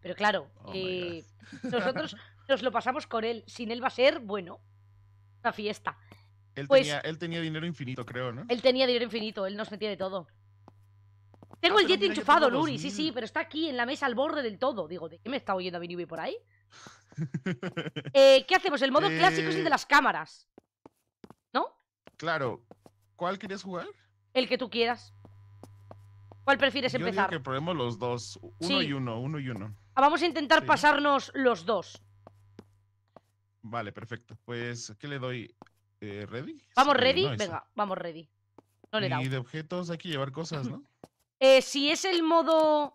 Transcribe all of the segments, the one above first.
Pero claro, Oh eh, nosotros nos lo pasamos con él. Sin él va a ser, bueno, una fiesta. Él, Pues- tenía, él tenía dinero infinito, creo, ¿no? Él tenía dinero infinito, él nos metía de todo. Tengo Ah, el jet yo enchufado, Luri, sí, 2000. sí, pero está aquí en la mesa al borde del todo. Digo, ¿de qué me está oyendo a mi por ahí? Eh, ¿Qué hacemos? El modo clásico es el de Eh, las cámaras. ¿No? Claro. ¿Cuál querías jugar? El que tú quieras. ¿Cuál prefieres Yo empezar? que probemos los dos. Uno Sí. y uno, uno y uno. Vamos a intentar Sí. pasarnos los dos. Vale, perfecto. Pues, ¿qué le doy? Eh, ¿Ready? ¿Vamos Sí, ready? no. Venga, vamos ready. No le he dado. Y de objetos hay que llevar cosas, ¿no? Eh, si es el modo...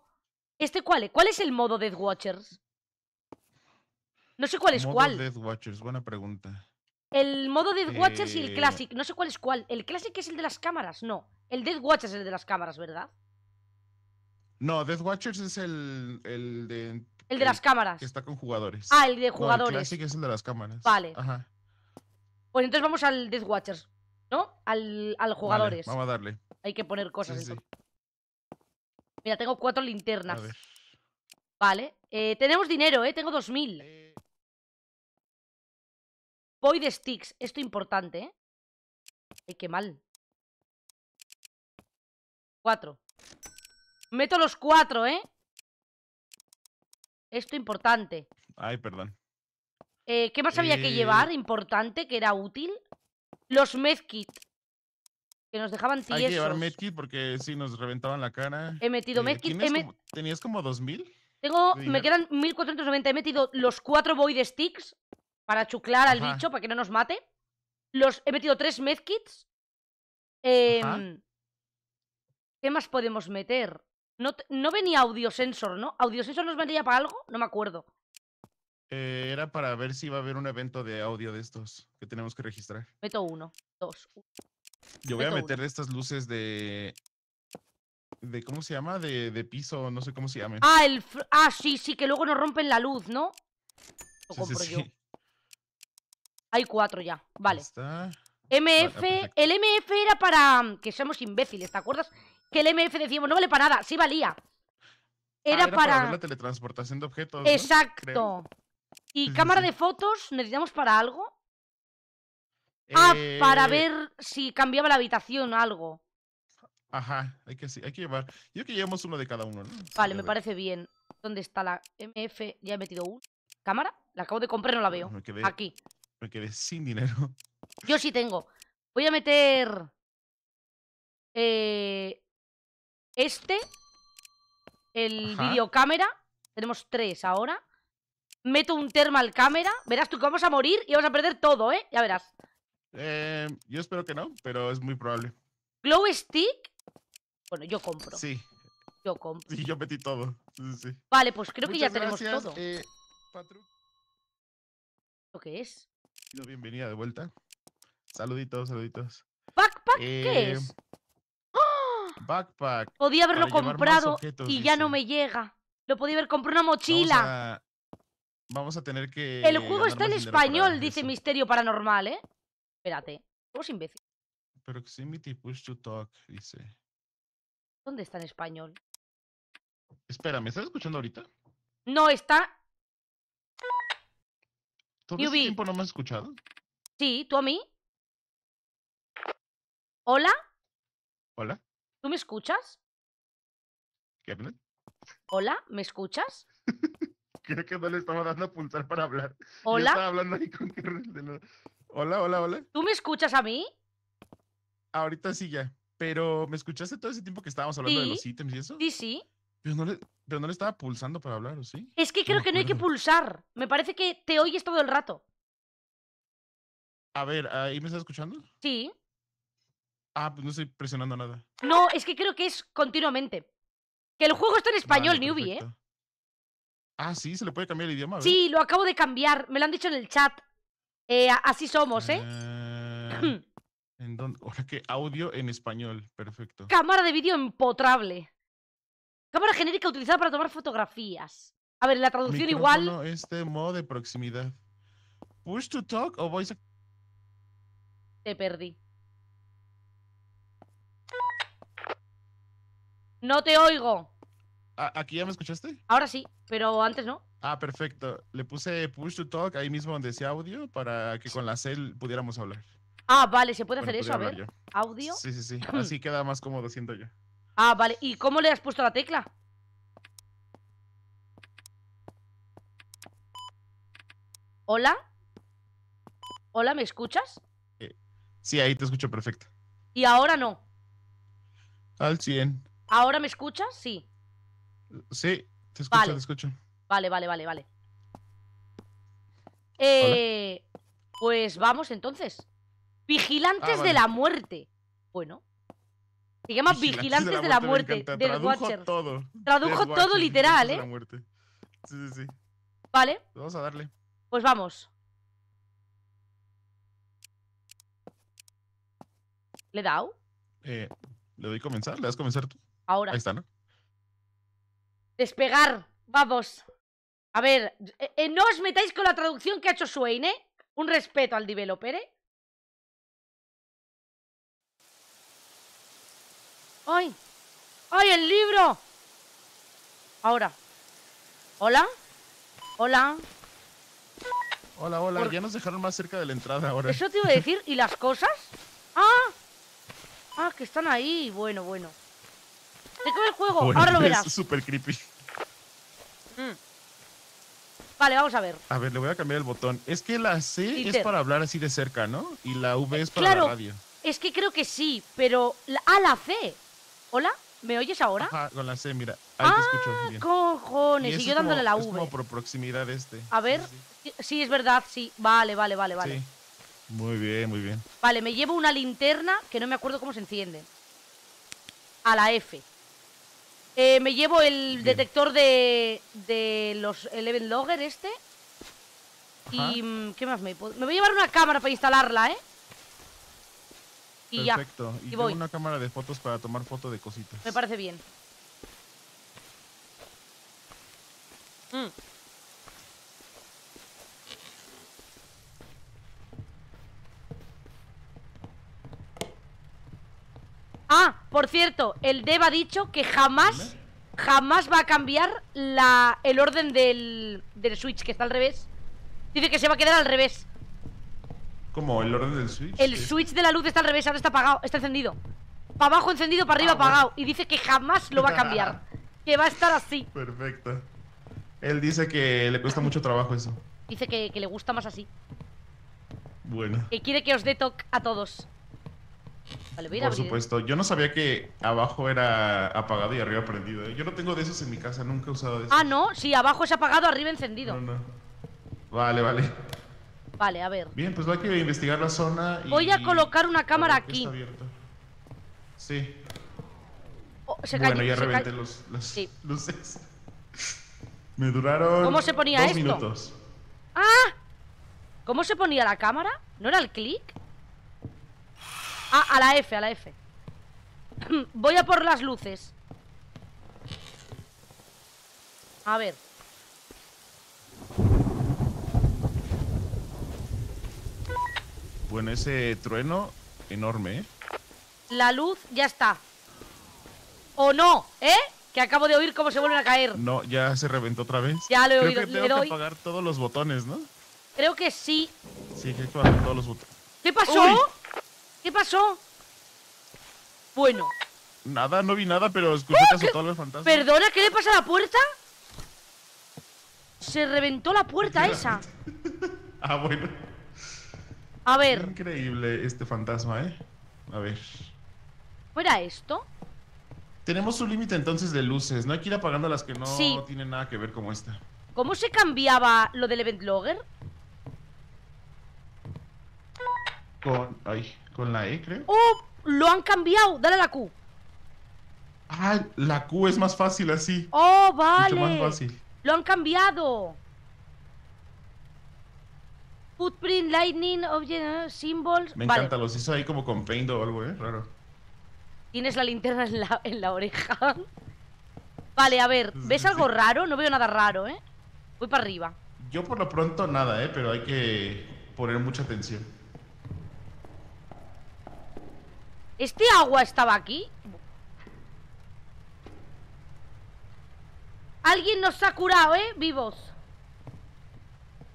¿Este cuál es? ¿Cuál es el modo Death Watchers? No sé cuál es Modo cuál. Death Watchers, buena pregunta. El modo Death Watchers y el Eh, Classic. No sé cuál es cuál. ¿El Classic es el de las cámaras? No. El Death Watchers es el de las cámaras, ¿verdad? No, Death Watchers es el, el de El de las cámaras. que está con jugadores. Ah, el de No, el jugadores. Classic es el de las cámaras. Vale. Ajá. Pues entonces vamos al Death Watchers. ¿No? Al, al Vale, jugadores. vamos a darle. Hay que poner cosas. sí. Mira, tengo cuatro A linternas. ver. Vale. Eh, tenemos dinero, ¿eh? Tengo 2000. Eh, Void Sticks. Esto importante, ¿eh? Ay, qué mal. Cuatro. Meto los cuatro, ¿eh? Esto importante. Ay, perdón. Eh, ¿Qué más había que Eh, llevar? Importante, que era útil. Los medkit. Que nos dejaban Hay que llevar tiesos. medkit porque si nos reventaban la cara. He metido Eh, medkit. ¿tienes he met- como- ¿Tenías como 2000? Tengo, me quedan 1490. He metido los cuatro Void Sticks para chuclar al bicho, para que no nos mate. Los, he metido tres medkits. Em, ¿Qué más podemos meter? No, no venía audiosensor, ¿no? ¿Audiosensor nos vendría para algo? No me acuerdo. Eh, era para ver si iba a haber un evento de audio de estos que tenemos que registrar. Meto uno, dos. Yo voy a meter estas luces de. de ¿Cómo se llama? De, de piso, no sé cómo se llaman. Ah, el fr- ah, sí, sí, que luego nos rompen la luz, ¿no? Lo Sí, sí, compro yo. sí. Hay cuatro ya. Vale. Está. MF, perfecto. el MF era para mm, que somos imbéciles, ¿te acuerdas? Que el MF decíamos, no vale para nada, sí valía. Era, Ah, para... la teletransportación de objetos. ¿no? Exacto. ¿Y Sí, cámara sí. de fotos necesitamos para algo? Ah, para Eh, ver si cambiaba la habitación o algo. Ajá, hay que, sí, hay que llevar. Yo que llevamos uno de cada uno, ¿no? Vale, me parece bien. ¿Dónde está la MF? Ya he metido una. ¿Cámara? La acabo de comprar no la veo. Me quedé, Aquí. me quedé sin dinero. Yo sí tengo. Voy a meter. eh, este. El Ajá. videocámara. Tenemos tres ahora. Meto un thermal cámara. Verás tú que vamos a morir y vamos a perder todo, ¿eh? Ya verás. Eh, yo espero que no, pero es muy probable. Glow stick. Bueno, yo compro. Sí, Yo compro. sí, yo metí todo. Sí, sí. Vale, pues creo que ya tenemos todo. eh. ¿Lo que es? Bienvenida de vuelta. Saluditos, saluditos. ¿Backpack? ¿Qué Eh, es? Backpack. Podía haberlo comprado objetos, y ya no me llega. Lo podía haber comprado una Vamos mochila. a, vamos a tener que. El juego está en español, dice eso. Misterio Paranormal, ¿eh? Espérate. Somos imbéciles. Proximity push to talk, dice. ¿Dónde está en español? Espera, ¿me estás escuchando ahorita? No está. ¿Todo Newbie. tiempo no me has escuchado? Sí, ¿tú a mí? ¿Hola? ¿Hola? ¿Tú me escuchas? ¿Kevin? ¿Hola? ¿Me escuchas? Creo que no le estaba dando a pulsar para hablar. Yo ¿Hola? estaba hablando ahí con Kevin de nuevo. Hola, hola, hola. ¿Tú me escuchas a mí? Ahorita sí ya. Pero ¿me escuchaste todo ese tiempo que estábamos hablando de los ítems y eso? Sí, sí. Pero no le, pero no le estaba pulsando para hablar, ¿o sí? Es que creo que no hay que pulsar. Me parece que te oyes todo el rato. A ver, ¿ahí me estás escuchando? Sí. Ah, pues no estoy presionando nada. No, es que creo que es continuamente. Que el juego está en español, Vale, newbie, ¿eh? Ah, sí, se le puede cambiar el idioma. Sí, lo acabo de cambiar. Me lo han dicho en el chat. Eh, así somos, ¿eh? Ah, ¿En dónde? Ahora que audio en español. Perfecto. Cámara de vídeo empotrable. Cámara genérica utilizada para tomar fotografías. A ver, la traducción igual. Micrófono, Este modo de proximidad. Push to talk o voice. Te perdí. No te oigo. ¿A- ¿Aquí ya me escuchaste? Ahora sí, pero antes no. Ah, perfecto. Le puse push to talk ahí mismo donde decía audio para que con la cel pudiéramos hablar. Ah, vale, se puede Bueno, hacer eso, a ver. yo. Audio. Sí, sí, sí. Así queda más cómodo, siento yo. Ah, vale. ¿Y cómo le has puesto la tecla? ¿Hola? ¿Hola, me escuchas? Sí, ahí te escucho perfecto. Y ahora no. Al 100. ¿Ahora me escuchas? Sí. Sí, te escucho, Vale. te escucho. Vale, vale, vale, vale. Eh, pues vamos entonces. Vigilantes Ah, de la muerte. Bueno. Se llama Vigilantes, de la muerte. encanta. Death Tradujo Watchers. todo. Tradujo Death todo literal, de ¿eh? la muerte. Sí, sí, sí. Vale, Vamos a darle. pues vamos. ¿Le he dado? Eh, ¿Le doy comenzar? ¿Le das comenzar tú? Ahora. Ahí está, ¿no? Despegar. Vamos. A ver, eh, eh, no os metáis con la traducción que ha hecho Swain, ¿eh? Un respeto al developer, ¿eh? ¡Ay! ¡Ay, el libro! Ahora. ¿Hola? ¿Hola? Hola, hola. Por- Ya nos dejaron más cerca de la entrada ahora. ¿Eso te iba a decir? ¿Y las cosas? ¡Ah! Ah, que están ahí. Bueno, bueno. ¿De qué va el juego? Bueno, Ahora lo es verás. súper creepy. Mm. Vale, vamos a ver. A ver, le voy a cambiar el botón. Es que la C es para hablar así de cerca, ¿no? Y la V es para claro. la radio. Es que creo que sí, pero... La... ¡Ah, la C! ¿Hola? ¿Me oyes ahora? Ajá, con la C, mira. Ahí ah, te escucho bien. cojones. Y, yo es dándole como- la Es V. como por proximidad este. A ver. Sí, Sí, es verdad, sí. Vale, vale, vale, vale. Sí. Muy bien, muy bien. Vale, me llevo una linterna que no me acuerdo cómo se enciende. A la F. Eh, me llevo el Bien. detector de, de los Eleven Logger este. Ajá. Y... mm, ¿Qué más me puedo...? Me voy a llevar una cámara para instalarla, ¿eh? Y ya, Perfecto. Y, y tengo voy. una cámara de fotos para tomar foto de cositas. me parece bien. Mm. Ah, por cierto, el Dev ha dicho que jamás, jamás va a cambiar la, el orden del, del Switch, que está al revés. Dice que se va a quedar al revés. Como el orden del Switch. El switch de la luz está al revés, ahora está apagado, está encendido. Para abajo encendido, para arriba Ah, bueno. apagado. Y dice que jamás lo va a cambiar. que va a estar así. Perfecto. Él dice que le cuesta mucho trabajo eso. Dice que, que le gusta más así. Bueno, Que quiere que os dé toque a todos. Vale, voy a por abrir. supuesto. Yo no sabía que abajo era apagado y arriba prendido. ¿eh? Yo no tengo de esos en mi casa, nunca he usado de esos. Ah, no, sí, abajo es apagado, arriba encendido. No, no. Vale, vale. Vale, a ver. Bien, pues hay que investigar la zona. Y... Voy a colocar una cámara aquí. está. Sí. Oh, se bueno, cayó, ya se reventé cayó. los, las Sí. luces. Me duraron. ¿Cómo se ponía dos esto? minutos. ¡Ah! ¿Cómo se ponía la cámara? ¿No era el clic? Ah, a la F, a la F. Voy a por las luces. A ver. Bueno, ese trueno enorme, ¿eh? La luz ya está. ¿O no? ¿Eh? Que acabo de oír cómo se vuelven a caer. No, ya se reventó otra vez. Ya lo he Creo oído, que le tengo doy. que apagar todos los botones, ¿no? Creo que sí. Sí, que hay que apagar todos los botones. ¿Qué pasó? Uy. ¿Qué pasó? Bueno, Nada, no vi nada, pero escuché que azotó los fantasmas. perdona, ¿qué le pasa a la puerta? Se reventó la puerta esa. Ah, bueno. A ver, Increíble este fantasma, ¿eh? A ver. ¿cómo era esto? Tenemos un límite entonces de luces. No hay que ir apagando las que no Sí. tienen nada que ver como esta. ¿Cómo se cambiaba lo del event logger? Con. Ay, con la E, creo. ¡Oh! Lo han cambiado. Dale a la Q. Ah, la Q es más fácil así. ¡Oh, Mucho más vale! fácil. Lo han cambiado. Footprint, lightning, object, eh, symbols. Me vale. encanta, los hizo ahí como con paint o algo, ¿eh? Raro. Tienes la linterna en la, en la oreja. Vale, a ver. ¿Ves Sí, algo raro? No veo nada raro, ¿eh? Voy para arriba. Yo por lo pronto nada, ¿eh? Pero hay que poner mucha atención. ¿Este agua estaba aquí? Alguien nos ha curado, ¿eh? Vivos.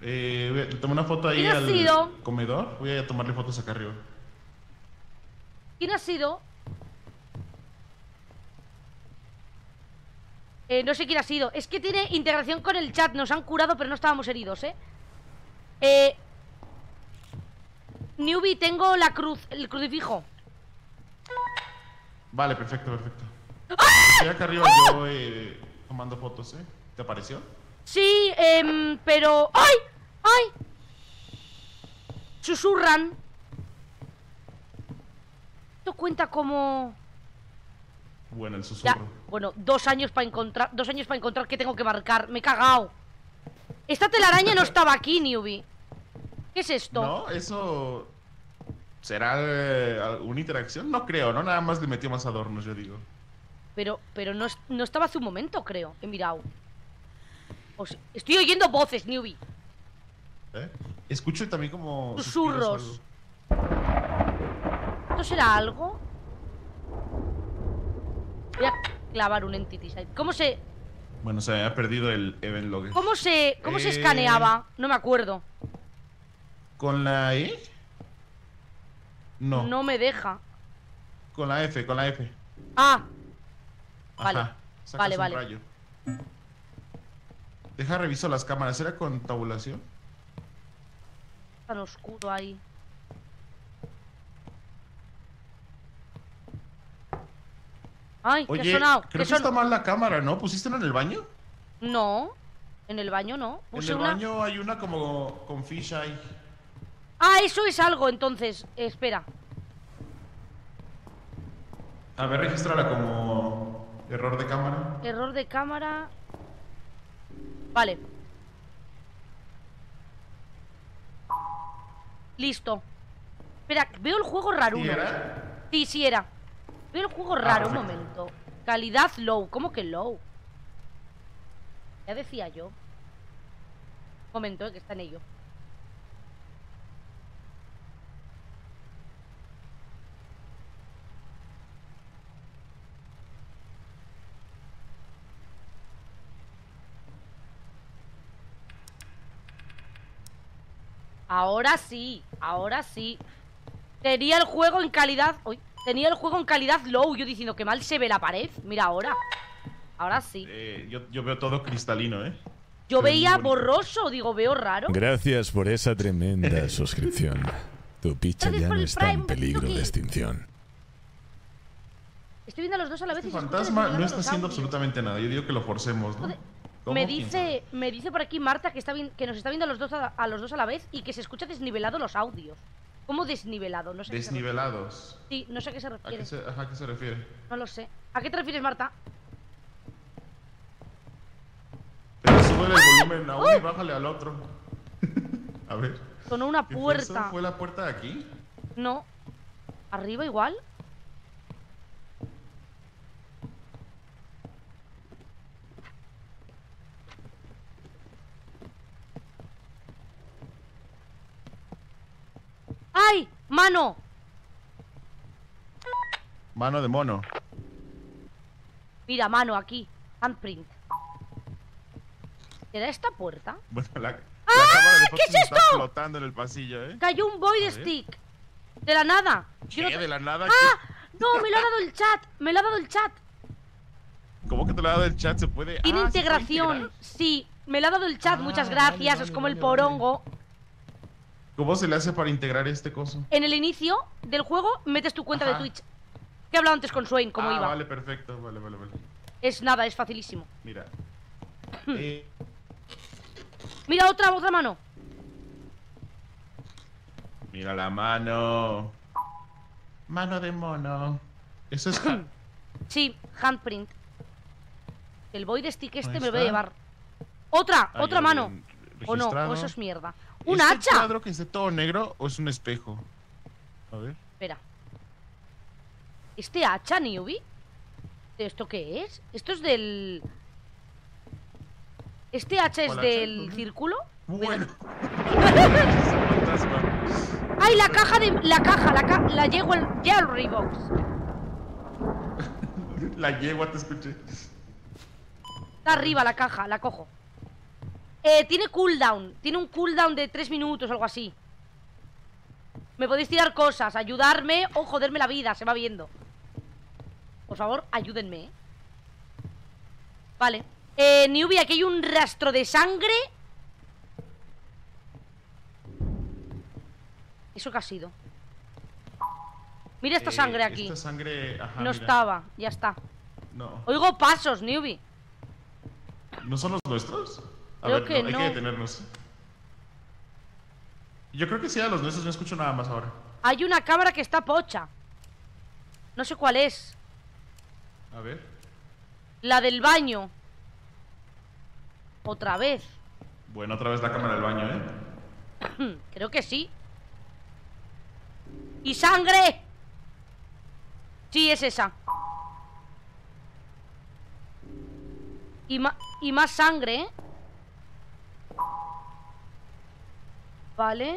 Eh, tomé una foto ahí ¿Quién ha al sido? comedor. Voy a tomarle fotos acá arriba. ¿Quién ha sido? Eh, no sé quién ha sido. Es que tiene integración con el chat. Nos han curado, pero no estábamos heridos, ¿eh? Eh... Newbie, tengo la cruz, el crucifijo. Vale, perfecto, perfecto. ¡Ah! Estoy acá arriba yo eh, tomando fotos, ¿eh? ¿Te apareció? Sí, em, pero... ¡Ay! ¡Ay! Susurran. Esto cuenta como... Bueno, el Ya, susurro. bueno, dos años para encontrar, dos años para encontrar qué tengo que marcar. Me he cagado. Esta telaraña no estaba aquí, Newbie. ¿Qué es esto? No, eso. ¿Será eh, alguna interacción? No creo, ¿no? Nada más le metió más adornos, yo digo. Pero, pero no, no estaba hace un momento, creo. He mirado. Estoy oyendo voces, Newbie. ¿Eh? Escucho también como. Susurros. ¿Esto será algo? Voy a clavar un entity site. ¿Cómo se, Bueno, se ha perdido el event logger. cómo se, cómo se Eh. escaneaba? No me acuerdo. ¿Con la E? No, No me deja. con la F, con la F. Ah, Ajá. Vale, Sacas vale, vale. rayo. Deja reviso las cámaras. ¿Era con tabulación? tan oscuro ahí. Ay, ¿qué Oye, ha sonado? creo ¿Qué que son- está mal la cámara, ¿no? ¿Pusiste en el baño? No, en el baño no. En el una... baño hay una como con fish ahí. Ah, eso es algo, entonces. Espera. A ver, registrala como error de cámara. Error de cámara. Vale. Listo. Espera, veo el juego raro. ¿Sí era? Sí, sí era. Veo el juego raro, un momento. Calidad low. ¿Cómo que low? Ya decía yo. Un momento, eh, que está en ello. Ahora sí, ahora sí. Tenía el juego en calidad. Uy, tenía el juego en calidad low. Yo diciendo que mal se ve la pared. Mira ahora. Ahora sí. Eh, yo, yo veo todo cristalino, ¿eh? Yo veía borroso, digo, veo raro. Gracias por esa tremenda suscripción. Tu picha Gracias ya no está en peligro de extinción. Estoy viendo a los dos a la vez Este y se escucha fantasma no está haciendo absolutamente nada. Yo digo que lo forcemos, ¿no? Me ¿Quién dice, me dice por aquí Marta que está que nos está viendo a los dos a, a los dos a la vez y que se escucha desnivelado los audios. ¿Cómo desnivelado? No sé. Desnivelados. Sí, no sé a qué se ¿A refiere. qué se, ajá, ¿a qué se refiere? No lo sé. ¿A qué te refieres, Marta? Pero sube el volumen a uno y bájale al otro. a ver. Sonó una ¿qué fue puerta. ¿Fue la puerta de aquí? No. ¿Arriba igual? ¡Ay! ¡Mano! Mano de mono. Mira, mano, aquí. Handprint. ¿Era esta puerta? Bueno, la, la cámara de ¡Ah! ¿qué es está esto? flotando en el pasillo, ¿eh? Cayó un void stick. De la nada. Yo no ¿Qué? te- De la nada. ¡Ah! No, me lo ha dado el chat. Me lo ha dado el chat. ¿Cómo que te lo ha dado el chat? ¿Se puede...? Tiene Ah, ¿se puede integración. Sí, me lo ha dado el chat. Ah, Muchas gracias. vale, es como el vale, porongo. ¿Cómo se le hace para integrar este coso? En el inicio del juego metes tu cuenta de. Twitch. Que he hablado antes con Swain, cómo ah, iba. vale, perfecto. Vale, vale, vale. Es nada, es facilísimo. Mira. Hmm. Eh, Mira, otra, otra mano. mira la mano. Mano de mono. Eso es... ja- Sí, handprint. El void stick este me lo voy a llevar. Otra, otra mano. O no, o eso es mierda. ¡Un ¿Este hacha! cuadro que esté todo negro o es un espejo? A ver. Espera. ¿Este hacha, Newbie? ¿Esto qué es? Esto es del... ¿Este hacha es del círculo? Bueno. Es. ¡Ay, la caja de... La caja, la caja... La llevo el... Box. La yegua te escuché. Está arriba la caja, la cojo. Eh, tiene cooldown. Tiene un cooldown de 3 minutos o algo así. Me podéis tirar cosas, ayudarme o joderme la vida, se va viendo. Por favor, ayúdenme. ¿eh? Vale. Eh, Newbie, aquí hay un rastro de sangre. ¿Eso qué ha sido? Mira esta Eh, sangre aquí. Esta sangre. Ajá, no mira. estaba, ya está. No. Oigo pasos, Newbie. ¿No son los nuestros? A Creo ver, que no, hay no. que detenernos. Yo creo que sí a los nuestros, no escucho nada más ahora. Hay una cámara que está pocha. No sé cuál es. A ver. La del baño. Otra vez. Bueno, otra vez la cámara del baño, ¿eh? Creo que sí. ¡Y sangre! Sí, es esa. Y, ma- y más sangre, ¿eh? Vale.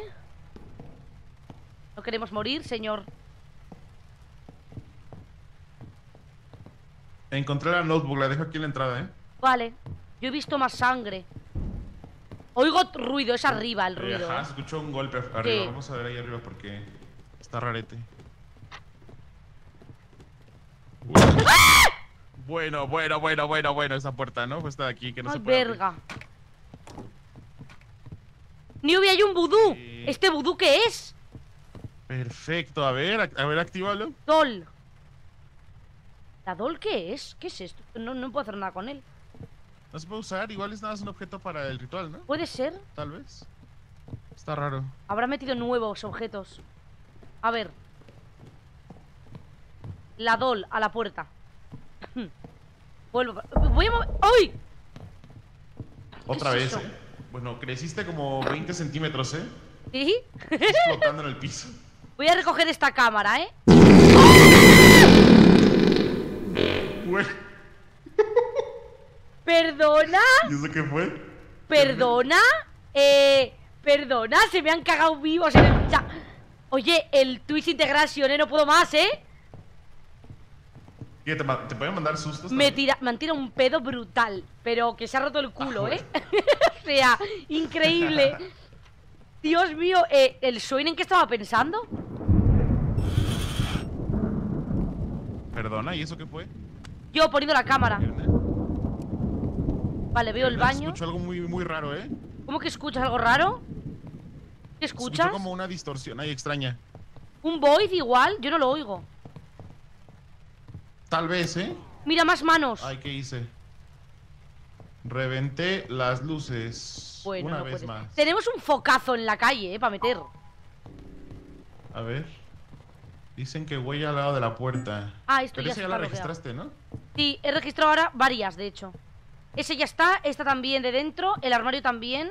No queremos morir, señor. Encontré la notebook, la dejo aquí en la entrada, ¿eh? Vale. Yo he visto más sangre. Oigo ruido, es arriba el Eh, ruido. Ajá, ¿eh? se escuchó un golpe arriba. Vamos a ver ahí arriba porque está rarete. Uy. Bueno, bueno, bueno, bueno, bueno, esa puerta, ¿no? Pues está de aquí, que no Ay, se puede. abrir. Newbie, hay un vudú. Sí. ¿Este vudú qué es? Perfecto, a ver, a ver, actívalo. Dol. ¿La Dol qué es? ¿Qué es esto? No, no puedo hacer nada con él. No se puede usar, igual es nada más un objeto para el ritual, ¿no? ¿Puede ser? Tal vez. Está raro. Habrá metido nuevos objetos. A ver. La Dol a la puerta. Vuelvo. Voy a mover. ¡Ay! Otra vez? ¿eh? Bueno, creciste como 20 centímetros, ¿eh? ¿Sí? Estás flotando en el piso. Voy a recoger esta cámara, ¿eh? Bueno, ¿Perdona? ¿y eso qué fue? ¿Perdona? Eh. Perdona, se me han cagado vivos en el. Oye, el Twitch Integration, ¿eh? No puedo más, ¿eh? ¿Qué, ¿Te, te pueden mandar sustos? Me, tira, me han tirado un pedo brutal, pero que se ha roto el culo, Ah, ¿eh? o sea, increíble. Dios mío, eh, ¿el Swain en qué estaba pensando? Perdona, ¿y eso qué fue? Yo poniendo la cámara. Verne? Vale, veo el baño. Escucho algo muy, muy raro, ¿eh? ¿Cómo que escuchas algo raro? ¿Qué Escucho escuchas? como una distorsión ahí extraña. ¿Un void igual? Yo no lo oigo. Tal vez, ¿eh? Mira, más manos. Ay, ¿qué hice? Reventé las luces. bueno, una no vez más. Tenemos un focazo en la calle, ¿eh? Para meter. A ver. Dicen que huella al lado de la puerta. Ah, esto Pero ya esa ya la registraste, ¿no? Sí, he registrado ahora varias, de hecho. Ese ya está, esta también de dentro, el armario también.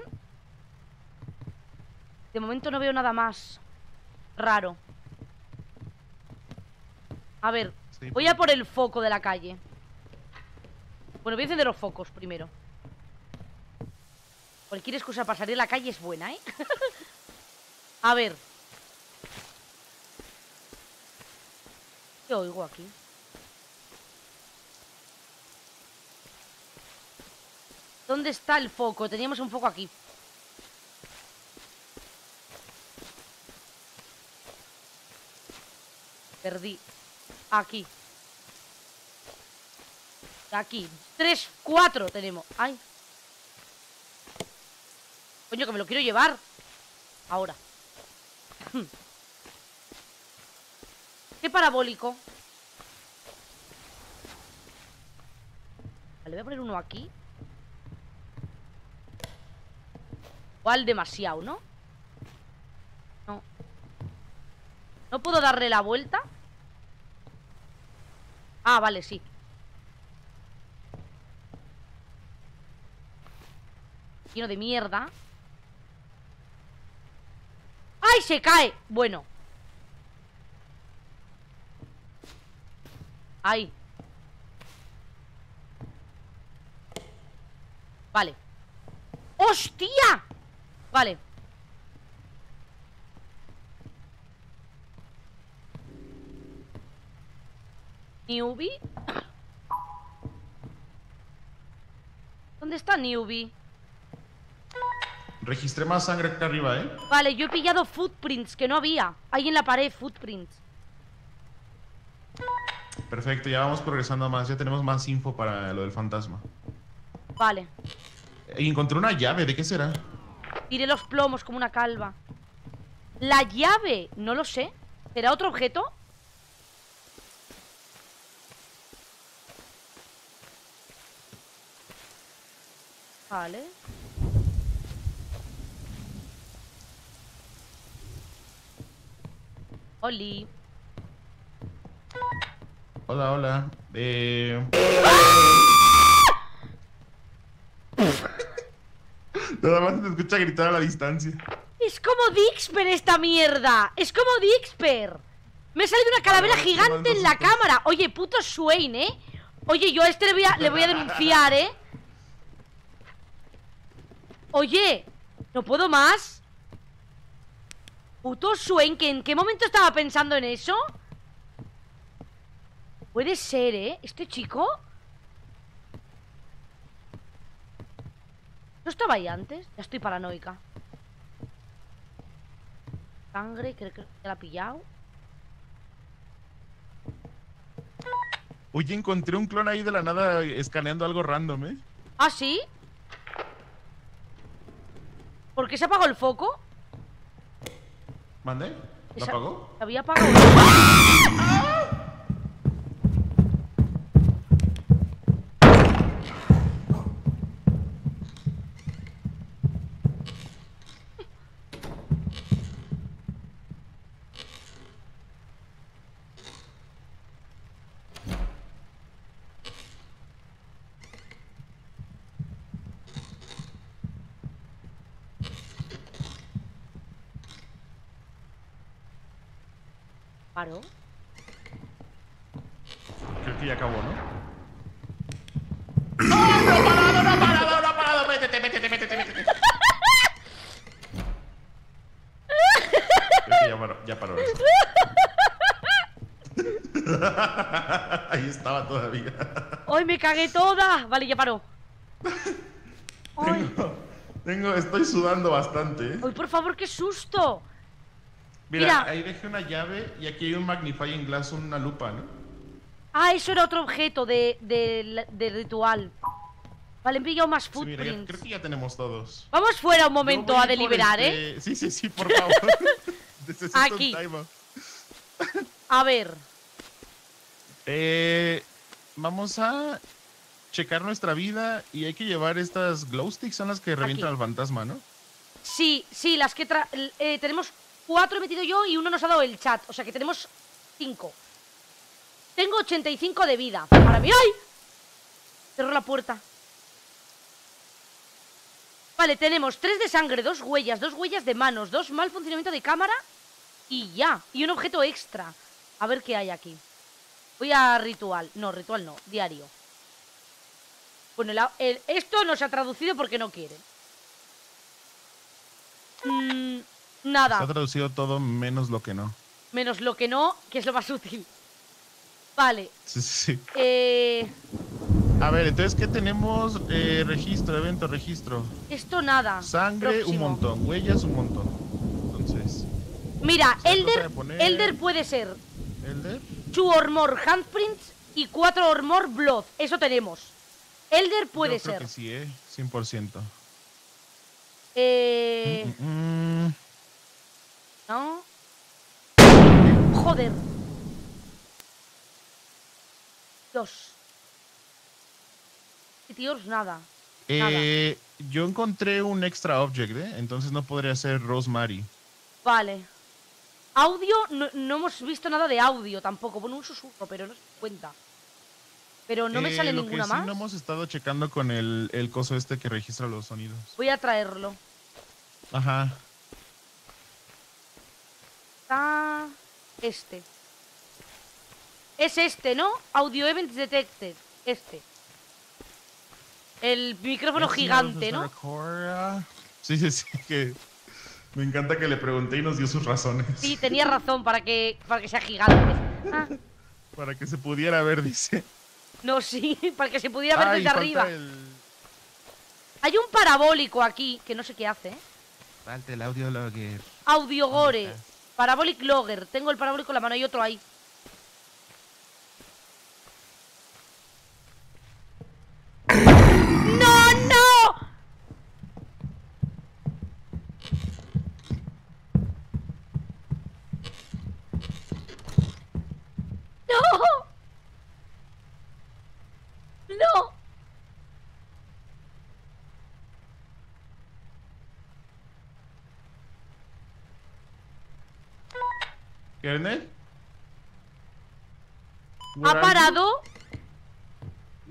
De momento no veo nada más raro. A ver, Voy a por el foco de la calle. Bueno, voy a encender los focos primero. Cualquier excusa para salir a la calle es buena, ¿eh? a ver. ¿Qué oigo aquí? ¿Dónde está el foco? Teníamos un foco aquí. Perdí. Aquí. Aquí. Tres, cuatro tenemos. Ay. Coño, que me lo quiero llevar. Ahora. Qué parabólico. Vale, voy a poner uno aquí. Igual demasiado, ¿no? No. ¿No puedo darle la vuelta? Ah, vale, sí. Lleno de mierda. ¡Ay, se cae! Bueno. Ahí. Vale. ¡Hostia! Vale. Newbie. ¿Dónde está Newbie? Registré más sangre acá arriba, ¿eh? Vale, yo he pillado footprints, que no había. Ahí en la pared, footprints. Perfecto, ya vamos progresando más. Ya tenemos más info para lo del fantasma. Vale. Y encontré una llave, ¿de qué será? Tiré los plomos como una calva. La llave, no lo sé. ¿Será otro objeto? Vale. Oli. Hola, hola. Eh... Nada más te escucha gritar a la distancia. Es como Dixper esta mierda. Es como Dixper. Me ha salido una calavera gigante en la cámara. Oye, puto Swain, ¿eh? Oye, yo a este le voy a, le voy a denunciar, ¿eh? Oye, ¿no puedo más? Puto Swain, ¿que ¿en qué momento estaba pensando en eso? Puede ser, ¿eh? Este chico... ¿No estaba ahí antes? Ya estoy paranoica. Sangre, creo que la ha pillado. Oye, encontré un clon ahí de la nada escaneando algo random, ¿eh? ¿Ah, sí? ¿Por qué se apagó el foco? ¿Mande? ¿Lo apagó? Se había apagado. ¿Paró? Creo que ya acabó, ¿no? ¡No, no ha parado, no ha parado, no ha parado! ¡Métete, métete, métete, métete! Creo que ya paró, ya paró eso. Ahí estaba todavía. ¡Ay, me cagué toda! Vale, ya paró. ¡Ay, Tengo, tengo, estoy sudando bastante, ¿eh? ay, por favor, qué susto! Mira, Mira. ahí dejé una llave y aquí hay un magnifying glass, una lupa, ¿no? Ah, eso era otro objeto de, de, de ritual. Vale, he pillado más Sí, mira, footprints. creo que ya tenemos todos. Vamos fuera un momento a deliberar, ¿eh? Sí, sí, sí, por favor. Necesito Aquí. un. A ver. Eh, vamos a checar nuestra vida y hay que llevar estas glow sticks, son las que revientan Aquí. al fantasma, ¿no? Sí, sí, las que tra eh, tenemos cuatro he metido yo y uno nos ha dado el chat. O sea que tenemos cinco. Tengo 85 de vida. Para mí. ¡Ay! Cerró la puerta. Vale, tenemos tres de sangre, dos huellas, dos huellas de manos, dos mal funcionamiento de cámara y ya. Y un objeto extra. A ver qué hay aquí. Voy a ritual. No, ritual no. Diario. Bueno, el- el- esto no se ha traducido porque no quiere. Mm, nada. Se ha traducido todo menos lo que no. Menos lo que no, que es lo más útil. Vale. Sí, sí. Eh, A ver, entonces, ¿qué tenemos? Eh, registro, evento, registro. esto nada. Sangre, un montón. Huellas, un montón. Entonces, Mira, Elder, Elder puede ser Elder. Two or more handprints y cuatro or more blood. Eso tenemos. Elder puede Yo creo ser. que sí, ¿eh? 100%. Eh, Mm, mm. no. Joder. Dios. Tíos, nada. Eh, yo encontré un extra object, ¿eh? Entonces no podría ser Rosemary. Vale. Audio, no, no hemos visto nada de audio tampoco. Bueno, un susurro, pero no se cuenta. Pero no me Eh, sale lo ninguna que más. No hemos estado checando con el, el coso este que registra los sonidos. Voy a traerlo. Ajá. Está este. Es este, ¿no? Audio Events Detected. Este. El micrófono Yes, gigante, no, record- Sí, sí, sí. Que me encanta que le pregunté y nos dio sus razones. Sí, tenía razón para que, para que sea gigante. Ah, Para que se pudiera ver, dice. no, sí, para que se pudiera ver Ay, desde arriba. el- Hay un parabólico aquí, que no sé qué hace, ¿eh? Falta el audio logger. Audio ¿Dónde Gore. Parabolic Logger. Tengo el parabólico en la mano y otro ahí. ¡No, no! ¡No! ¡No! ¿Kernel? ¿Ha parado?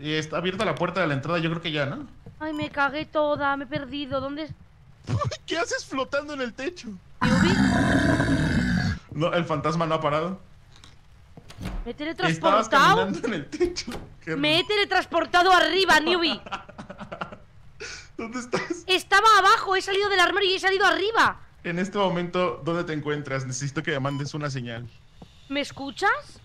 Y está abierta la puerta de la entrada, yo creo que ya, ¿no? Ay, me cagué toda, me he perdido. ¿Dónde es? ¿Qué haces flotando en el techo? No, el fantasma no ha parado. Me he Estabas teletransportado. caminando en el techo. Me he teletransportado arriba, Newbie. ¿Dónde estás? Estaba abajo, he salido del armario y he salido arriba. En este momento, ¿dónde te encuentras? Necesito que me mandes una señal. ¿Me escuchas?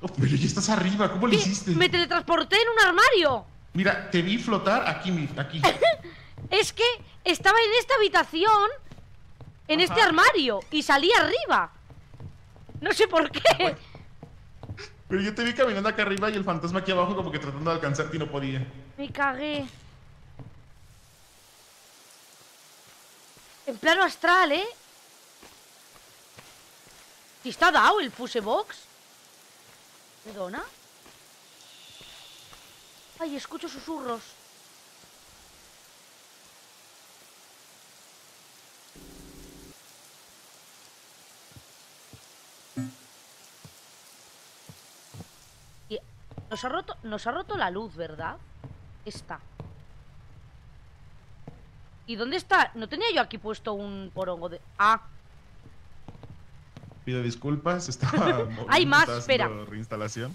Oh, pero ya estás arriba, ¿cómo lo hiciste? Me teletransporté en un armario. Mira, te vi flotar aquí, aquí. Es que estaba en esta habitación, en este armario, y salí arriba. No sé por qué. Pero yo te vi caminando acá arriba y el fantasma aquí abajo como que tratando de alcanzarte y no podía. Me cagué. En plano astral, ¿eh? Si está dado el fuse box. ¿Perdona? Ay, escucho susurros. Nos ha roto, nos ha roto la luz, ¿verdad? Esta. ¿Y dónde está? No tenía yo aquí puesto un porongo de... Ah, Pido disculpas, estaba... Hay más, espera. Reinstalación.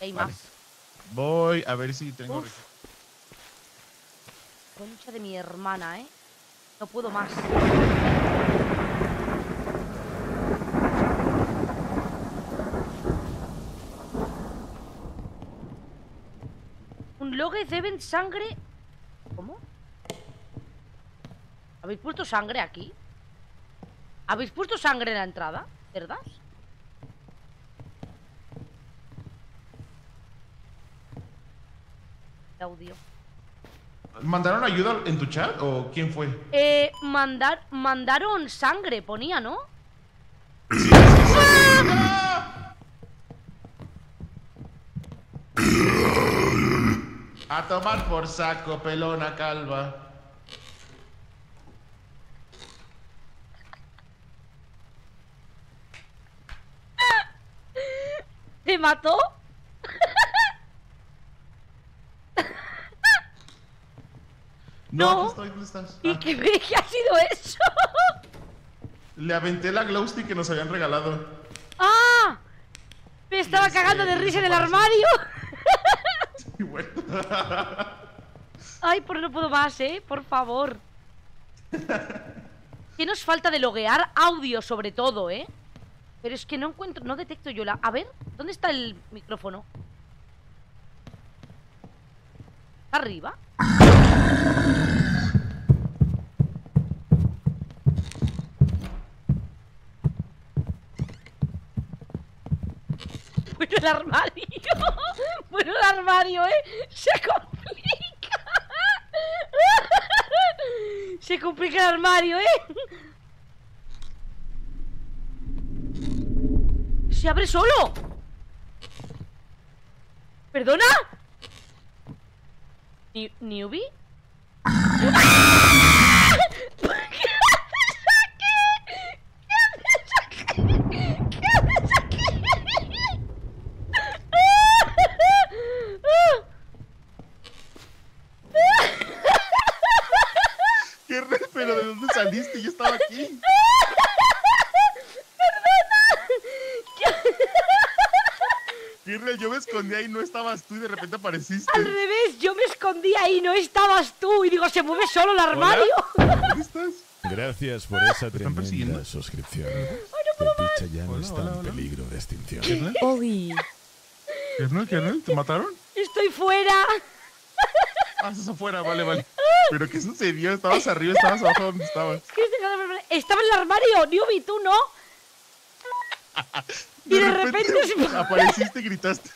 hay Vale. más. Voy a ver si tengo... Uf. Concha de mi hermana, ¿eh? No puedo más. Un logue deben sangre... ¿Cómo? ¿Habéis puesto sangre aquí? ¿Habéis puesto sangre en la entrada? ¿Verdad? Audio. ¿Mandaron ayuda en tu chat o quién fue? Eh, mandar, mandaron sangre, ponía, ¿no? A tomar por saco, pelona calva. ¿Te mató? No, estoy, ¿dónde estás? ¿Y Ah, qué, qué ha sido eso? Le aventé la glow stick que nos habían regalado. ¡Ah! Me estaba cagando de risa en el armario. Y bueno. Ay, por no puedo más, ¿eh? Por favor. ¿Qué nos falta de loguear? Audio, sobre todo, ¿eh? Pero es que no encuentro, no detecto yo la... A ver, ¿dónde está el micrófono? ¿Está ¿Arriba? Bueno, el armario. Bueno, el armario, ¿eh? Se complica. Se complica el armario, ¿eh? Se abre solo. ¿Perdona? Ni- ¿Newbie? ¿Qué haces aquí? ¿Qué haces aquí? ¿Qué haces aquí? ¿Qué re- pero de dónde saliste? Yo estaba aquí. Kirle, yo me escondí ahí, no estabas tú y de repente apareciste. Al revés, yo me escondí ahí, no estabas tú. Y digo, se mueve solo el armario. ¿Dónde estás? Gracias por esa tremenda suscripción. El picha ya no Hola, está hola, en hola. peligro de extinción. Oli. ¿Kernel, Kernel? ¿Te mataron? Estoy fuera. Ah, estás afuera, vale, vale. Pero ¿qué sucedió? ¿Estabas arriba, estabas abajo? ¿Dónde estabas? Estaba en el armario, Newbie, tú no. Y de repente se- apareciste y gritaste.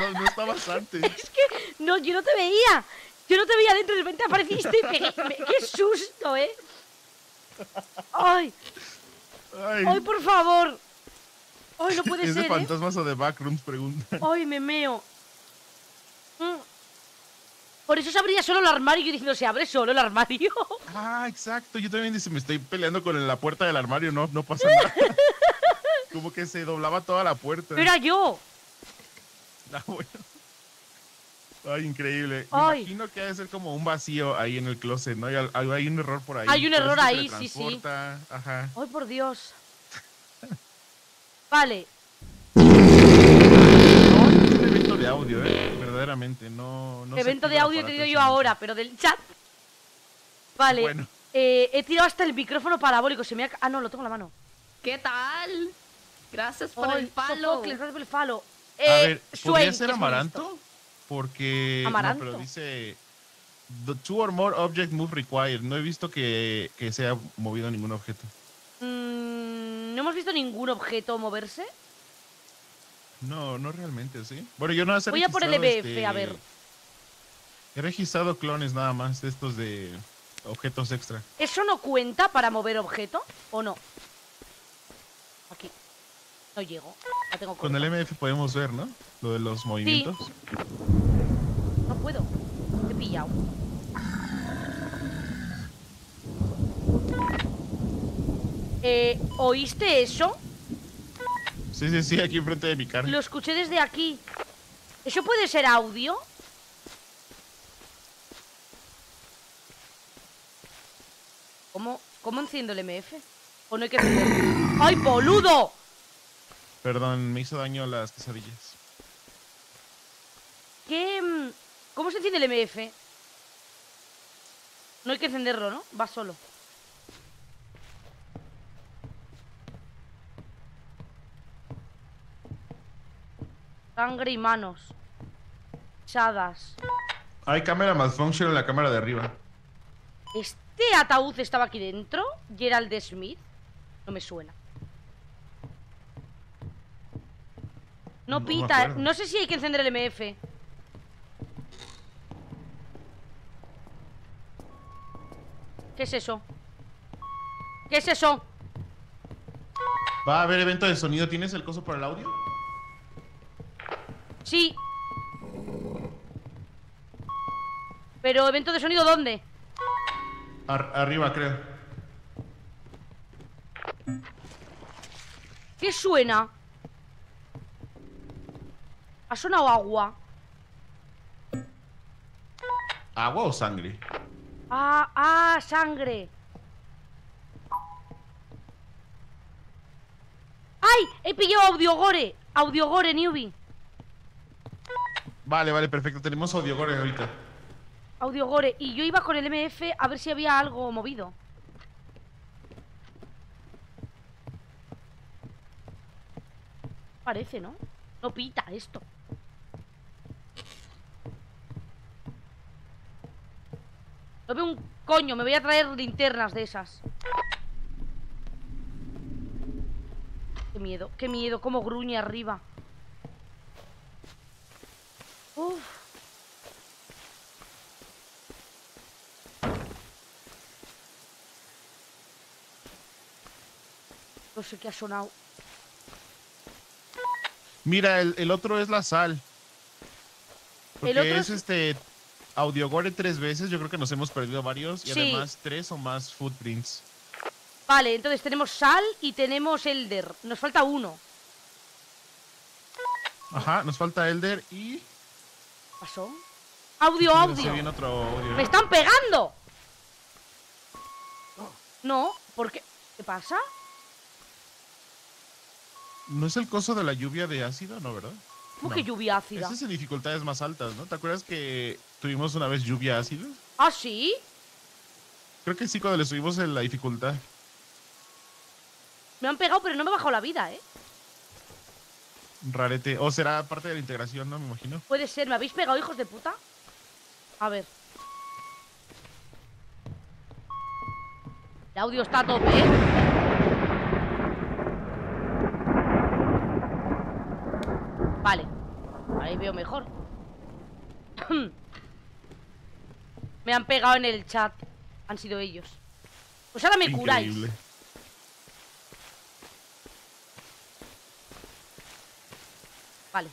No, no estabas antes. Es que no, yo no te veía. Yo no te veía dentro, de repente apareciste y pegué. me- ¡Qué susto, eh! ¡Ay! Ay, ¡Ay, por favor! ¡Ay, no puede ¿Es de ser, eh! fantasmas o de backrooms? Pregunta. ¡Ay, me meo! Mm. Por eso se abría solo el armario y yo diciendo, ¿se abre solo el armario? Ah, exacto. Yo también dice, me estoy peleando con la puerta del armario. No, no pasa nada. Como que se doblaba toda la puerta. Era yo. Ah, bueno. Ay, increíble. Me Ay. imagino que ha de ser como un vacío ahí en el closet, ¿no? Hay, hay un error por ahí. Hay un por error ahí, sí, sí. Ajá. ¡Ay, por Dios! Vale. No, es un evento de audio, ¿eh? Verdaderamente, no... no Evento de audio tenido atención. yo ahora, pero del chat. Vale. Bueno. eh, he tirado hasta el micrófono parabólico. Se me ha... ca- Ah, no, lo tengo en la mano. ¿Qué tal? Gracias por el palo. Sofocles, gracias por el falo. A Eh, ver, Swain, ¿podría ser amaranto? Porque... ¿Amaranto? No, pero dice... The two or more object move required. No he visto que, que se haya movido ningún objeto. Mm, no hemos visto ningún objeto moverse. No, no realmente, ¿sí? Bueno, yo no he Voy a por el EBF, a ver. He registrado clones nada más de estos de objetos extra. ¿Eso no cuenta para mover objeto? ¿O no? Aquí. No llego. Tengo Con el MF podemos ver, ¿no? Lo de los movimientos. No puedo. Te he pillado. Eh, ¿Oíste eso? Sí, sí, sí, aquí enfrente de mi cara. Lo escuché desde aquí. ¿Eso puede ser audio? ¿Cómo, cómo enciendo el MF? ¿O no hay que? ¡Ay, boludo! Perdón, me hizo daño las quesadillas. ¿Qué, mm, ¿Cómo se enciende el MF? No hay que encenderlo, ¿no? Va solo. Sangre y manos. Chadas. Hay cámara malfunction en la cámara de arriba. ¿Este ataúd estaba aquí dentro? ¿Gerald Smith? No me suena. No pita. No sé si hay que encender el MF. ¿Qué es eso? ¿Qué es eso? Va a haber evento de sonido. ¿Tienes el coso para el audio? Sí. Pero evento de sonido ¿dónde? Ar- arriba, creo. ¿Qué suena? Ha sonado agua. ¿Agua o sangre? Ah, ah, sangre. ¡Ay! He pillado audiogore. Audiogore, newbie. Vale, vale, perfecto. Tenemos audio gore ahorita. Audiogore. Y yo iba con el MF a ver si había algo movido. Parece, ¿no? No pita esto. No veo un coño, me voy a traer linternas de esas. Qué miedo, qué miedo, cómo gruñe arriba. Uf. No sé qué ha sonado. Mira, el, el otro es la sal. Porque El otro es es- este audio gore tres veces. Yo creo que nos hemos perdido varios. Y Sí. además tres o más footprints. Vale, entonces tenemos sal y tenemos elder. Nos falta uno. Ajá, nos falta Elder y. ¿Pasó? Audio, audio. otro audio. ¡Me están pegando! No, ¿por qué? ¿Qué pasa? ¿No es el coso de la lluvia de ácido? No, ¿verdad? ¿Cómo que lluvia ácida? Esas en dificultades más altas, ¿no? ¿Te acuerdas que tuvimos una vez lluvia ácida? ¿Ah, sí? Creo que sí, cuando le subimos en la dificultad. Me han pegado, pero no me ha bajado la vida, ¿eh? Rarete. O será parte de la integración, ¿no? Me imagino. Puede ser. ¿Me habéis pegado, hijos de puta? A ver. El audio está a tope, ¿eh? Ahí veo mejor. Me han pegado en el chat. Han sido ellos. Pues ahora me curáis. Vale.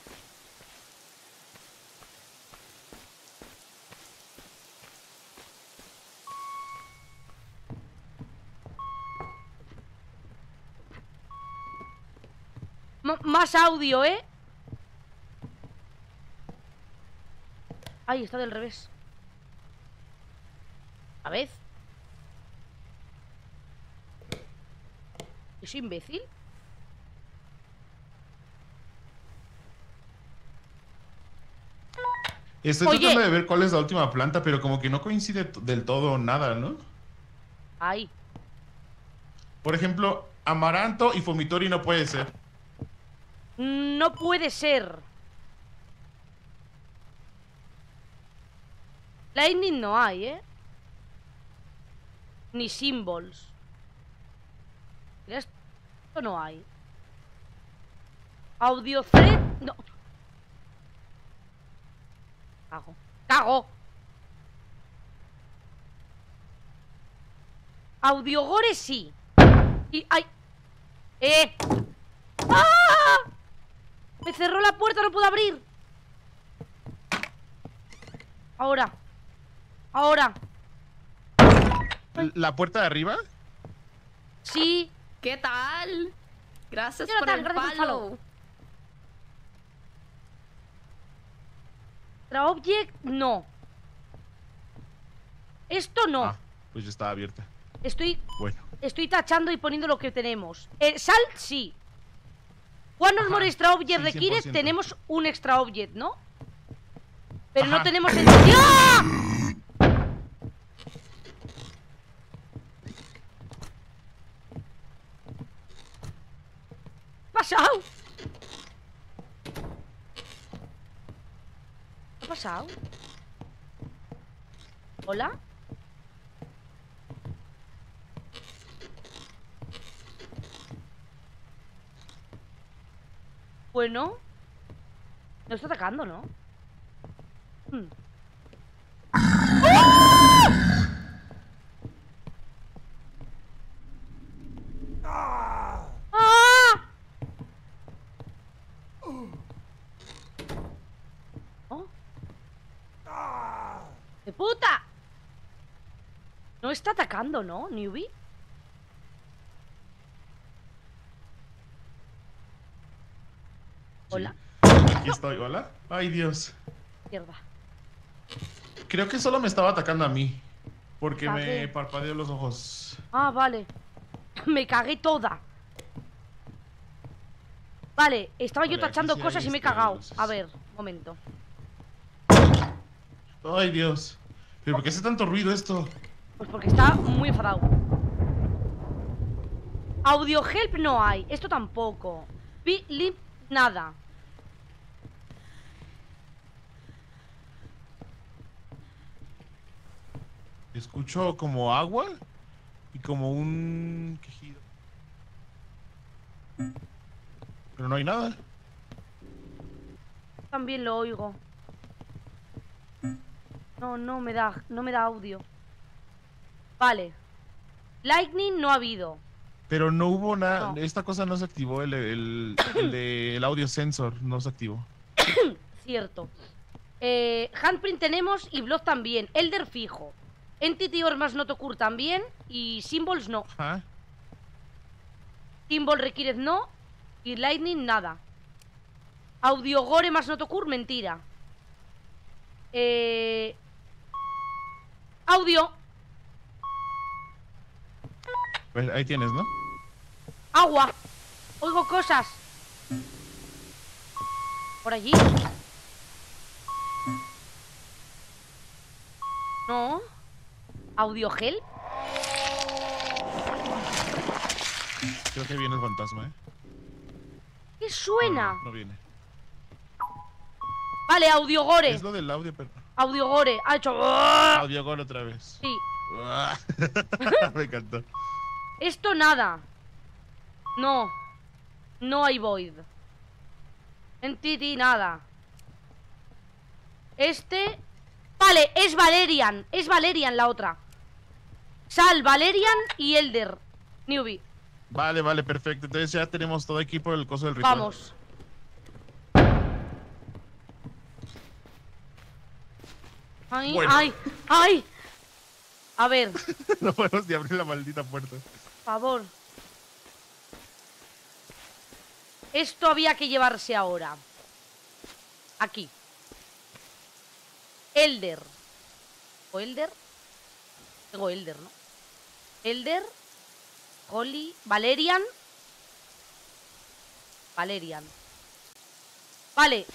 M- más audio, ¿eh? Ay, está del revés. A ver. ¿Yo soy imbécil? Estoy Oye. tratando de ver cuál es la última planta, pero como que no coincide del todo nada, ¿no? Ahí. Por ejemplo, amaranto y fumitori no puede ser. No puede ser. Lightning no hay, ¿eh? Ni symbols. Esto no hay. Audio thread. No. Cago. Cago. Audio gore sí. Y. ¡Ay! ¡Eh! ¡Ah! Me cerró la puerta, no puedo abrir. Ahora. Ahora. ¿La puerta de arriba? Sí. ¿Qué tal? Gracias por el gracias. Extra object, no. Esto no. Ah, pues ya estaba abierta. Estoy, Bueno. estoy tachando y poniendo lo que tenemos. Eh, salt, sí. Ajá, more extra object sí, requiere, 100%. tenemos un extra object, ¿no? Pero no tenemos el... ¡Ah! Pasado? ¿Qué ha pasado? ¿Hola? Bueno. No está atacando, ¿no? Hmm. ¡Ah! ¿Oh? ¡De puta! No está atacando, ¿no, Newbie? Hola. Aquí estoy, hola. Ay, Dios. Izquierda. Creo que solo me estaba atacando a mí. Porque me parpadeó los ojos. Ah, vale. Me cagué toda. Vale, estaba yo Vale, tachando sí cosas y me he este, cagado. A ver, momento. Ay, Dios. ¿Pero por qué hace tanto ruido esto? Pues porque está muy enfadado. Audio help no hay. Esto tampoco. Lip, nada. Escucho como agua y como un quejido. Pero no hay nada. También lo oigo. No, no me da, no me da audio. Vale. Lightning no ha habido. Pero no hubo nada. No. Esta cosa no se activó. El, el, el de- el audio sensor no se activó. Cierto. Eh, handprint tenemos y Blood también. Elder fijo. Entity or más Notocur también. Y Symbols no. Ajá. Symbol Required no. Y Lightning nada. Audio Gore más Notocur, mentira. Eh... Audio. Pues ahí tienes, ¿no? Agua. Oigo cosas. Por allí. No. Audio gel. Creo que viene el fantasma, ¿eh? ¿Qué suena? No, no viene. Vale, audio gore. Es lo del audio, pero. Audio gore. Ha hecho. Audio gol otra vez. Sí. Me encantó. Esto nada. No. No hay void. Entity nada. Este... Vale, es Valerian. Es Valerian la otra. Sal, Valerian y Elder. Newbie. Vale, vale, perfecto. Entonces ya tenemos todo aquí por el coso del ritual. Vamos. Ay, Bueno. ay, ay. A ver, no podemos ni abrir la maldita puerta. Favor. Esto había que llevarse ahora. Aquí. Elder. ¿O Elder? Tengo Elder, ¿no? Elder. Holly. Valerian. Valerian. Vale.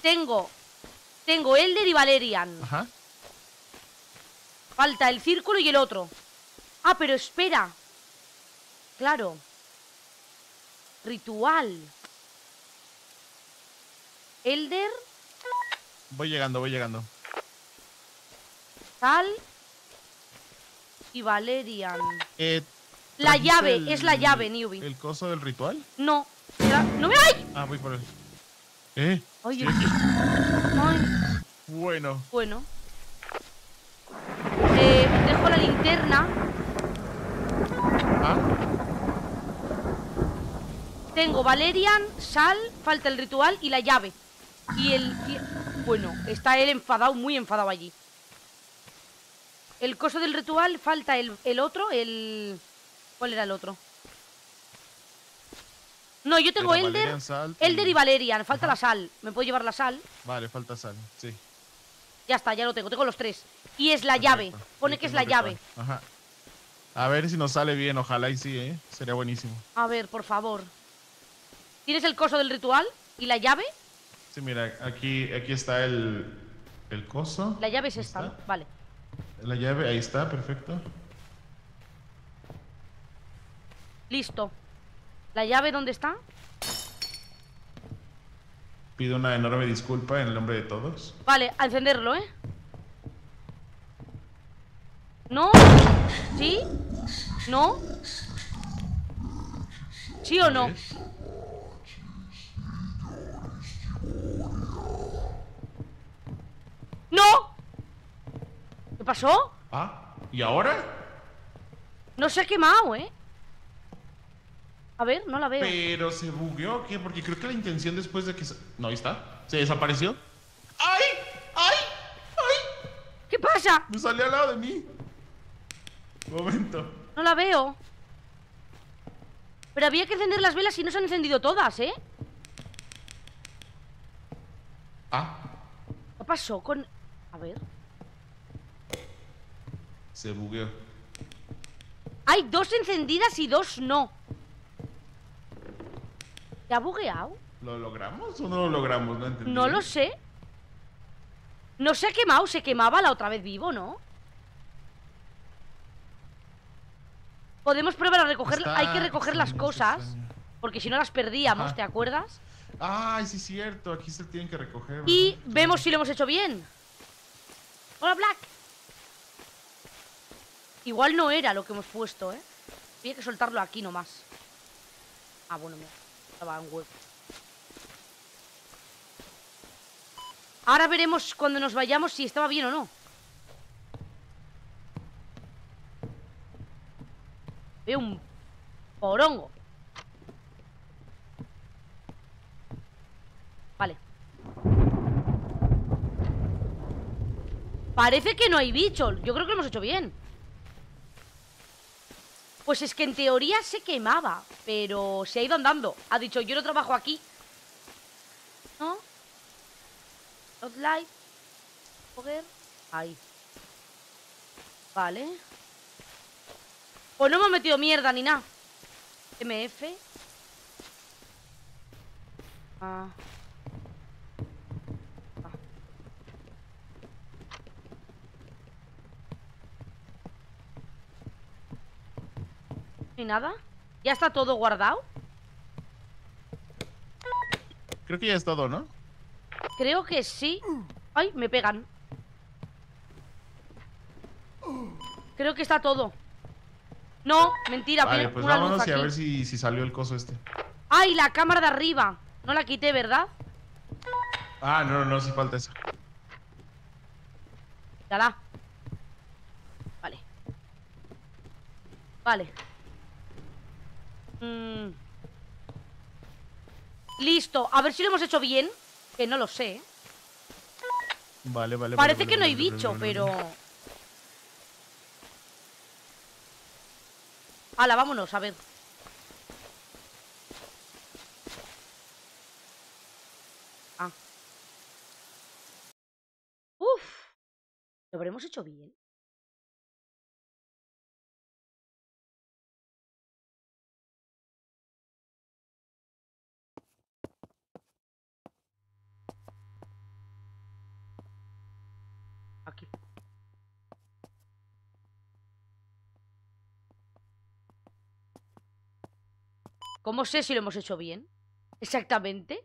Tengo. Tengo Elder y Valerian. Ajá. Falta el círculo y el otro. Ah, pero espera. Claro. Ritual. Elder, Voy llegando, voy llegando. Sal y Valerian. Eh, La ¿trajiste llave, el- es la llave, Newbie. ¿El coso del ritual? No. era- ¡No me ay! Ah, voy por él. Eh, ay. Bueno. Bueno. Eh, dejo la linterna. Ah, Tengo Valerian, Sal, falta el ritual y la llave. Y el... Bueno, está él enfadado, muy enfadado allí. El coso del ritual, falta el, el otro, el... ¿Cuál era el otro? No, yo tengo Elder, Valerian, Sal Elder y- y Valerian, falta Ajá. la sal. ¿Me puedo llevar la sal? Vale, falta sal. Sí. Ya está, ya lo tengo, tengo los tres. Y es la llave, pone Yo que es la llave. Ajá. A ver si nos sale bien, ojalá y sí, ¿eh? Sería buenísimo. A ver, por favor. ¿Tienes el coso del ritual y la llave? Sí, mira, aquí, aquí está el, el coso. La llave es esta. Vale. La llave, ahí está, perfecto. Listo. ¿La llave dónde está? Pido una enorme disculpa en el nombre de todos. Vale, a encenderlo, ¿eh? ¿No? ¿Sí? ¿No? ¿Sí o no? A ver. ¡No! ¿Qué pasó? Ah, ¿y ahora? No se ha quemado, ¿eh? A ver, no la veo. Pero se bugueó, ¿qué? Porque creo que la intención después de que... se- No, ahí está. Se desapareció. ¡Ay! ¡Ay! ¡Ay! ¿Qué pasa? Me salió al lado de mí. Momento. No la veo. Pero había que encender las velas y no se han encendido todas, ¿eh? Ah, ¿Qué pasó con...? A ver... se bugueó. Hay dos encendidas y dos no. ¿Te ha bugueado? ¿Lo logramos o no lo logramos? No entendí. No lo sé. No se ha quemado, se quemaba la otra vez vivo, ¿no? Podemos probar a recoger... Está Hay que recoger las cosas. Porque si no las perdíamos, Ajá. ¿te acuerdas? Ay, sí es cierto. Aquí se tienen que recoger. Y vemos si lo hemos hecho bien. Hola, Black. Igual no era lo que hemos puesto, ¿eh? Había que soltarlo aquí nomás. Ah, bueno, mira. Estaba en hueco. Ahora veremos cuando nos vayamos si estaba bien o no. Veo un porongo. Parece que no hay bicho. Yo creo que lo hemos hecho bien. Pues es que en teoría se quemaba, pero se ha ido andando. Ha dicho, yo no trabajo aquí. ¿No? Not light. Joder. Ahí. Vale. Pues no hemos metido mierda ni nada. MF. Ah. ¿Y nada? ¿Ya está todo guardado? Creo que ya es todo, ¿no? Creo que sí. Ay, me pegan. Creo que está todo. No, mentira, Vale, pues vámonos y a ver si, si salió el coso este. ¡Ay, la cámara de arriba! No la quité, ¿verdad? Ah, no, no, no, sí falta eso. Dala. Vale. Vale. Mm. Listo. A ver si lo hemos hecho bien. Que no lo sé. Vale, vale. Parece vale, que no hay vale, bicho, pero... Hala, vámonos, a ver. Ah. Uf. ¿Lo habremos hecho bien? ¿Cómo sé si lo hemos hecho bien? Exactamente.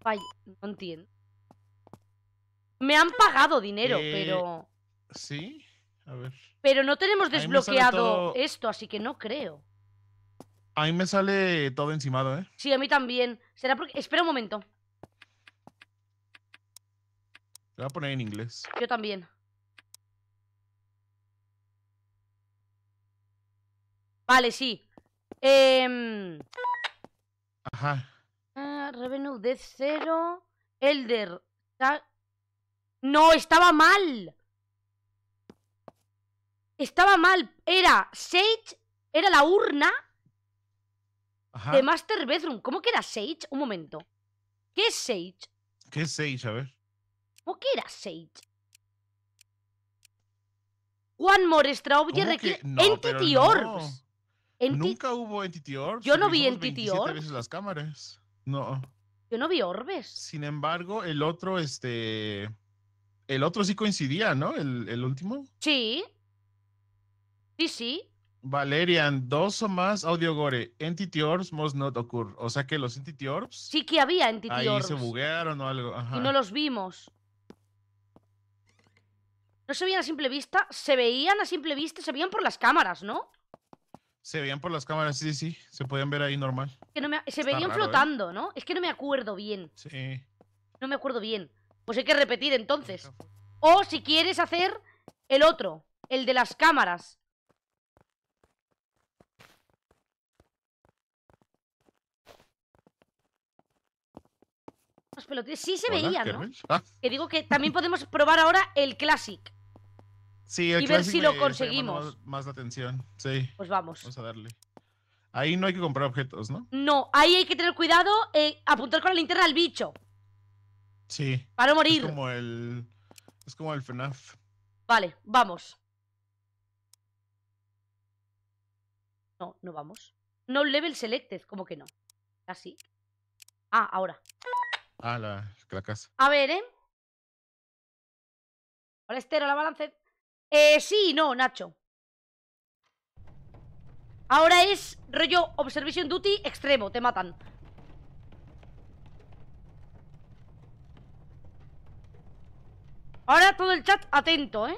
Vaya, no entiendo. Me han pagado dinero, Eh, pero... Sí, a ver. Pero no tenemos desbloqueado todo- esto, así que no creo. A mí me sale todo encimado, ¿eh? Sí, a mí también. Será porque... Espera un momento. Lo voy a poner en inglés. Yo también. Vale, sí. Em, Ajá. ah, revenue de cero. Elder. ta- No, estaba mal. Estaba mal. Era Sage. Era la urna Ajá. de Master Bedroom. ¿Cómo que era Sage? Un momento. ¿Qué es Sage? ¿Qué es Sage? A ver. ¿Cómo que era Sage? One more extra object requiere No, Entity no. Orbs. Enti- Nunca hubo Entity Orbs. Yo no vi Entity 27 Orbs. veces las cámaras. No. Yo no vi orbes. Sin embargo, el otro, este. El otro sí coincidía, ¿no? El, el último. Sí. Sí, sí. Valerian, dos o más audio gore. Entity Orbs must not occur. O sea que los Entity Orbs. Sí que había Entity ahí Orbs. se buguearon o algo. Ajá. Y no los vimos. No se veían a simple vista. Se veían a simple vista. Se veían por las cámaras, ¿no? Se veían por las cámaras, sí, sí. Se podían ver ahí normal. Que no me- Se Está raro, ¿eh? flotando, ¿no? Es que no me acuerdo bien. Sí. No me acuerdo bien. Pues hay que repetir entonces. O si quieres hacer el otro. El de las cámaras. Los sí se Hola, veían, ¿no? Ah, Que digo que también podemos probar ahora el Classic. Sí, el Y ver si lo llamando conseguimos. Más, más la atención. Sí. Pues vamos. Vamos a darle. Ahí no hay que comprar objetos, ¿no? No, ahí hay que tener cuidado. eh, apuntar con la linterna al bicho. Sí. Para no Es morir. como el. Es como el FNAF. Vale, vamos. No, no vamos. No level selected, ¿cómo que no? Así. Ah, ahora. Ah, la, la casa. A ver, ¿eh? Hola, Estero, la balance. Eh, sí, y no, Nacho. Ahora es rollo Observation Duty extremo, te matan. Ahora todo el chat atento, ¿eh?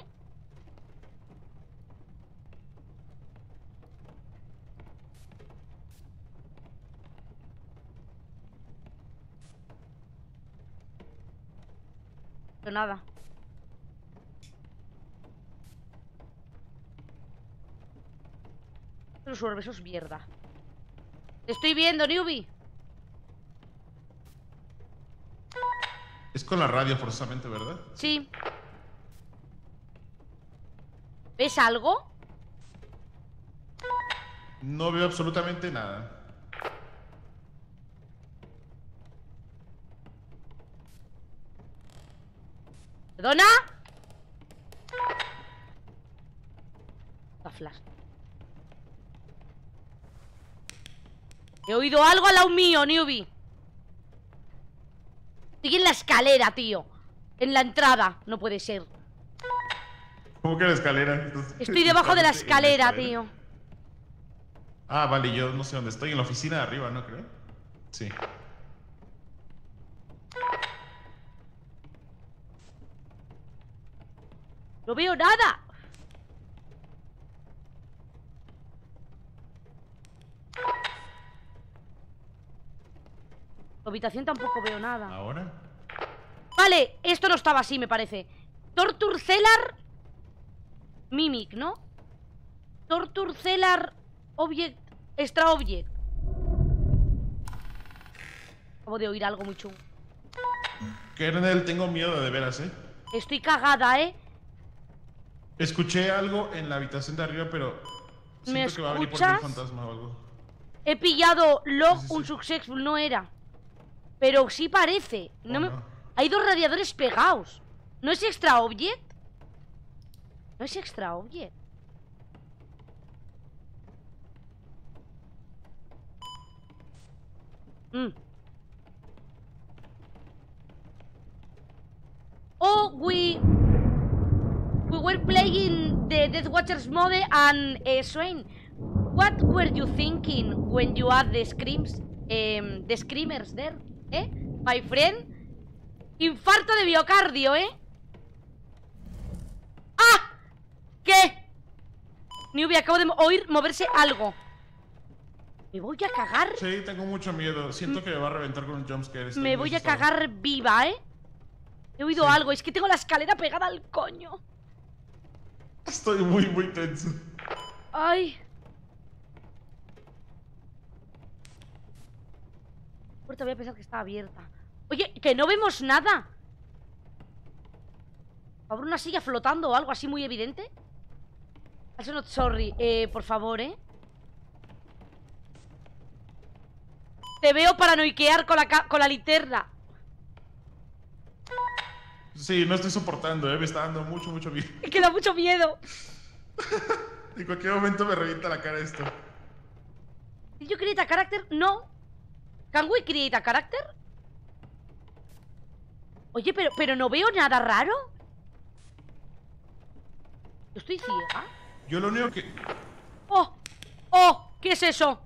Pero eso es mierda. Te estoy viendo, newbie. Es con la radio forzosamente, ¿verdad? Sí. ¿Ves algo? No veo absolutamente nada. ¿Perdona? La flash. He oído algo al lado mío, newbie. Estoy en la escalera, tío. En la entrada. No puede ser. ¿Cómo que la escalera? Estoy debajo de la Literalmente en escalera, tío. Ah, vale, yo no sé dónde estoy. En la oficina de arriba, ¿no creo? Sí. No veo nada. Tu habitación tampoco veo nada. ¿Ahora? Vale, esto no estaba así, me parece. Torture Cellar Mimic, ¿no? Torture Cellar Object Extra Object Acabo de oír algo muy chungo Kernel, tengo miedo de veras, ¿eh? Estoy cagada, ¿eh? Escuché algo en la habitación de arriba, pero ¿Me siento que va a venir por un fantasma o algo. He pillado log Sí, sí, un successful, no era Pero sí parece no me-. Hay dos radiadores pegados ¿No es extra object? No es extra object Mm. Oh, we we were playing the Death Watchers mode and uh, Swain, what were you thinking when you had the screams, em, the screamers there, eh, my friend? Infarto de miocardio, ¿eh? ¡Ah! ¿Qué? Newbie, acabo de oír moverse algo. Me voy a cagar. Sí, tengo mucho miedo. Siento que me va a reventar con un jumpscare. estoy Me voy a asustado. cagar viva, ¿eh? He oído Sí. algo. Es que tengo la escalera pegada al coño. Estoy muy, muy tenso. Ay. Puerta voy a pensar que está abierta. Oye, que no vemos nada. ¿Habrá una silla flotando o algo así muy evidente? Also not sorry. Eh, por favor, ¿eh? Te veo paranoiquear con la, con la linterna. Sí, no estoy soportando, ¿eh? Me está dando mucho, mucho miedo. Es que da mucho miedo. En cualquier momento me revienta la cara esto. ¿Did you create a character? No. Can we create a character? Oye, pero, pero no veo nada raro. Yo estoy ciega. Yo lo único que... ¡Oh! ¡Oh! ¿Qué es eso?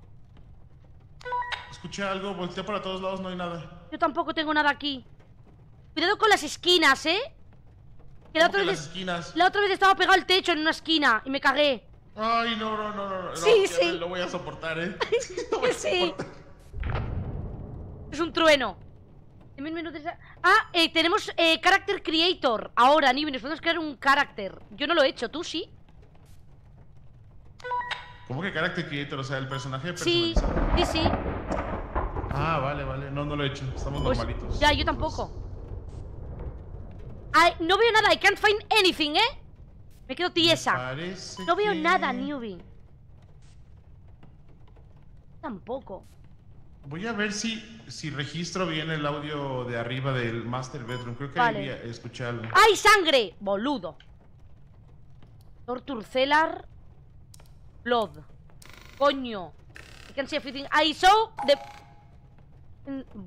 Escuché algo, volteé para todos lados, no hay nada. Yo tampoco tengo nada aquí. Cuidado con las esquinas, ¿eh? Que la ¿Cómo otra, que vez, las esquinas? la otra vez estaba pegado al techo en una esquina y me cagué. Ay, no, no, no, no. Sí, sí. Lo voy a soportar, ¿eh? Lo voy a Sí. soportar. Es un trueno. De esa- Ah, eh, tenemos eh, Character Creator. Ahora, Nibi, nos podemos crear un carácter. Yo no lo he hecho, ¿tú sí? ¿Cómo que character creator? O sea, el personaje Sí, sí, sí. Ah, vale, vale. No, no lo he hecho. Estamos Pues, normalitos. ya, yo tampoco. Ay, no veo nada, I can't find anything, ¿eh? Me quedo tiesa. No veo que- nada, newbie. Tampoco. Voy a ver si, si registro bien el audio de arriba del Master Bedroom. Creo que Vale. ahí escuché algo. ¡Ay, sangre! Boludo. Torture Cellar. Blood. Coño. I can see everything. I saw the...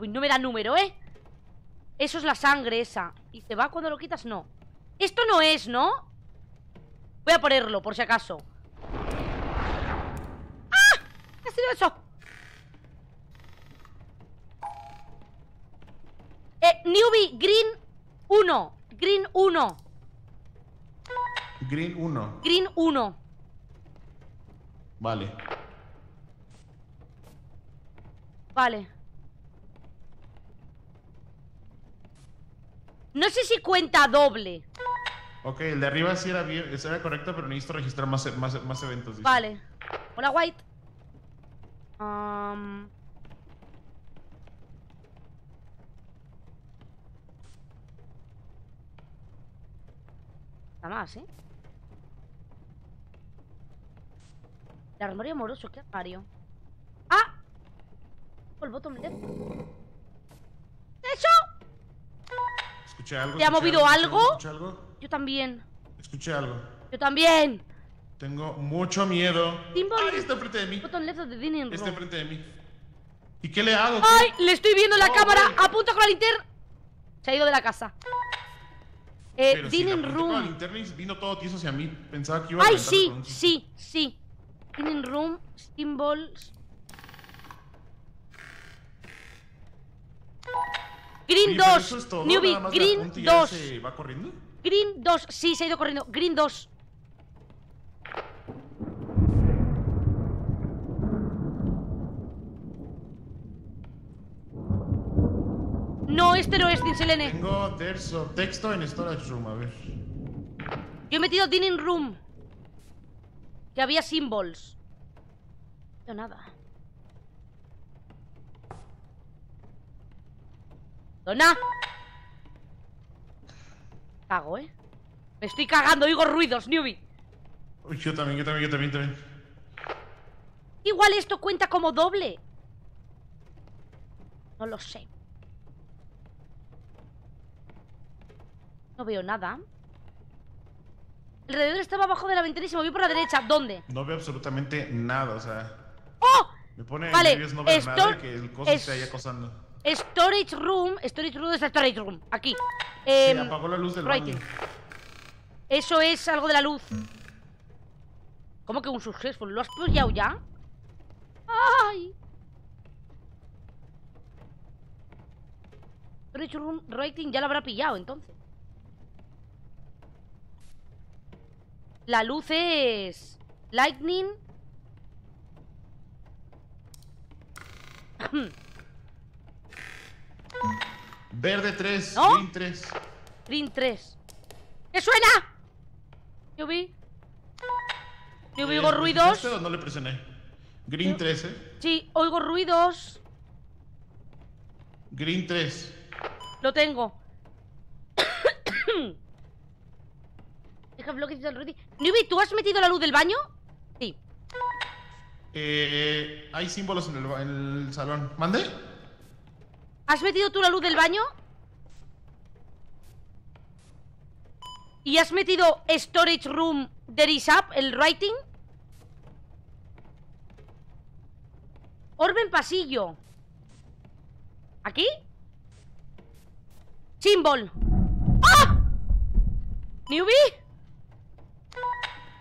No me da número, ¿eh? Eso es la sangre esa. ¿Y se va cuando lo quitas? No. Esto no es, ¿no? Voy a ponerlo, por si acaso. ¡Ah! ¿Qué ha sido eso? Eh, newbie, green 1. Green 1. Green 1. Green 1. Vale. Vale. No sé si cuenta doble. Ok, el de arriba sí era bien, era correcto, pero necesito registrar más, más, más eventos. dice. Vale. Hola, White. Am. Nada más, ¿eh? El armario amoroso, ¿qué armario? ¡Ah! El botón left. ¡Eso! Escuché algo. ¿Te ha movido algo? Escuché algo. Yo también. Escuché algo. Yo también. Tengo mucho miedo. Symbol- Ay, está enfrente de mí. Botón left dining Está enfrente de mí. ¿Y qué le hago? ¡Ay! Le estoy viendo en la Oh, cámara. Apunta con la linterna. Se ha ido de la casa. Eh, Pero dining la room. vino todo tieso hacia mí. Pensaba que iba a ¡Ay, sí! con un- Sí, sí. Dining room, symbols. Green Oye, pero 2. eso es todo, Newbie, Green apunto y ya 2. se va corriendo? Green 2. Sí, se ha ido corriendo. Green 2. No, este no es Tinselene. Tengo terzo- texto en storage room, a ver. Yo he metido Dining Room. Que había symbols. No, nada. Dona. Cago, ¿eh? Me estoy cagando, oigo ruidos, newbie. Uy, yo también, yo también, yo también, también. Igual esto cuenta como doble. No lo sé. No veo nada. El alrededor estaba abajo de la ventana y se movió por la derecha. ¿Dónde? No veo absolutamente nada, o sea. ¡Oh! Me pone Vale, nervios no ver nada que el coso esté ahí acosando. Storage room. Storage room, ¿dónde está Storage room? Aquí. Sí, Em, apagó la luz del baño. Eso es algo de la luz. ¿Cómo que un successful? ¿Lo has pillado ya? ¡Ay! Storage room writing ya lo habrá pillado entonces. La luz es... Lightning. Verde 3, ¿No? green 3. Green 3. ¿Qué suena? Yo vi. Yo oigo ruidos. o no le presioné? Green 3, eh. Sí, oigo ruidos. Green 3. Lo tengo. Deja bloques del ready. Newbie, ¿tú has metido la luz del baño? Sí. Eh, hay símbolos en el, ba- en el salón. ¿Mande? ¿Has metido tú la luz del baño? ¿Y has metido storage room there is up, el writing? Orbe en pasillo. ¿Aquí? Symbol. ¡Ah! ¿Newbie?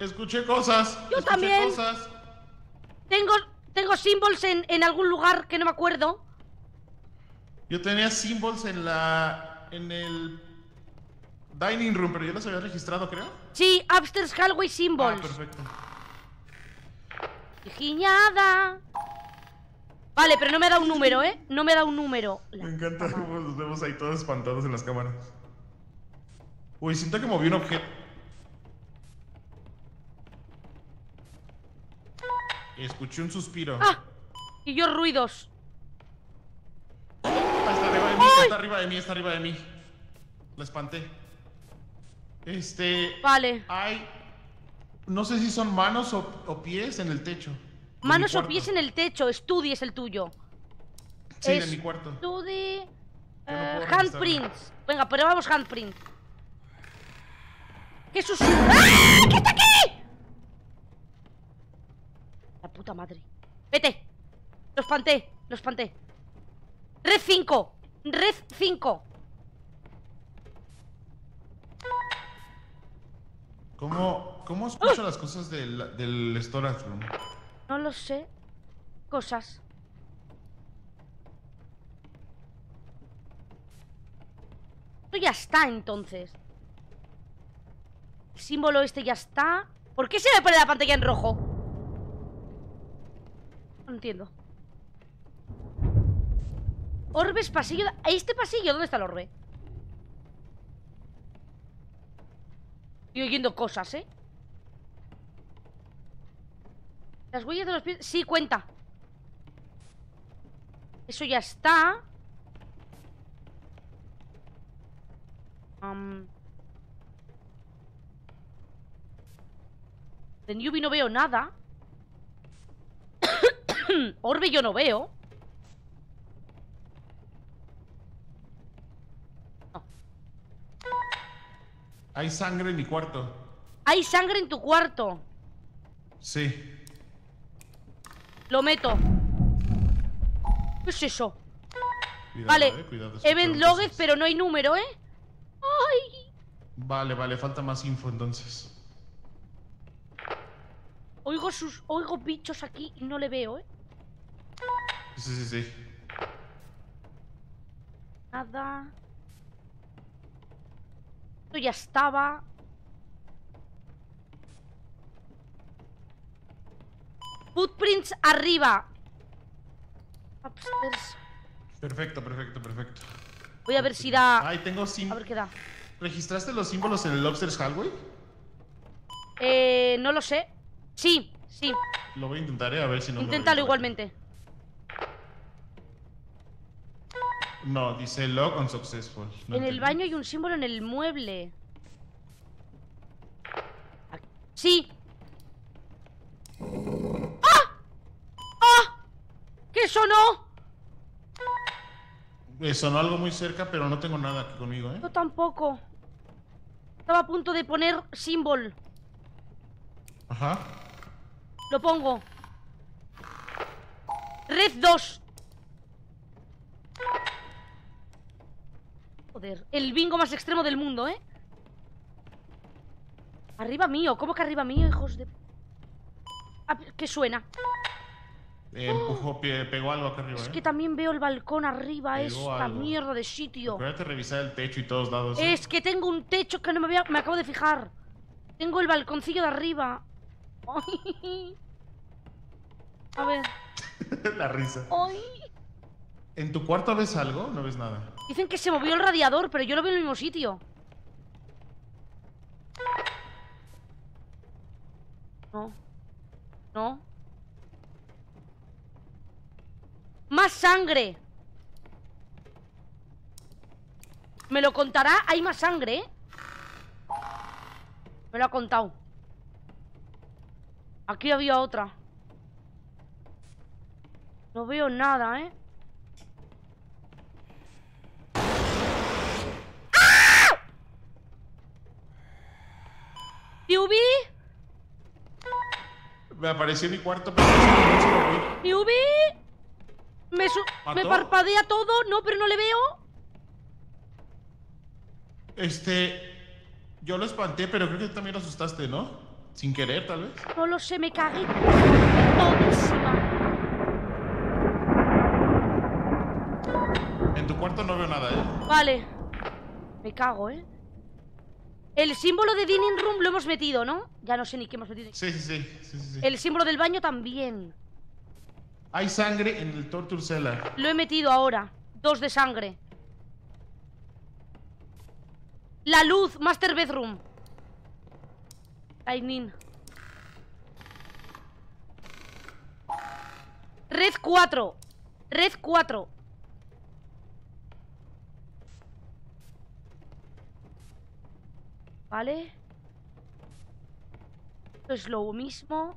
Escuché cosas. Yo escuché también. cosas. Tengo, tengo symbols en, en algún lugar que no me acuerdo. Yo tenía symbols en la. en el. Dining room, pero yo los había registrado, creo. Sí, upstairs hallway Ah, symbols. perfecto. Giñada. Vale, pero no me dado un número, ¿eh? No me dado un número. La Me encanta cómo nos vemos ahí todos espantados en las cámaras. Uy, siento que moví un objeto. Escuché un suspiro. ¡Ah! Y yo ruidos. Está arriba de mí, está arriba de mí, está arriba de mí. La espanté. Este. Vale. Hay. No sé si son manos o, o pies en el techo. Manos o pies en el techo. Studi es el tuyo. Sí, es de mi cuarto. Studi. No eh, handprints. Venga, pero vamos handprint. ¿Qué sus... ¡Ah! ¿Qué está aquí? Puta madre. Vete. Lo espanté. Lo espanté. Red 5. Red 5. ¿Cómo, cómo escucho las cosas del, del storage room? No lo sé. Cosas. Esto ya está entonces. El símbolo este ya está. ¿Por qué se me pone la pantalla en rojo? Entiendo. Orbes pasillo. ¿Este pasillo? ¿Dónde está el orbe? Estoy oyendo cosas, ¿eh? Las huellas de los pies... Sí, cuenta. Eso ya está. Am. De Newbie no veo nada. Orbe yo no veo. Hay sangre en mi cuarto. Hay sangre en tu cuarto. Sí. Lo meto. ¿Qué es eso? Cuidado, Vale. eh, cuidado, Event logged, pero no hay número, ¿eh? ¡Ay! Vale, vale, falta más info entonces. Oigo sus. Oigo bichos aquí y no le veo, ¿eh? Sí, sí, sí. Nada. Esto ya estaba. Footprints arriba. Upstairs. Perfecto, perfecto, perfecto. Voy a ver si da. Ay, tengo A símbolos. ver qué da. ¿Registraste los símbolos en el Lobster's Hallway? Eh, no lo sé. Sí, sí. Lo voy a intentar, eh, a ver si no. Inténtalo igualmente. No, dice log unsuccessful. No en el baño hay un símbolo en el mueble. Sí. ¡Ah! ¡Ah! ¿Qué sonó? Eh, sonó algo muy cerca, pero no tengo nada aquí conmigo, ¿eh? Yo tampoco. Estaba a punto de poner símbolo. Ajá. Lo pongo. Red 2. Joder, el bingo más extremo del mundo, ¿eh? Arriba mío, ¿cómo que arriba mío, hijos de... Ah, ¿Qué suena? Eh, empujó, pe- pegó algo acá arriba, Es ¿eh? que también veo el balcón arriba, Pegó esta algo. mierda de sitio. Acuérdate revisar el techo y todos lados. ¿eh? Es que tengo un techo que no me, había- me acabo de fijar. Tengo el balconcillo de arriba. Ay. A ver. La risa. Ay. ¿En tu cuarto ves algo? No ves nada. Dicen que se movió el radiador, pero yo lo veo en el mismo sitio. No. No. Más sangre. ¿Me lo contará? Hay más sangre, ¿eh? Me lo ha contado. Aquí había otra. No veo nada, ¿eh? ¿Yubi? Me apareció en mi cuarto, pero no. Me, me parpadea todo, no, pero no le veo. Este. Yo lo espanté, pero creo que tú también lo asustaste, ¿no? Sin querer, tal vez. No lo sé, me cagué todísima. En tu cuarto no veo nada, ¿eh? Vale. Me cago, ¿eh? El símbolo de dining room lo hemos metido, ¿no? Ya no sé ni qué hemos metido. Sí, sí, sí. sí, sí. El símbolo del baño también. Hay sangre en el Torture Cellar. Lo he metido ahora. Dos de sangre. La luz, Master Bedroom. Lightning. Red 4. Red 4. Vale. Esto es lo mismo.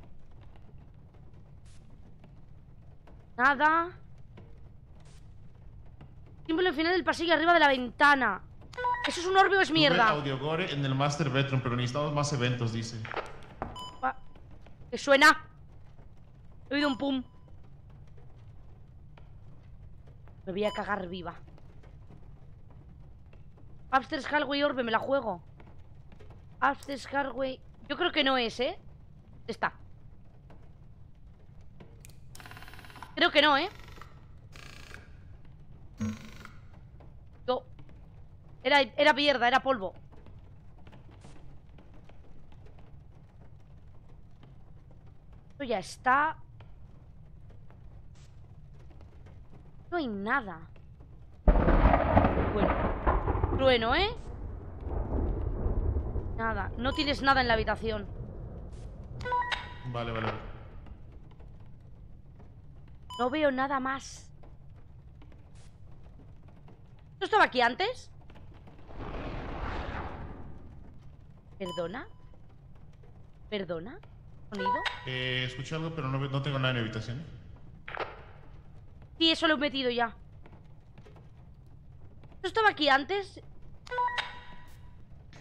Nada. Símbolo al final del pasillo arriba de la ventana. ¿Eso es un orbe o es mierda? audio gore en el Master Bedroom, pero necesitamos más eventos, dice. ¿Qué suena? He oído un pum. Me voy a cagar viva. Upstairs Hallway Orbe, me la juego. Upstairs Hallway... Yo creo que no es, ¿eh? Está. Creo que no, ¿eh? Yo... Era, era mierda, era polvo. Esto ya está. No hay nada. Bueno. Trueno, ¿eh? Nada. No tienes nada en la habitación. Vale, vale. No veo nada más. ¿No estaba aquí antes? ¿Perdona? ¿Perdona? ¿Sonido? Eh, escuché algo, pero no, tengo nada en mi habitación. Sí, eso lo he metido ya. ¿No estaba aquí antes?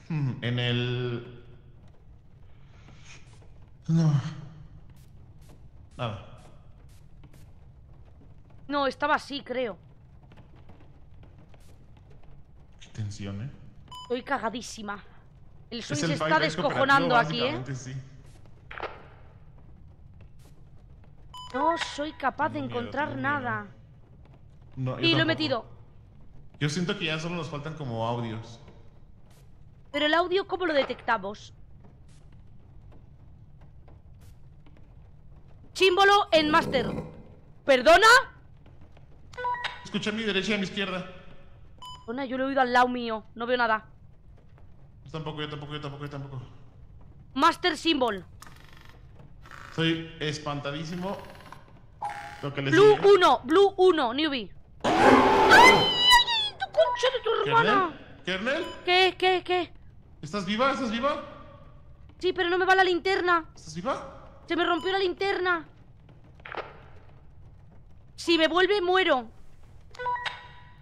En el. No. Nada. No, estaba así, creo. Qué tensión, ¿eh? Estoy cagadísima. El Es Swing el se está descojonando aquí, ¿eh? sí. No soy capaz de Tengo encontrar nada. No, Y lo he metido. Yo siento que ya solo nos faltan como audios. Pero el audio, ¿cómo lo detectamos? Símbolo en Master. ¿Perdona? Escucha a mi derecha y a mi izquierda. Perdona, yo lo he oído al lado mío. No veo nada. Yo tampoco, yo tampoco, yo tampoco, yo tampoco. Master Symbol. Estoy espantadísimo. Lo que les Blue sigue. 1, Blue 1, newbie. ¡Ay! ¡Ay! ¡Tu concha de tu hermana! ¿Kernel? ¿Kernel? ¿Qué, qué, qué? ¿Estás viva? ¿Estás viva? Sí, pero no me va la linterna. ¿Estás viva? Se me rompió la linterna. Si me vuelve, muero.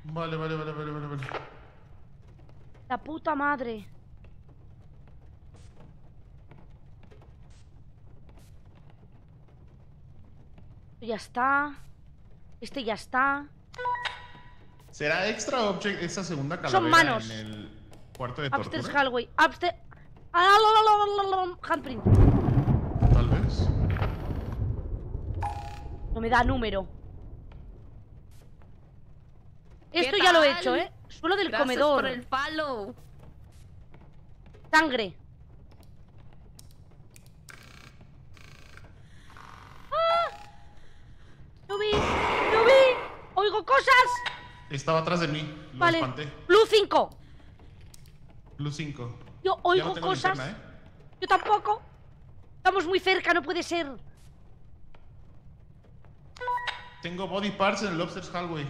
Vale, vale, vale, vale, vale, vale. La puta madre. Ya está. Este ya está. ¿Será extra object esa segunda calavera Son manos. en el cuarto de Upstairs tortura? hallway. Upstairs. Ah, Handprint. Tal vez. No me da número. ¿Qué Esto ya lo he hecho, ¿eh? Suelo del Gracias comedor. por el follow. Sangre. ¡Ah! ¡No vi! ¡No vi! ¡Oigo cosas! Estaba atrás de mí. Lo vale. espanté. Blue 5. Blue 5. Yo oigo no tengo cosas. linterna, ¿eh? Yo tampoco. Estamos muy cerca, no puede ser. Tengo body parts en el Upstairs Hallway.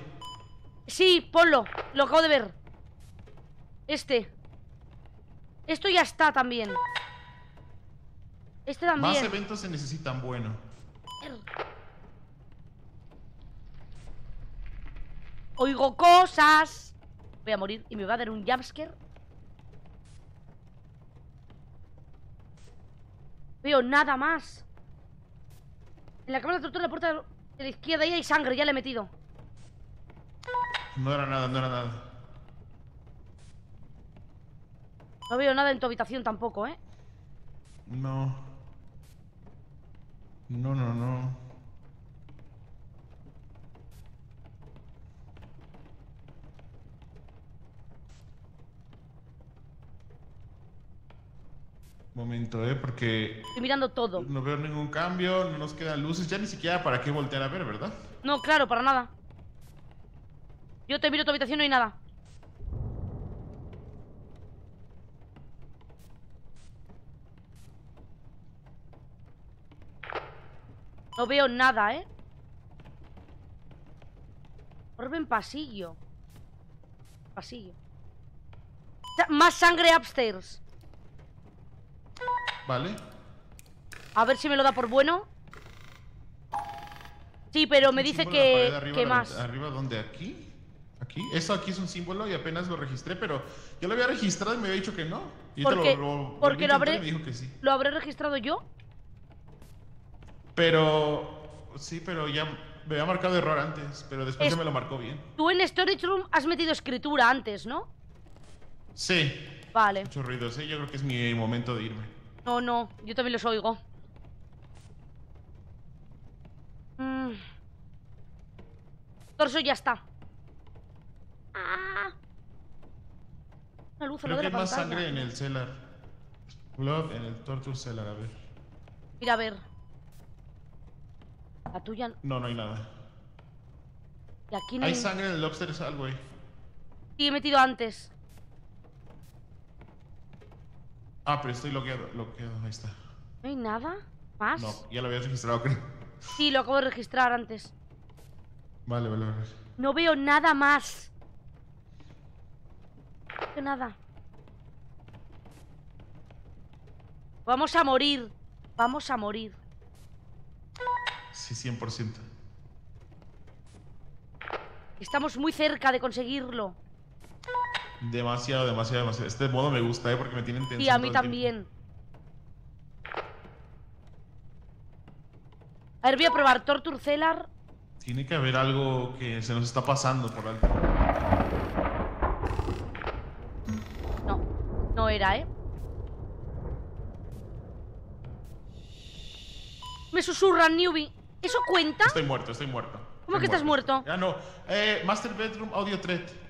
Sí, ponlo. Lo acabo de ver. Este. Esto ya está también. Este Más también. eventos se necesitan, bueno. Oigo cosas. Voy a morir y me va a dar un jumpscare. Veo nada más. En la cámara de tortura, la puerta de la izquierda, ahí hay sangre, ya le he metido. No era nada, no era nada. No veo nada en tu habitación tampoco, ¿eh? No. No, no, no. Momento, eh, porque Estoy mirando todo. no veo ningún cambio, no nos quedan luces, ya ni siquiera para qué voltear a ver, ¿verdad? No, claro, para nada. Yo te miro tu habitación, no hay nada. No veo nada, ¿eh? Orbe en pasillo. Pasillo. Más sangre upstairs. Vale. A ver si me lo da por bueno. Sí, pero me dice que, arriba que más. ¿Arriba dónde? ¿Aquí? ¿Aquí? Eso aquí es un símbolo y apenas lo registré, pero yo lo había registrado y me había dicho que no. Y Porque- lo, lo volví porque lo habré- me dijo que sí. ¿Lo habré registrado yo? Pero... Sí, pero ya me había marcado error antes, pero después Es- ya me lo marcó bien. Tú en Storage Room has metido escritura antes, ¿no? Sí. Vale. Mucho ruido, sí, yo creo que es mi momento de irme. No, no, yo también los oigo. Mm. Torso ya está. Ah. Una luz Creo que hay más sangre en el cellar. Blood en el Torture Cellar, a ver. Mira, a ver. La tuya. No, no hay nada. Y aquí no Hay hay. sangre en el Lobster Hallway. Sí, he metido antes. Ah, pero estoy bloqueado, bloqueado, ahí está. ¿No hay nada? ¿Más? No, ya lo habías registrado, creo. Sí, lo acabo de registrar antes. Vale, vale, vale. No veo nada más. No veo nada. Vamos a morir. Vamos a morir. Sí, 100%. Estamos muy cerca de conseguirlo. Demasiado, demasiado, demasiado. Este modo me gusta, ¿eh? Porque me tienen tensión Y a mí también. A ver, voy a probar Torture Cellar. Tiene que haber algo que se nos está pasando por alto. No, no era, ¿eh? Me susurran, newbie. ¿Eso cuenta? Estoy muerto, estoy muerto. ¿Cómo Estoy que estás muerto? Ya no. Eh, Master Bedroom Audio Thread.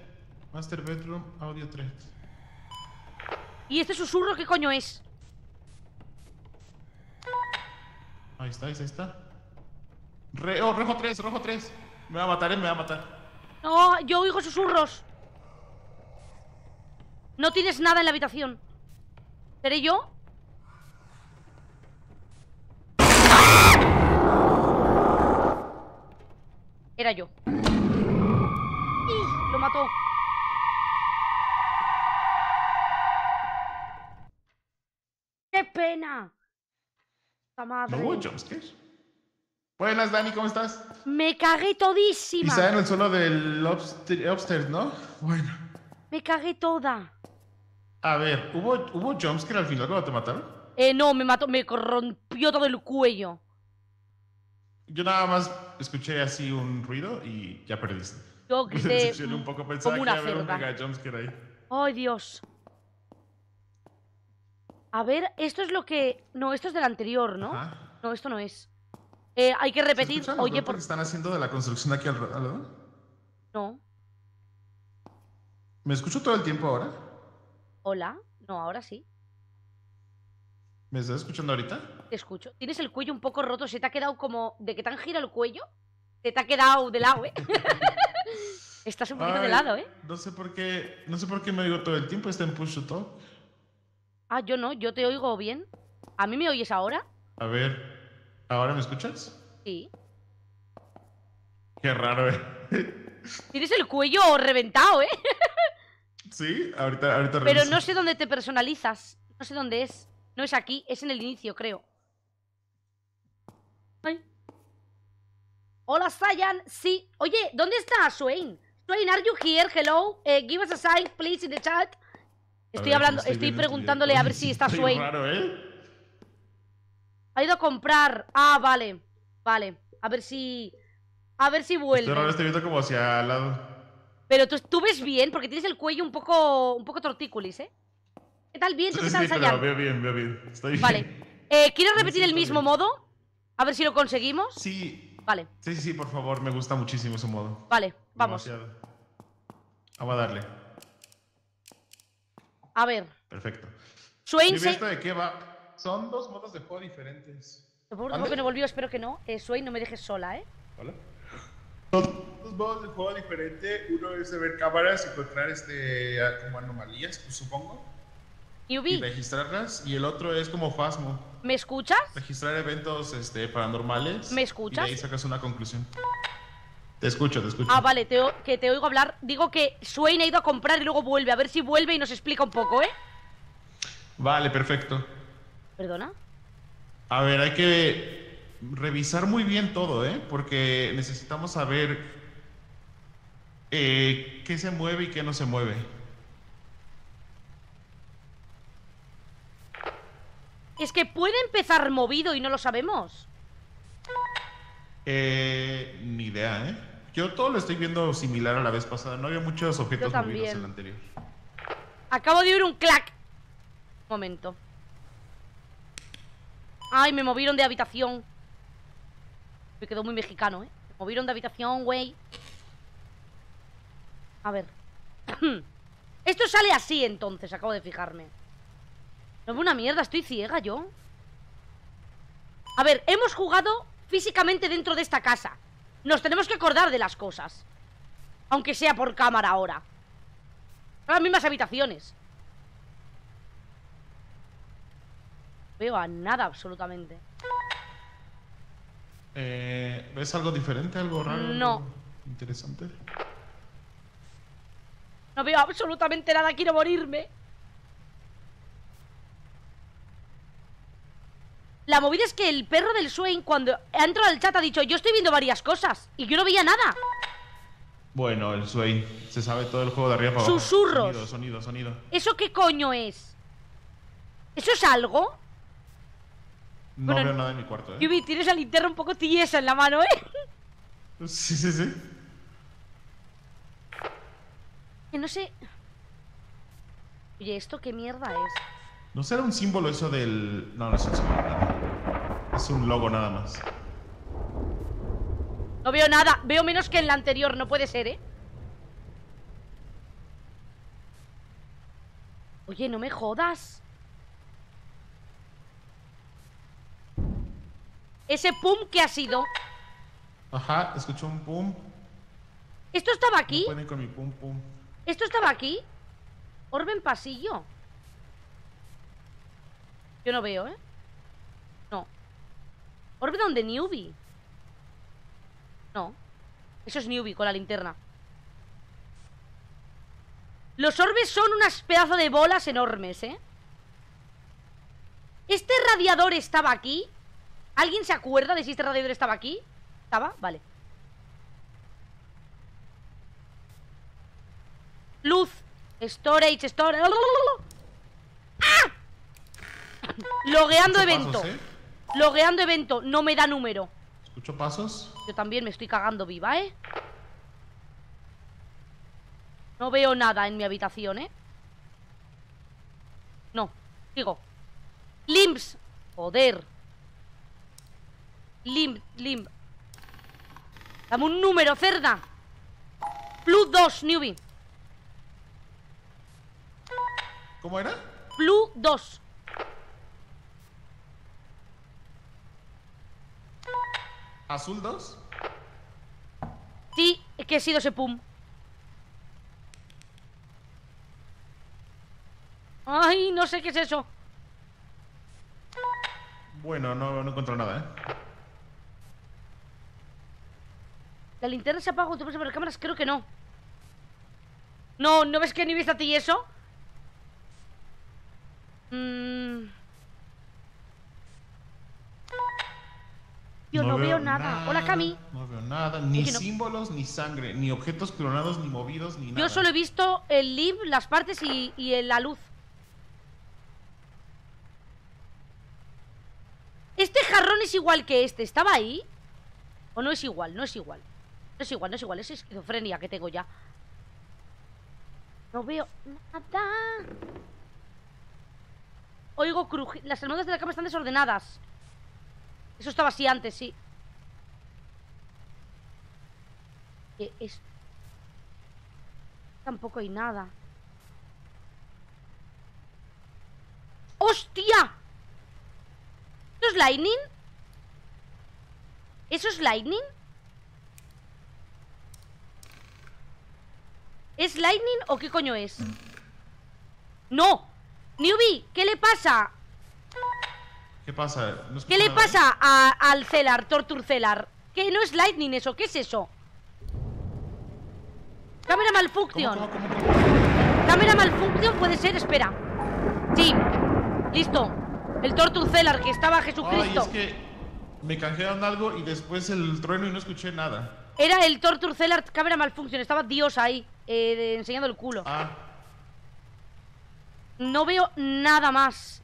Master Bedroom Audio Thread. ¿Y este susurro qué coño es? Ahí está, ahí está. Re- oh, rojo 3, rojo 3. Me va a matar, eh, me va a matar. No, yo oigo susurros. No tienes nada en la habitación. ¿Seré yo? Era yo. ¡Ih! Lo mató. Pena! ¡La madre! No hubo jumpscare. Buenas, Dani, ¿cómo estás? Me cagué todísima. está en el suelo del upst- upstairs, ¿no? Bueno. Me cagué toda. A ver, ¿hubo, ¿hubo jumpscare al final cuando te mataron? Eh, no, me mató, me corrompió todo el cuello. Yo nada más escuché así un ruido y ya perdiste. Yo grité decepcioné un poco, pensaba como que una iba a haber un mega jumpscare ahí. Ay, Dios. A ver, esto es lo que... No, esto es del anterior, ¿no? Ajá. No, esto no es. Eh, hay que ¿Se repetir. Oye, por... que están haciendo de la construcción aquí al lado? No. ¿Me escucho todo el tiempo ahora? Hola. No, ahora sí. ¿Me estás escuchando ahorita? Te escucho. Tienes el cuello un poco roto. Se te ha quedado como... ¿De que te han girado el cuello? Se te ha quedado de lado, ¿eh? Estás un poquito de lado, ¿eh? No sé por qué, no sé por qué me oigo todo el tiempo, está en push to talk. Ah, yo no. Yo te oigo bien. ¿A mí me oyes ahora? A ver, ¿ahora me escuchas? Sí. Qué raro, eh. Tienes el cuello reventado, ¿eh? Sí, ahorita, ahorita Pero reviso. no sé dónde te personalizas. No sé dónde es. No es aquí, es en el inicio, creo. Ay. Hola, Sayan. Sí. Oye, ¿dónde está Swain? Swain, are you here? Hello. Eh, give us a sign, please, in the chat. Estoy ver, hablando, estoy preguntándole a ver si está Está Swain. raro, ¿eh? Ha ido a comprar. Ah, vale. Vale. A ver si. A ver si Estoy raro, vuelve. estoy viendo como hacia al lado. Pero tú, tú ves bien, porque tienes el cuello un poco. un poco tortícolis, ¿eh? ¿Qué tal bien? ¿Tú Sí, qué sí, pero veo bien, veo bien. Estoy bien. Vale. Eh, ¿Quieres repetir el mismo bien. modo? A ver si lo conseguimos. Sí, Vale, sí, sí, sí, por favor, me gusta muchísimo ese modo. vale, vamos. Demasiado. Vamos a darle. A ver. Perfecto. Swain se. esto de qué va. Son dos modos de juego diferentes. Por ¿Mande? que no volvió, espero que no. Eh, Swain, no me dejes sola, ¿eh? Hola. Son dos modos de juego diferentes. Uno es de ver cámaras y encontrar este, como anomalías, pues, supongo. Y registrarlas. Y el otro es como Fasmo. ¿me escuchas? Registrar eventos este, paranormales. ¿Me Y escuchas? de ahí sacas una conclusión. Te escucho, te escucho. Ah, vale, te que te oigo hablar. Digo que Swain ha ido a comprar y luego vuelve. A ver si vuelve y nos explica un poco, ¿eh? Vale, perfecto. ¿Perdona? A ver, hay que revisar muy bien todo, ¿eh? Porque necesitamos saber eh, qué se mueve y qué no se mueve. Es que puede empezar movido y no lo sabemos. Eh, ni idea, ¿eh? Yo todo lo estoy viendo similar a la vez pasada. No había muchos objetos movidos en la anterior. Acabo de oír un clac. Momento. Ay, me movieron de habitación. Me quedó muy mexicano, ¿eh? Me movieron de habitación, güey. A ver. Esto sale así entonces, acabo de fijarme. No veo una mierda, estoy ciega yo. A ver, hemos jugado físicamente dentro de esta casa. Nos tenemos que acordar de las cosas. Aunque sea por cámara ahora. Son las mismas habitaciones. Veo a nada absolutamente. Eh, ¿Ves algo diferente, algo raro? No. Interesante. No veo absolutamente nada, quiero morirme. La movida es que el perro del Swain, cuando ha entrado al chat, ha dicho: Yo estoy viendo varias cosas. Y yo no veía nada. Bueno, el Swain. Se sabe todo el juego de arriba para abajo. Susurros. Sonido, sonido, sonido. ¿Eso qué coño es? ¿Eso es algo? No Bueno, veo nada en mi cuarto, ¿eh? Yubi, tienes la linterna un poco tiesa en la mano, ¿eh? Sí, sí, sí. Que no sé. Oye, ¿esto qué mierda es? ¿No será un símbolo eso del...? No, no es un símbolo. Es un logo nada más. No veo nada. Veo menos que en la anterior. No puede ser, ¿eh? Oye, no me jodas. Ese pum que ha sido. Ajá, escucho un pum. ¿Esto estaba aquí? pueden con mi pum pum. ¿Esto estaba aquí? Orbe en pasillo. Yo no veo, ¿eh? Orbe donde Newbie. No. Eso es Newbie con la linterna. Los orbes son unas pedazos de bolas enormes, ¿eh? ¿Este radiador estaba aquí? ¿Alguien se acuerda de si este radiador estaba aquí? ¿Estaba? Vale. Luz. Storage, storage. ¡Ah! Logueando evento. pasos, ¿eh? Logueando evento. No me da número. Escucho pasos. Yo también me estoy cagando viva, ¿eh? No veo nada en mi habitación, ¿eh? No, sigo. Limps. Joder. Limp, limp. Dame un número, cerda. Blue 2, newbie. ¿Cómo era? Blue 2. ¿Azul 2? Sí, es que he sido ese pum. Ay, no sé qué es eso. Bueno, no, no encuentro nada, ¿eh? ¿La linterna se apaga cuando te pones las cámaras? Creo que no. No, ¿no ves que ni viste a ti eso? Mm. Yo no, veo, nada. Hola, Cami. No veo nada. Ni no- símbolos, ni sangre, ni objetos clonados, ni movidos, ni nada. Yo solo he visto el lib, las partes y, y la luz. Este jarrón es igual que este. ¿Estaba ahí? ¿O no es igual? No es igual. No es igual, no es igual. Es esquizofrenia que tengo ya. No veo nada. Oigo crujir. Las almohadas de la cama están desordenadas. Eso estaba así antes, sí. ¿Qué es? Tampoco hay nada. ¡Hostia! ¿Esto es Lightning? ¿Eso es Lightning? ¿Es Lightning o qué coño es? ¡No! Newbie, ¿qué le pasa? ¿Qué pasa? ¿No escucho ¿Qué le pasa a- al Celar, Torture Celar? ¿Qué no es Lightning eso? ¿Qué es eso? Cámara ¿Cómo, malfunction. cómo, cómo, cómo? Cámara malfunction puede ser, espera. Sí, listo. El Torture Celar que estaba Ay, Jesucristo. es que me canjearon algo y después el trueno y no escuché nada. Era el Torture Celar cámara malfunction. Estaba Dios ahí, eh, enseñando el culo. Ah, No veo nada más.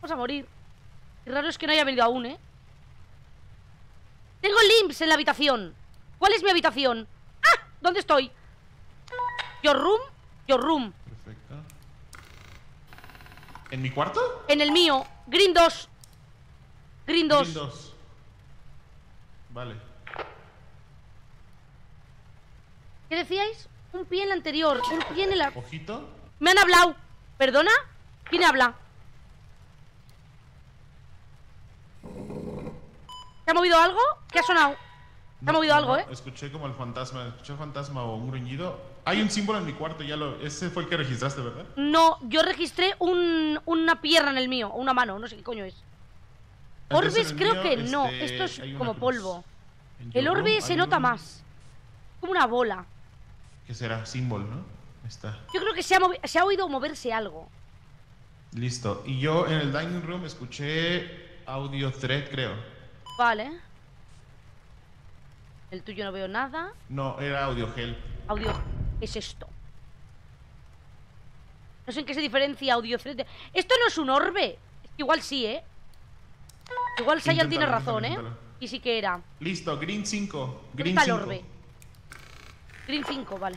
Vamos a morir. Qué raro es que no haya venido aún, ¿eh? Tengo limps en la habitación. ¿Cuál es mi habitación? ¡Ah! ¿Dónde estoy? Your room, your room. perfecto. ¿En mi cuarto? En el mío, Green 2. Green 2. Green dos. Vale. ¿Qué decíais? Un pie en la anterior, un pie en la... Ojito. Me han hablado. ¿Perdona? ¿Quién habla? ¿Se ha movido algo? ¿Qué ha sonado? ¿Se ha movido algo, eh? Escuché como el fantasma. Escuché el fantasma o un gruñido. Hay un símbolo en mi cuarto, ya lo. Ese fue el que registraste, ¿verdad? No, yo registré un, una pierna en el mío, o una mano, no sé qué coño es. Orbes creo mío, que no, este, esto es como cruz. polvo. El orbe room se nota más. Como una bola. ¿Qué será? Símbolo, ¿no? Está. Yo creo que se ha, se ha oído moverse algo. Listo. Y yo en el dining room escuché audio thread, creo. Vale. El tuyo no veo nada. No, era audio help. Audio. ¿Qué es esto? No sé en qué se diferencia audio thread de- Esto no es un orbe. Igual sí, ¿eh? Igual Sayan tiene Inténtalo, razón, ¿eh? inténtalo. Y sí que era. Listo, green 5. ¿Dónde Green el 5. orbe? Green 5, vale.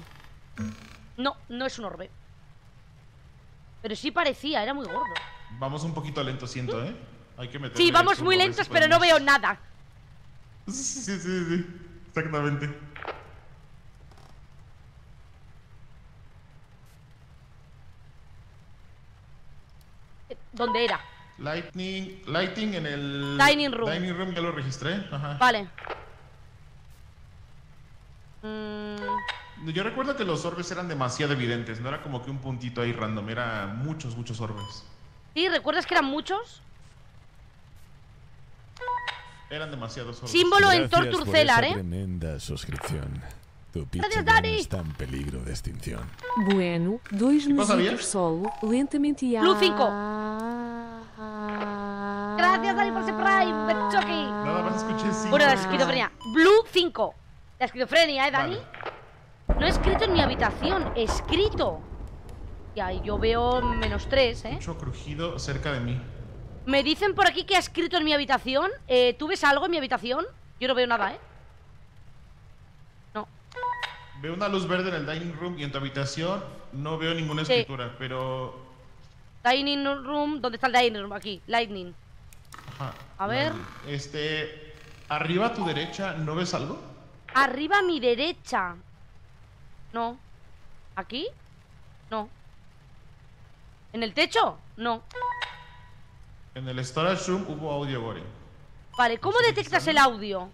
No, no es un orbe. Pero sí parecía, era muy gordo. Vamos un poquito lento, siento, ¿eh? Hay que meter. Sí, vamos muy lentos, pero no veo nada. Sí, sí, sí, sí. Exactamente. ¿Dónde era? Lightning, lighting en el Dining room. Dining room ya lo registré. Ajá. Vale. Mm, Yo recuerdo que los orbes eran demasiado evidentes, no era como que un puntito ahí random, era muchos, muchos orbes. ¿Sí? ¿Recuerdas que eran muchos? Eran demasiados orbes. Símbolo en Gracias por Cellar, esa ¿eh? tremenda suscripción. Tu Gracias, Dani. está en peligro de extinción. Bueno, dois ¿Qué pasa, solo, lentamente y Blue cinco. Gracias, Dani, por ese Prime. Bechoki. Nada más escuché cinco. Bueno, la esquizofrenia. Blue 5. La esquizofrenia, ¿eh, Dani? Vale. No he escrito en mi habitación. He escrito. Ya, y yo veo menos 3, ¿eh? Mucho crujido cerca de mí. Me dicen por aquí que ha escrito en mi habitación. Eh, ¿Tú ves algo en mi habitación? Yo no veo nada, ¿eh? No. Veo una luz verde en el dining room y en tu habitación no veo ninguna Sí. escritura, pero... Dining room. ¿Dónde está el dining room? Aquí. Lightning. Ajá. A ver. Este... Arriba a tu derecha, ¿no ves algo? Arriba a mi derecha. No. ¿Aquí? No. ¿En el techo? No. En el storage room hubo audio gore. Vale, ¿cómo ¿Estás detectas el audio?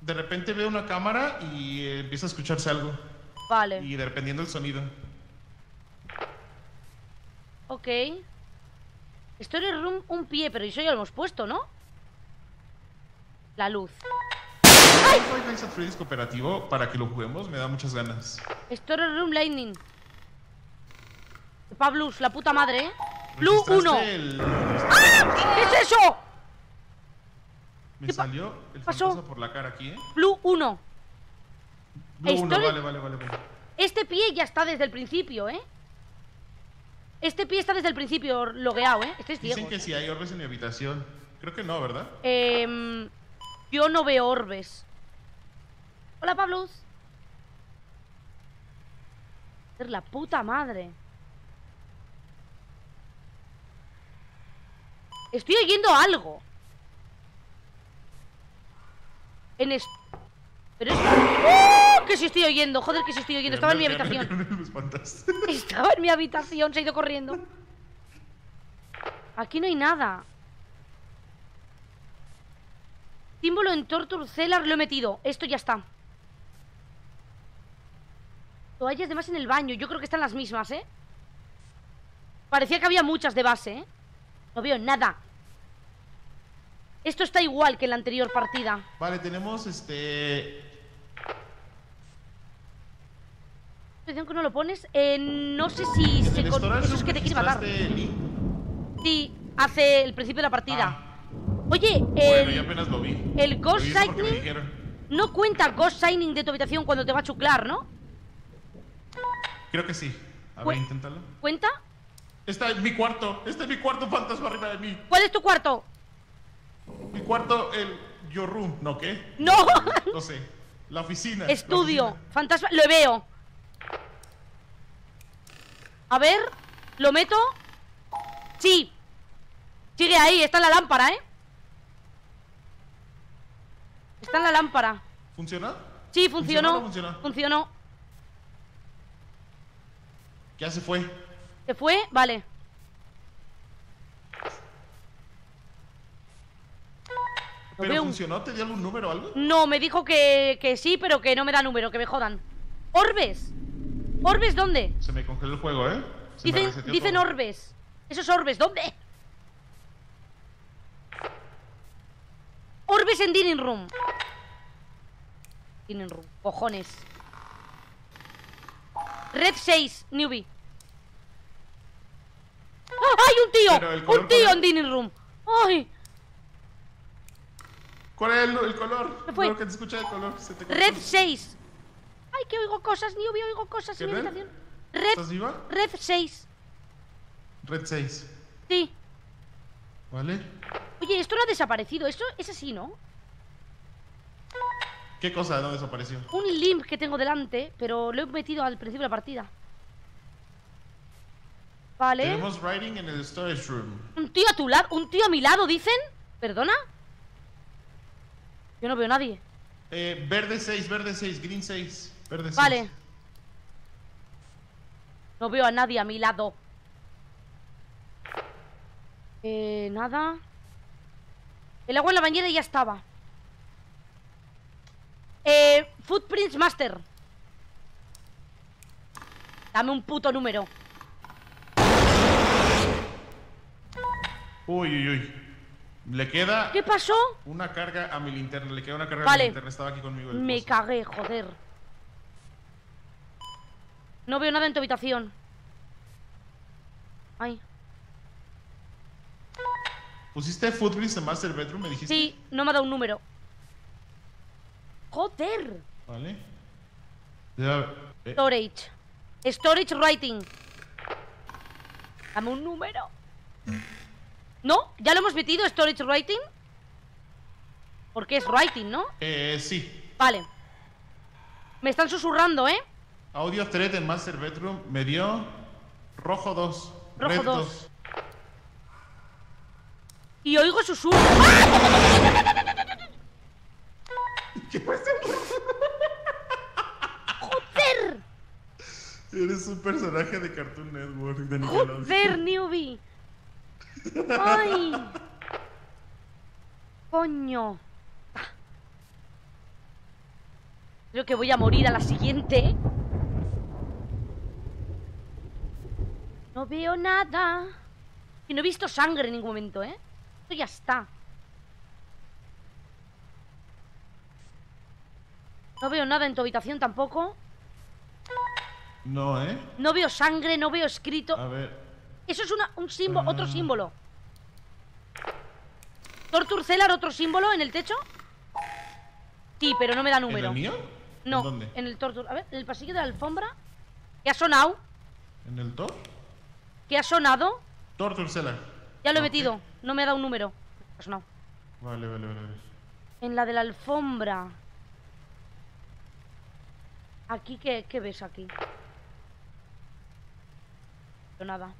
De repente veo una cámara y eh, empieza a escucharse algo. Vale. Y dependiendo del sonido. Ok. Story room un pie, pero eso ya lo hemos puesto, ¿no? La luz. Five Nights at Freddy's cooperativo para que lo juguemos, me da muchas ganas. Story room lightning. Pablus, la puta madre, ¿eh? Blue ¿Registraste 1. el- ¿Qué es eso? Me ¿Qué pa- salió el pasó? fantasma por la cara aquí, ¿eh? Blue 1. Blue uno, Story- vale, vale, vale, vale. Este pie ya está desde el principio, ¿eh? Este pie está desde el principio logueado, ¿eh? Este es ciego. Dicen que si hay orbes en mi habitación. Creo que no, ¿verdad? Em, yo no veo orbes. Hola, Pablus. Es la puta madre. Estoy oyendo algo. En es... Pero es... ¡Oh! Que sí estoy oyendo, joder, que sí estoy oyendo. Estaba en mi habitación. Estaba en mi habitación, se ha ido corriendo. Aquí no hay nada. Símbolo en Torture Cellar lo he metido. Esto ya está. Toallas de más en el baño. Yo creo que están las mismas, ¿eh? Parecía que había muchas de base, ¿eh? No veo nada. Esto está igual que en la anterior partida. Vale, tenemos este. Atención que no lo pones. Eh, no sé si en se con- Eso es que te quiere matar. Link. Sí, hace el principio de la partida. Ah, Oye, bueno, el, yo apenas lo vi. el Ghost dijeron. no cuenta Ghost Signing de tu habitación cuando te va a chuclar, ¿no? Creo que sí. A ver, inténtalo. ¿Cuenta? Está en mi cuarto. Está en mi cuarto fantasma arriba de mí. ¿Cuál es tu cuarto? Mi cuarto, el. Your room. ¿No qué? No, No sé. La oficina. la estudio, oficina. fantasma, lo veo. A ver, lo meto. Sí. Sigue ahí, está en la lámpara, ¿eh? Está en la lámpara. ¿Funciona? Sí, ¿Funcionó funcionó. no funcionó? Funcionó. Ya se fue. ¿Se fue? Vale. ¿Pero veo funcionó? ¿Te dio algún número o algo? No, me dijo que, que sí, pero que no me da número, que me jodan. ¿Orbes? ¿Orbes dónde? Se me congeló el juego, ¿eh? Se Dicen, dicen todo. orbes. Esos orbes, ¿dónde? Orbes en Dining Room. Dining Room, cojones. Red 6, newbie. ¡Ah, ¡Hay un tío! color ¡Un tío en Dining Room! ¡Ay! ¿Cuál es el, el color? Lo que te escucha el color. Se te Red cortó. 6. ¡Ay, que oigo cosas, newbie! Oigo cosas en mi ¿Qué red? habitación. ¿Estás Red, viva? Red 6. Red 6. Sí. ¿Vale? Oye, esto no ha desaparecido. Esto es así, ¿no? ¿Qué cosa? ¿Dónde desapareció? Un limp que tengo delante, pero lo he metido al principio de la partida. Vale. Tenemos writing en el storage room. Un tío a tu lado, un tío a mi lado, dicen. ¿Perdona? Yo no veo a nadie. Eh, verde 6, verde 6, green 6. Verde 6. Vale. No veo a nadie a mi lado. Eh, nada. El agua en la bañera ya estaba. Eh, Footprints Master. Dame un puto número. Uy, uy, uy. Le queda ¿Qué pasó? una carga a mi linterna. Le queda una carga a mi linterna. Estaba aquí conmigo. el Me cagué, joder. No veo nada en tu habitación. Ay. ¿Pusiste footprints en Master Bedroom? Me dijiste. Sí, no me ha dado un número. Joder. Vale. Ya, eh, Storage. Storage writing. Dame un número. ¿No? ¿Ya lo hemos metido, storage writing? Porque es writing, ¿no? eh, sí. Vale. Me están susurrando, ¿eh? Audio thread en Master Bedroom me dio rojo 2. Rojo red dos. 2. Y oigo susurros. ¿Qué pasa? ¡Joder! Eres un personaje de Cartoon Network de Nickelodeon. ¡Joder, newbie! ¡Ay! ¡Coño! Creo que voy a morir a la siguiente. No veo nada. Y no he visto sangre en ningún momento, ¿eh? Esto ya está. No veo nada en tu habitación tampoco. No, ¿eh? No veo sangre, no veo escrito. A ver. Eso es una, un símbolo, otro Ah. símbolo. Torture Cellar, otro símbolo en el techo. Sí, pero no me da ¿En número. el mío? No, ¿En dónde? en el Torture. A ver, en el pasillo de la alfombra. ¿Qué ha sonado? ¿En el Thor? ¿Qué ha sonado? Torture Cellar. Ya lo he metido. No me ha dado un número. Ha sonado. Vale, vale, vale. vale. En la de la alfombra. Aquí, ¿qué, qué ves aquí? Pero nada.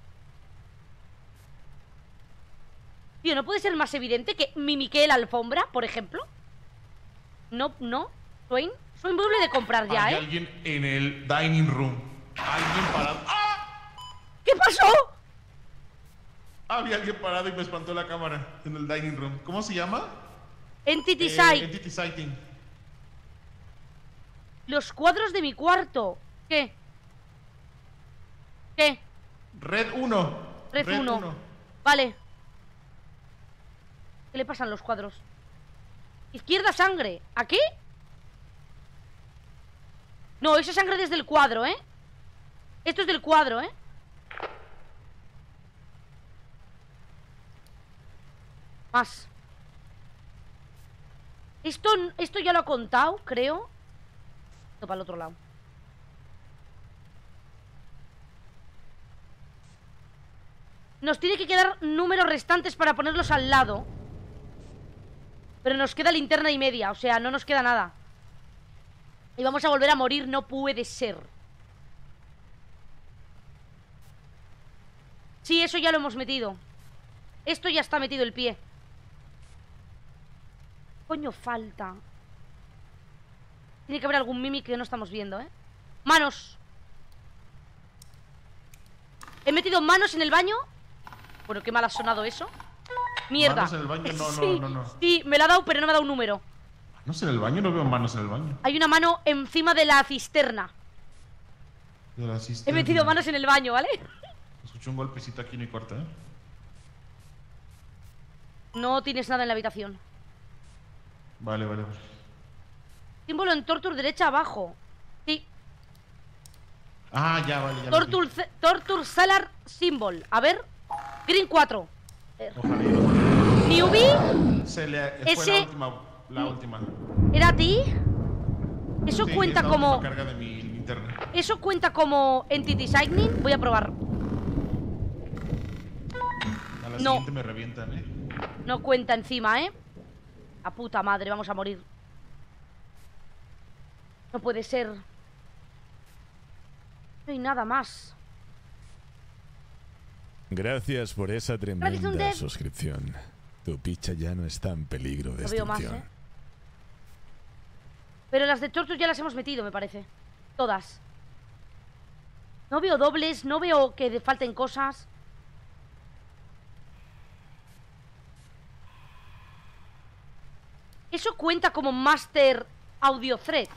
Tío, ¿no puede ser más evidente que mimiqué la alfombra, por ejemplo? No, no. Swain. Swain vuelve de comprar ya, Hay ¿eh? alguien en el dining room. Alguien parado. ¡Ah! ¿Qué pasó? Había alguien parado y me espantó la cámara en el dining room. ¿Cómo se llama? Entity Eh, Sight. Entity Sighting. Los cuadros de mi cuarto. ¿Qué? ¿Qué? Red 1. Red 1. Vale. ¿Qué le pasan los cuadros? Izquierda sangre. ¿Aquí? No, eso es sangre desde el cuadro, ¿eh? Esto es del cuadro, ¿eh? Más. Esto, esto ya lo ha contado, creo. No, para el otro lado. Nos tiene que quedar números restantes para ponerlos al lado. Pero nos queda linterna y media, o sea, no nos queda nada. Y vamos a volver a morir, no puede ser. Sí, eso ya lo hemos metido. Esto ya está metido el pie. Coño, falta. Tiene que haber algún mimic que no estamos viendo, ¿eh? Manos. He metido manos en el baño. Bueno, qué mal ha sonado eso. Mierda. ¿Manos en el baño? No, sí, no, no. Sí, me la ha dado, pero no me ha dado un número. ¿Manos en el baño? No veo manos en el baño. Hay una mano encima de la cisterna. De la He cisterna. metido manos en el baño, ¿vale? Escucho un golpecito aquí en mi cuarto, ¿eh? No tienes nada en la habitación. Vale, vale, vale. Símbolo en Torture derecha abajo. Sí, Ah, ya, vale, ya. Torture, Cellar Symbol. A ver. Green 4. Ojalá Newbie, Se le fue Ese- la última. La última. ¿era a ti? Eso Sí, cuenta es la como. última carga de mi linterna. ¿Eso cuenta como Entity Signing? Voy a probar. A la No. siguiente me revientan, ¿eh? No cuenta encima, ¿eh? A puta madre, vamos a morir. No puede ser. No hay nada más. Gracias por esa tremenda suscripción. Tu picha ya no está en peligro de no extinción. Más. Pero las de Tortus ya las hemos metido, me parece. Todas. No veo dobles, no veo que falten cosas. Eso cuenta como Master Audio Thread.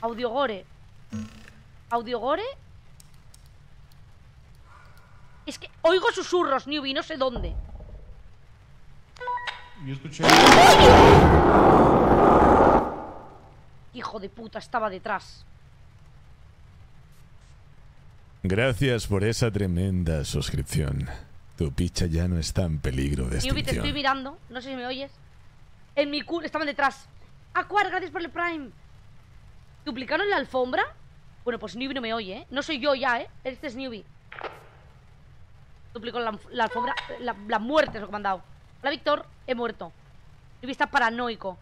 Audio Gore. Es que oigo susurros, Newbie, no sé dónde. Yo escuché. Hijo de puta, estaba detrás. Gracias por esa tremenda suscripción. Tu picha ya no está en peligro de Newbie, te estoy extinción. mirando. No sé si me oyes. En mi culo, estaban detrás. Acuar, gracias por el Prime. ¿Duplicaron la alfombra? Bueno, pues Newbie no me oye, ¿eh? No soy yo ya, ¿eh? Este es Newbie. Duplicó la, la alfombra. La, la muerte es lo que me han dado. Hola, Víctor. He muerto. Newbie está paranoico.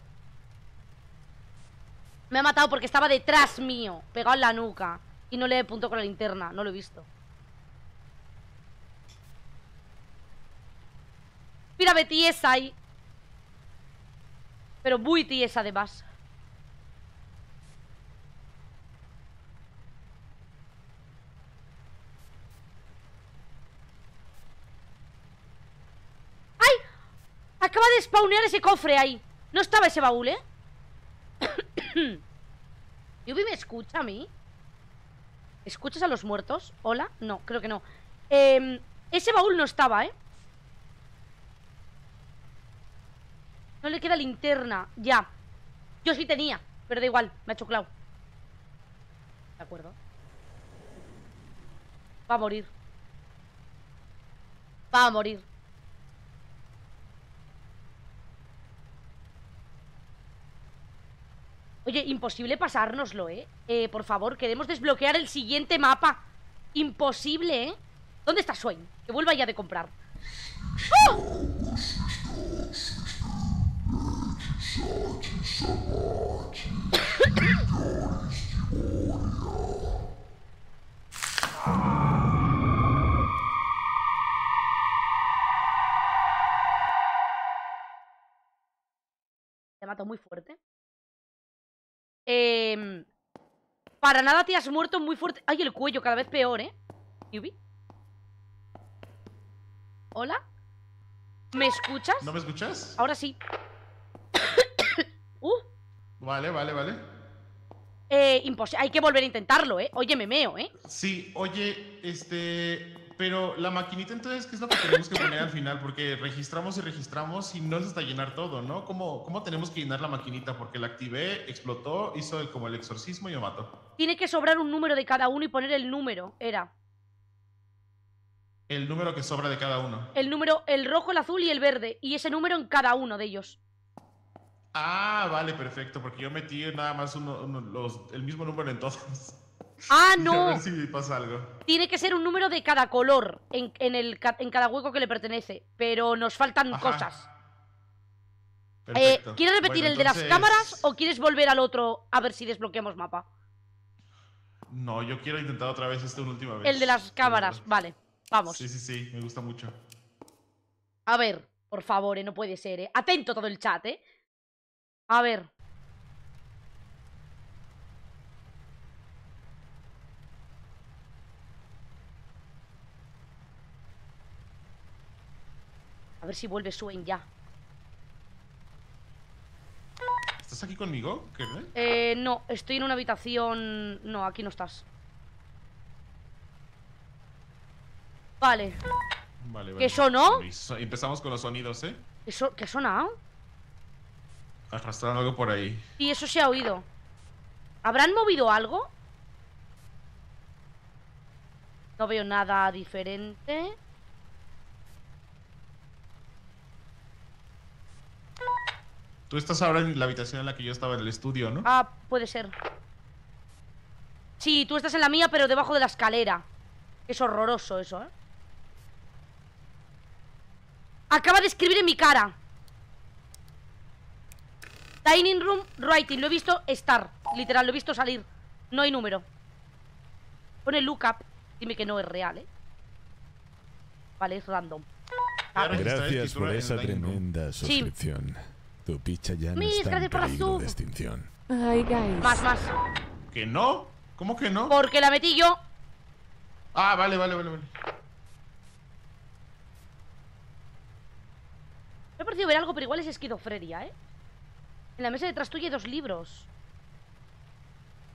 Me ha matado porque estaba detrás mío, pegado en la nuca. Y no le he punto con la linterna, no lo he visto. Mira, Betty es ahí. Pero muy tiesa además. ¡Ay! Acaba de spawnear ese cofre ahí. No estaba ese baúl, ¿eh? Yubi me escucha a mí. ¿Escuchas a los muertos? ¿Hola? No, creo que no. Em, ese baúl no estaba, ¿eh? No le queda linterna. Ya. Yo sí tenía, pero da igual. Me ha hecho clau. De acuerdo. Va a morir. Va a morir. Oye, imposible pasárnoslo, ¿eh? ¿eh? Por favor, queremos desbloquear el siguiente mapa. Imposible, ¿eh? ¿Dónde está Swain? Que vuelva ya de comprar. ¡Oh! Te mató muy fuerte. Eh, para nada te has muerto muy fuerte. Ay, el cuello, cada vez peor, ¿eh? Yubi. ¿Hola? ¿Me escuchas? ¿No me escuchas? Ahora sí. uh, Vale, vale, vale. eh, imposible. Hay que volver a intentarlo, ¿eh? Oye, me meo, ¿eh? Sí, oye, este. Pero la maquinita, entonces, ¿qué es lo que tenemos que poner al final? Porque registramos y registramos y no es hasta llenar todo, ¿no? ¿Cómo, ¿Cómo tenemos que llenar la maquinita? Porque la activé, explotó, hizo el- como el exorcismo y me mató. Tiene que sobrar un número de cada uno y poner el número. Era. El número que sobra de cada uno. El número, el rojo, el azul y el verde. Y ese número en cada uno de ellos. Ah, vale, perfecto, porque yo metí nada más uno, uno- los, el mismo número en todos. ¡Ah, A no! ver si pasa algo. Tiene que ser un número de cada color en, en el, en cada hueco que le pertenece. Pero nos faltan Ajá. cosas. Eh. ¿Quieres repetir Bueno, el de las cámaras o quieres volver al otro a ver si desbloqueamos mapa? No, yo quiero intentar otra vez esta una última vez. El de las cámaras, vale. Vamos. Sí, sí, sí, me gusta mucho. A ver, por favor, eh, no puede ser, eh. Atento todo el chat, eh. A ver. Ver si vuelve Swain ya. ¿Estás aquí conmigo? Eh, no, estoy en una habitación... No, aquí no estás. Vale. Vale, vale. ¿Qué sonó? Y so- Empezamos con los sonidos, ¿eh? ¿Eso, ¿Qué ha sonado? Arrastraron algo por ahí. Sí, eso se ha oído. ¿Habrán movido algo? No veo nada diferente. Tú estás ahora en la habitación en la que yo estaba en el estudio, ¿no? Ah, puede ser. Sí, tú estás en la mía, pero debajo de la escalera. Es horroroso eso, ¿eh? Acaba de escribir en mi cara. Dining room writing. Lo he visto estar. Literal, lo he visto salir. No hay número. Pone lookup. Dime que no es real, ¿eh? Vale, es random. Gracias por esa tremenda suscripción. Tu picha ya no Miss, está en gracias por la peligro sub. de extinción. Guys. Más, más. ¿Que no? ¿Cómo que no? Porque la metí yo. Ah, vale, vale, vale, vale. Me ha parecido parecido ver algo, pero igual es esquizofrenia, ¿eh? En la mesa detrás tuya hay dos libros.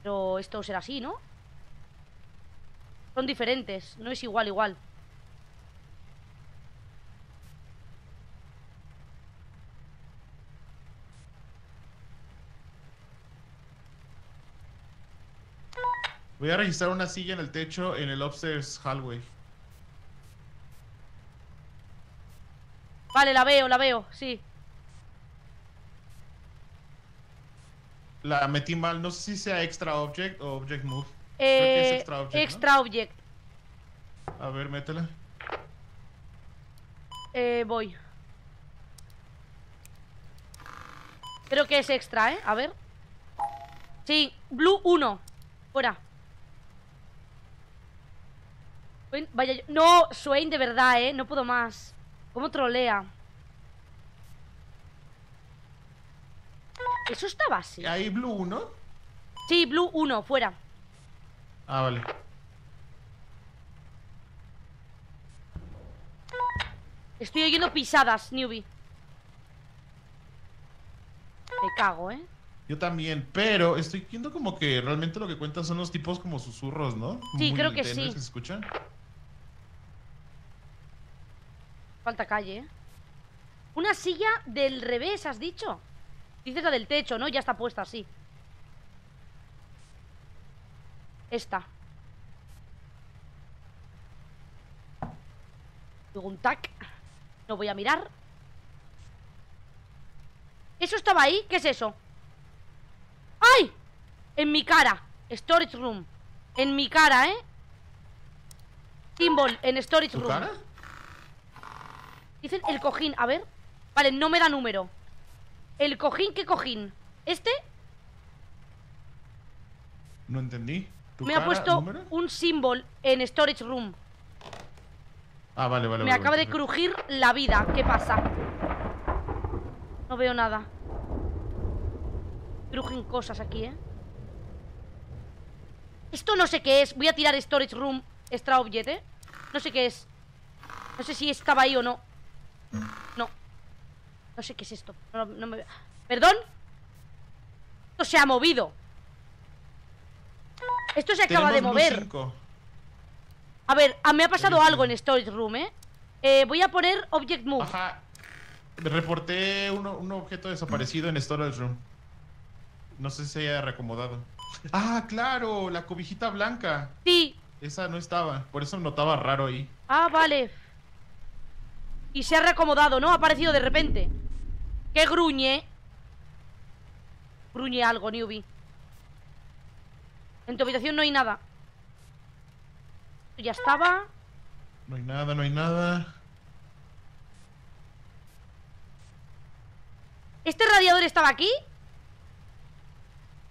Pero esto será así, ¿no? Son diferentes, no es igual, igual. Voy a registrar una silla en el techo en el upstairs hallway. Vale, la veo, la veo, sí. La metí mal, no sé si sea extra object o object move. Creo que Eh, es extra object. ¿no? extra object. A ver, métela. Eh, voy. Creo que es extra, ¿eh? A ver. Sí, Blue 1. Fuera. Swain, Vaya, yo- no, Swain, de verdad, ¿eh? No puedo más. ¿Cómo trolea? ¿Eso estaba así? ¿Hay blue 1? Sí, Blue 1, fuera. Ah, vale. Estoy oyendo pisadas, newbie. Me cago, ¿eh? Yo también, pero estoy viendo como que realmente lo que cuentan son los tipos como susurros, ¿no? Sí, Muy creo que sí. se escuchan. Falta calle, ¿eh? Una silla del revés, has dicho. Dices la del techo, ¿no? Ya está puesta así. Esta. Luego un tac. No voy a mirar. ¿Eso estaba ahí? ¿Qué es eso? ¡Ay! En mi cara. Storage room. En mi cara, ¿eh? Symbol en storage ¿Tu room. cara? Dicen el cojín, a ver. Vale, no me da número. El cojín, ¿qué cojín? ¿Este? No entendí. ¿Tu Me ha puesto número? un símbolo en storage room. Ah, vale, vale. Me vale, acaba de crujir la vida. ¿Qué pasa? No veo nada. Crujen cosas aquí, ¿eh? Esto no sé qué es. Voy a tirar storage room extra object, ¿eh? No sé qué es. No sé si estaba ahí o no. No. No sé qué es esto. No, no me... ¿Perdón? Esto se ha movido. Esto se acaba de mover. cinco. A ver, ah, me ha pasado algo en Storage Room, ¿eh? Eh, Voy a poner Object Move. Ajá. Reporté uno- un objeto desaparecido en Storage Room. No sé si se haya reacomodado. Ah, claro, la cobijita blanca. Sí. Esa no estaba, por eso notaba raro ahí. Ah, vale. Y se ha reacomodado, ¿no? Ha aparecido de repente. ¡Qué gruñe! Gruñe algo, newbie. En tu habitación no hay nada. Ya estaba. No hay nada, no hay nada. ¿Este radiador estaba aquí?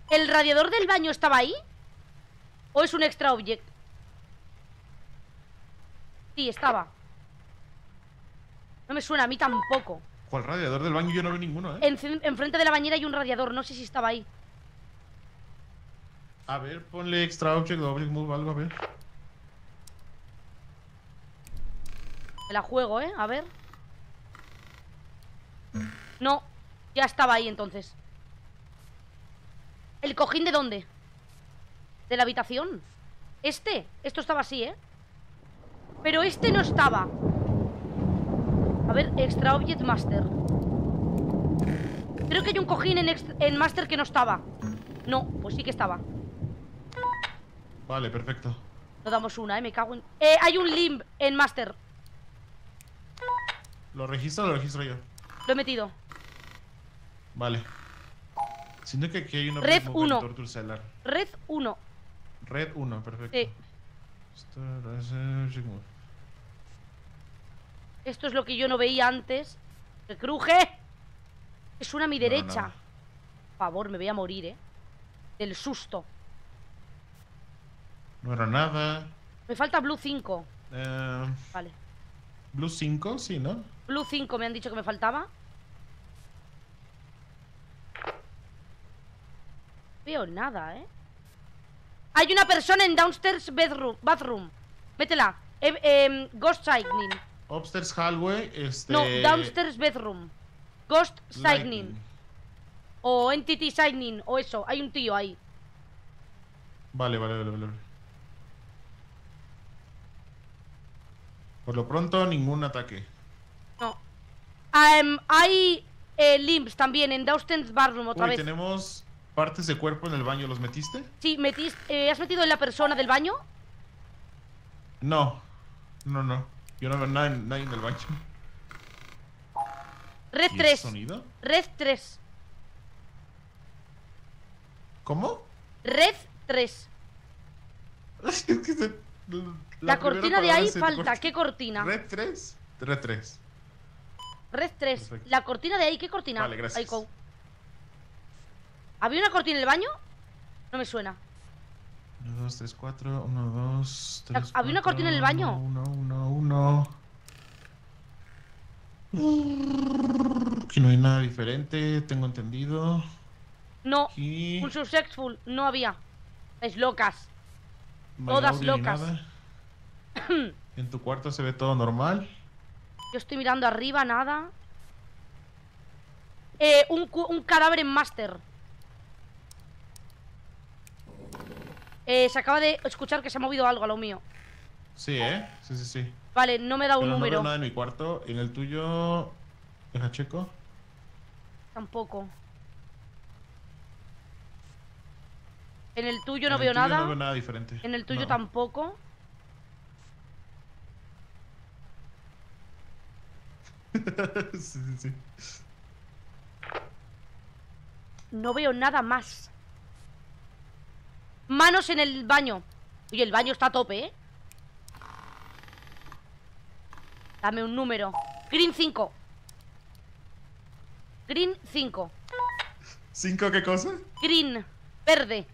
¿El radiador del baño estaba ahí? ¿O es un extra object? Sí, estaba. No me suena a mí tampoco. ¿Cuál radiador del baño? Yo no veo ninguno, ¿eh? En- Enfrente de la bañera hay un radiador, no sé si estaba ahí. A ver, ponle extra object object move, algo, a ver. Me la juego, ¿eh? A ver. No, ya estaba ahí entonces. ¿El cojín de dónde? ¿De la habitación? ¿Este? Esto estaba así, ¿eh? Pero este no estaba. A ver, Extra Object Master. Creo que hay un cojín en, en Master que no estaba. No, pues sí que estaba. Vale, perfecto. No damos una, ¿eh? Me cago en... Eh, hay un limb en Master. ¿Lo registro o lo registro yo? Lo he metido. Vale. Siento que aquí hay una Red uno. Torture Cellar. Red 1. Red 1, perfecto. Sí. Esto es, lo que yo no veía antes. ¡Que cruje! Es una a mi No, no, derecha. no. Por favor, me voy a morir, ¿eh? Del susto. No era nada. Me falta Blue 5. Eh, Vale. Blue 5, sí, ¿no? Blue 5 me han dicho que me faltaba. Veo nada, ¿eh? Hay una persona en downstairs bedroom, bathroom. Métela. Eh, em, ghost sightning. Upstairs hallway, este... No, downstairs bedroom. Ghost Signing. Lightning. O Entity Signing. O eso. Hay un tío ahí. Vale, vale, vale, vale. Por lo pronto, ningún ataque. No. Em, hay eh, limps también en Dawson's Barroom otra Uy, vez. tenemos partes de cuerpo en el baño. ¿Los metiste? Sí, metís, eh, ¿has metido en la persona del baño? No. No, no. Yo no veo nada en, nadie en el baño. Red ¿Y ese 3. sonido? Red 3. ¿Cómo? Red 3. Es que se- La, primera cortina de ahí falta. corta. ¿Qué cortina? Red, ¿Red 3? Red 3. 3. Perfecto. La cortina de ahí, ¿qué cortina? Vale, gracias. Ahí, ¿Había una cortina en el baño? No me suena. 1, 2, 3, 4. 1, 2, 3. ¿Había una cortina en el baño? 1, 1, 1. Aquí no hay nada diferente, tengo entendido. No. Aquí. Un successful. No había. Estáis locas. todas locas. En tu cuarto se ve todo normal. Yo estoy mirando arriba, nada. Eh, un, un cadáver en Master. Eh, se acaba de escuchar que se ha movido algo a lo mío. Sí, ¿eh? Sí, sí, sí. Vale, no me da un Pero no número. veo nada en mi cuarto. En el tuyo. Deja checo. Tampoco. En el tuyo no En el veo tuyo nada. No veo nada diferente. En el tuyo No. tampoco. sí, sí, sí. No veo nada más. Manos en el baño. Oye, el baño está a tope, ¿eh? Dame un número. Green 5. Green 5. ¿Cinco qué cosa? Green. Verde.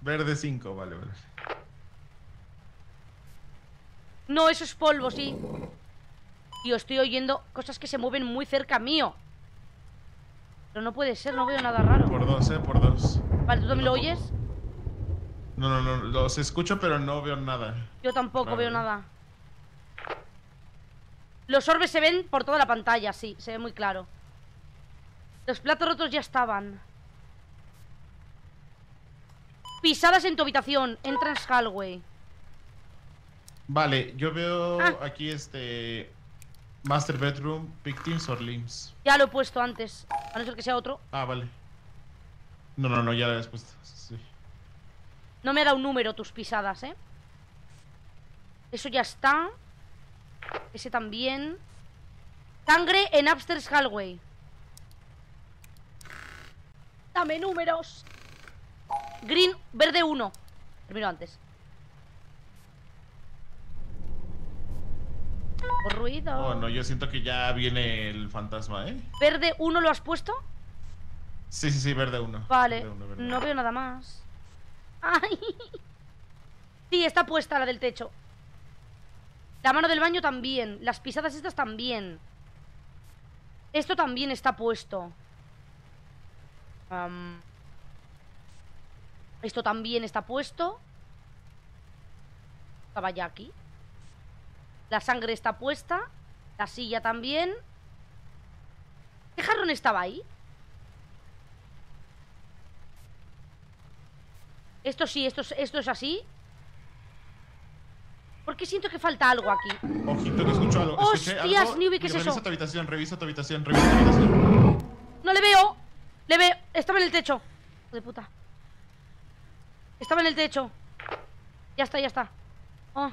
Verde 5, vale, vale. No, eso es polvo, sí. Tío, estoy oyendo cosas que se mueven muy cerca mío. Pero no puede ser, no veo nada raro. Por dos, eh, por dos. Vale, ¿tú también lo oyes? No, no, no, los escucho, pero no veo nada. Yo tampoco veo nada. Los orbes se ven por toda la pantalla, sí, se ve muy claro. Los platos rotos ya estaban. Pisadas en tu habitación, entrance hallway. Vale, yo veo Ah. aquí este. Master Bedroom, Victims or Limbs. Ya lo he puesto antes, a no ser que sea otro. Ah, vale. No, no, no, ya lo has puesto. No me ha dado un número tus pisadas, ¿eh? Eso ya está. Ese también. Sangre en Upstairs Hallway. Dame números. Green, verde 1. Termino antes. Por ruido. Oh, no, yo siento que ya viene el fantasma, ¿eh? ¿Verde 1 lo has puesto? Sí, sí, sí, verde uno. Vale, Verde uno, verde no uno. veo nada más. ¡Ay! Sí, está puesta la del techo. La mano del baño también. Las pisadas estas también. Esto también está puesto. Esto también está puesto. Estaba ya aquí. La sangre está puesta. La silla también. ¿Qué jarrón estaba ahí? Esto sí, esto es, esto es así. ¿Por qué siento que falta algo aquí? Ojito que escucho algo. Escuché ¡Hostias, algo Newbie, qué es Revisa eso? tu habitación, revisa tu habitación, revisa tu habitación. ¡No le veo! ¡Le veo! Estaba en el techo. Hijo de puta. Estaba en el techo. Ya está, ya está. Oh.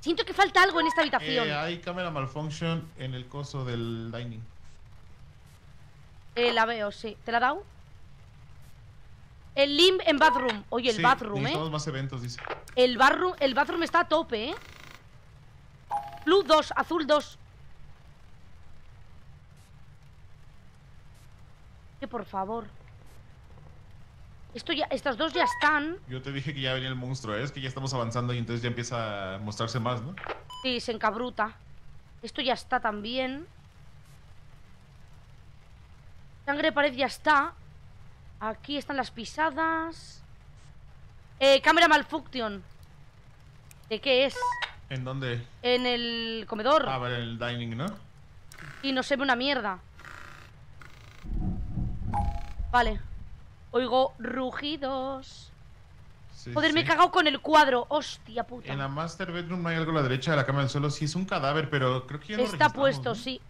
Siento que falta algo en esta habitación. Eh, hay cámara malfunction en el coso del dining. Eh, la veo, sí. ¿Te la he dado? El limb en bathroom. Oye, el Sí, bathroom, ¿eh? necesitamos más eventos, dice. El bathroom, el bathroom está a tope, ¿eh? Blue 2, azul 2. Que por favor. Esto ya, estas dos ya están. Yo te dije que ya venía el monstruo, ¿eh? es que ya estamos avanzando y entonces ya empieza a mostrarse más, ¿no? Sí, se encabruta. Esto ya está también. Sangre de pared ya está. Aquí están las pisadas. Eh, cámara malfunction. ¿De qué es? ¿En dónde? en el comedor Ah, vale, en el dining, ¿no? y no se ve una mierda. Vale. Oigo rugidos. Sí, Joder, me he cagado con el cuadro. Hostia puta. En la master bedroom no hay algo a la derecha de la cama del suelo. Sí, es un cadáver, pero creo que ya lo Está puesto, ¿no? sí.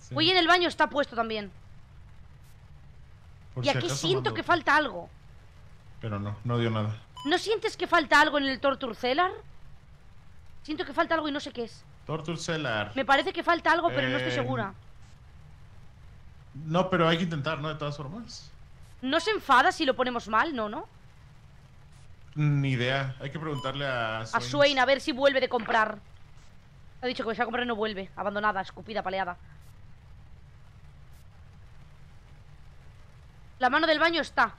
Sí. Oye, en el baño está puesto también. Por Y si aquí siento mando- que falta algo. Pero no, no dio nada. ¿No sientes que falta algo en el Torture Cellar? Siento que falta algo y no sé qué es. Torture Cellar. Me parece que falta algo, pero no estoy Eh, segura. No, pero hay que intentar, ¿no? De todas formas. ¿No se enfada si lo ponemos mal? No, ¿no? Ni idea. Hay que preguntarle a A Swain. Swain, a ver si vuelve de comprar. Ha dicho que se va a comprar no vuelve. Abandonada, escupida, paleada. La mano del baño está.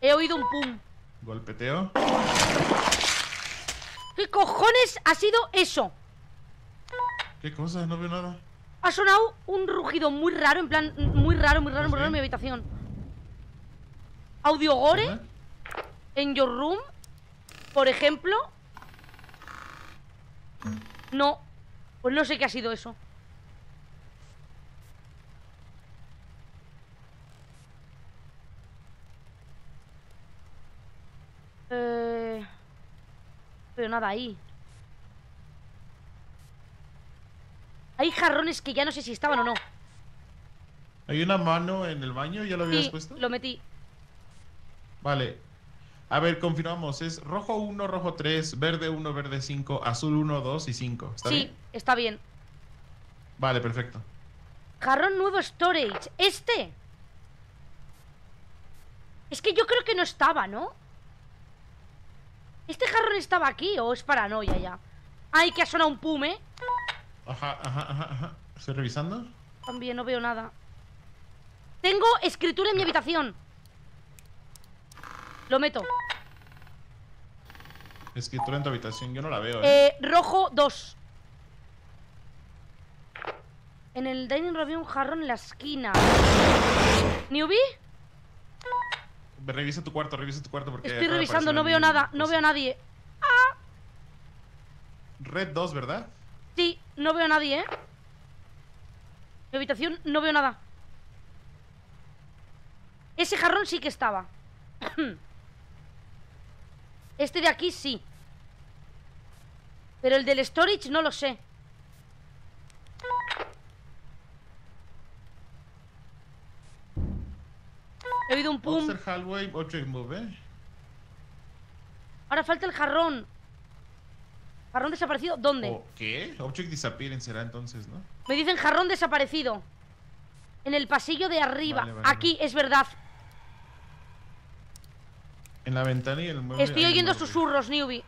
He oído un pum. Golpeteo. ¿Qué cojones ha sido eso? ¿Qué cosa? No veo nada. Ha sonado un rugido muy raro, en plan, muy raro, muy raro, ¿Ah, muy raro en mi habitación. Audio gore en your room, por ejemplo. No, pues no sé qué ha sido eso. Eh, veo nada ahí. Hay jarrones que ya no sé si estaban o no. Hay una mano en el baño, ¿ya lo habías Sí, puesto? lo metí. Vale. A ver, confirmamos. Es rojo 1, rojo 3, verde 1, verde 5, azul 1, 2 y 5. ¿Está sí, bien? está bien. Vale, perfecto. Jarrón nuevo storage. ¿Este? Es que yo creo que no estaba, ¿no? ¿Este jarrón estaba aquí o es paranoia ya? Ay, que ha sonado un pum, ¿eh? Ajá, ajá, ajá, ajá. ¿Estoy revisando? También no veo nada. Tengo escritura en mi habitación. Lo meto. Escritura en tu habitación, yo no la veo, ¿eh? Eh, rojo 2. En el dining room había un jarrón en la esquina. ¿Newbie? Revisa tu cuarto, revisa tu cuarto porque... Estoy revisando, no veo nada, no veo a nadie. Red 2, ¿verdad? Sí, no veo a nadie, ¿eh? Mi habitación no veo nada. Ese jarrón sí que estaba. Este de aquí sí. Pero el del storage no lo sé. He oído un pum. Hallway, object move, ¿eh? Ahora falta el jarrón. ¿Jarrón desaparecido? ¿Dónde? ¿O qué? Object disappearing será entonces, ¿no? Me dicen jarrón desaparecido. En el pasillo de arriba. Vale, vale, Aquí, es verdad. En la ventana y el mueble... Estoy oyendo mueble. susurros, Newbie.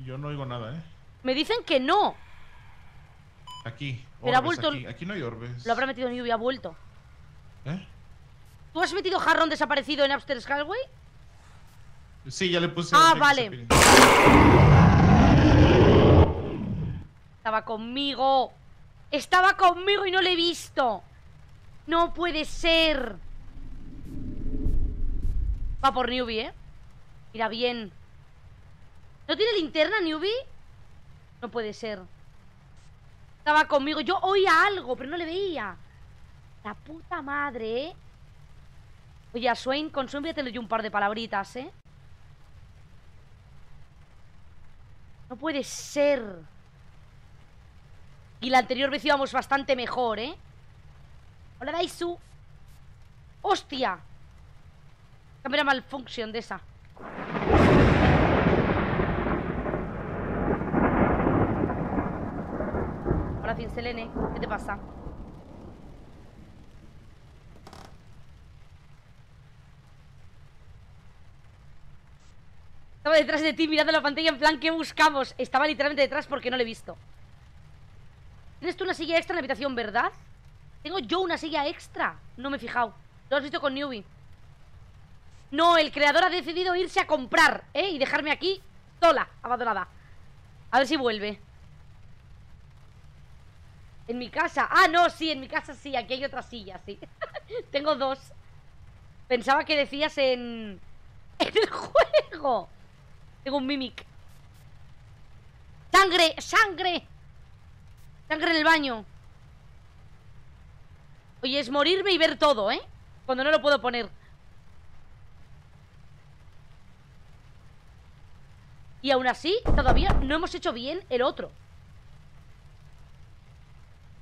Yo no oigo nada, ¿eh? Me dicen que no. Aquí. Pero ha orbes vuelto- Aquí. aquí no hay orbes. Lo habrá metido Newbie, ha vuelto. ¿Eh? ¿Tú has metido jarrón desaparecido en Upstairs Hallway? Sí, ya le puse... Ah, vale. Estaba conmigo. Estaba conmigo y no le he visto. No puede ser. Va por Newbie, ¿eh? Mira bien. ¿No tiene linterna, Newbie? No puede ser. Estaba conmigo. Yo oía algo, pero no le veía. La puta madre, ¿eh? Oye, a Swain, yo un par de palabritas, ¿eh? No puede ser. Y la anterior vez íbamos bastante mejor, ¿eh? Hola, Daisu. ¡Hostia! Cámara malfunction de esa. Hola, Cincelene. ¿Qué te pasa? Estaba detrás de ti mirando la pantalla en plan, ¿qué buscamos? Estaba literalmente detrás porque no lo he visto. Tienes tú una silla extra en la habitación, ¿verdad? Tengo yo una silla extra. No me he fijado. Lo has visto con Newbie. No, el creador ha decidido irse a comprar, ¿eh? Y dejarme aquí sola, abandonada. A ver si vuelve. En mi casa. Ah, no, sí, en mi casa sí. Aquí hay otra silla, sí. Tengo dos. Pensaba que decías en... En el juego. Tengo un mimic. ¡Sangre! ¡Sangre! Sangre en el baño. Oye, es morirme y ver todo, ¿eh? Cuando no lo puedo poner. Y aún así, todavía no hemos hecho bien el otro.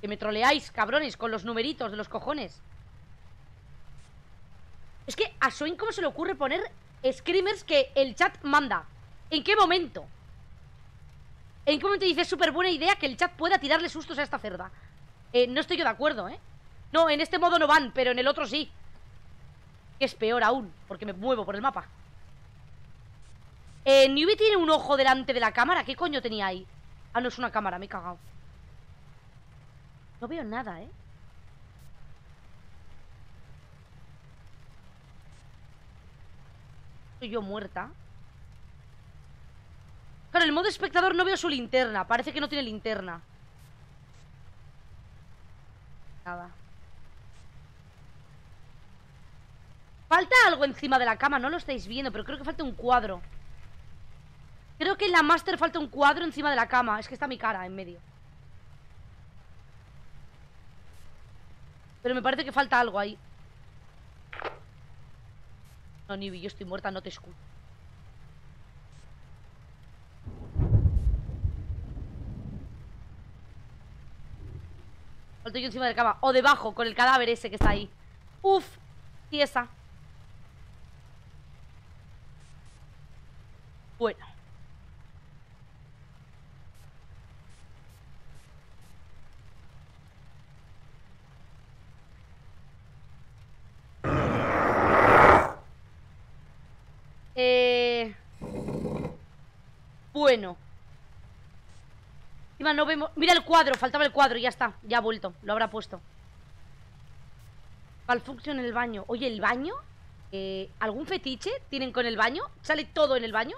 Que me troleáis, cabrones, con los numeritos de los cojones. Es que a Soin, ¿cómo se le ocurre poner screamers que el chat manda? ¿En qué momento? ¿En qué momento dice súper buena idea que el chat pueda tirarle sustos a esta cerda? Eh, no estoy yo de acuerdo, ¿eh? No, en este modo no van, pero en el otro sí. Que es peor aún, porque me muevo por el mapa. Eh, Newbie tiene un ojo delante de la cámara. ¿Qué coño tenía ahí? Ah, no es una cámara, me he cagado. No veo nada, ¿eh? Estoy yo muerta. Claro, en el modo espectador no veo su linterna. Parece que no tiene linterna. Nada. Falta algo encima de la cama, no lo estáis viendo, pero creo que falta un cuadro. Creo que en la Master falta un cuadro encima de la cama. Es que está mi cara en medio. Pero me parece que falta algo ahí. No, Nibi, yo estoy muerta, no te escucho. Yo encima de la cama. O debajo, con el cadáver ese que está ahí. Uf, y esa. Bueno. Eh... Bueno. No. Mira el cuadro, faltaba el cuadro, ya está. Ya ha vuelto, lo habrá puesto. Malfunction en el baño. Oye, ¿el baño? Eh, ¿Algún fetiche tienen con el baño? ¿Sale todo en el baño?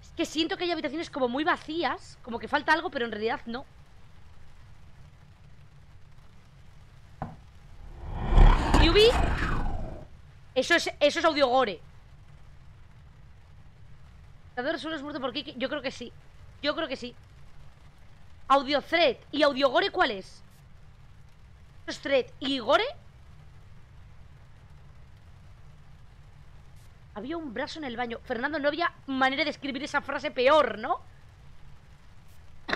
Es que siento que hay habitaciones como muy vacías Como que falta algo, pero en realidad no Eso es, eso es audio gore ¿Creador solo es muerto por Kiki? Yo creo que sí Yo creo que sí Audio thread ¿Y audio gore cuál es? Esto es thread ¿Y gore? Había un brazo en el baño Fernando, no había manera de escribir esa frase peor, ¿no?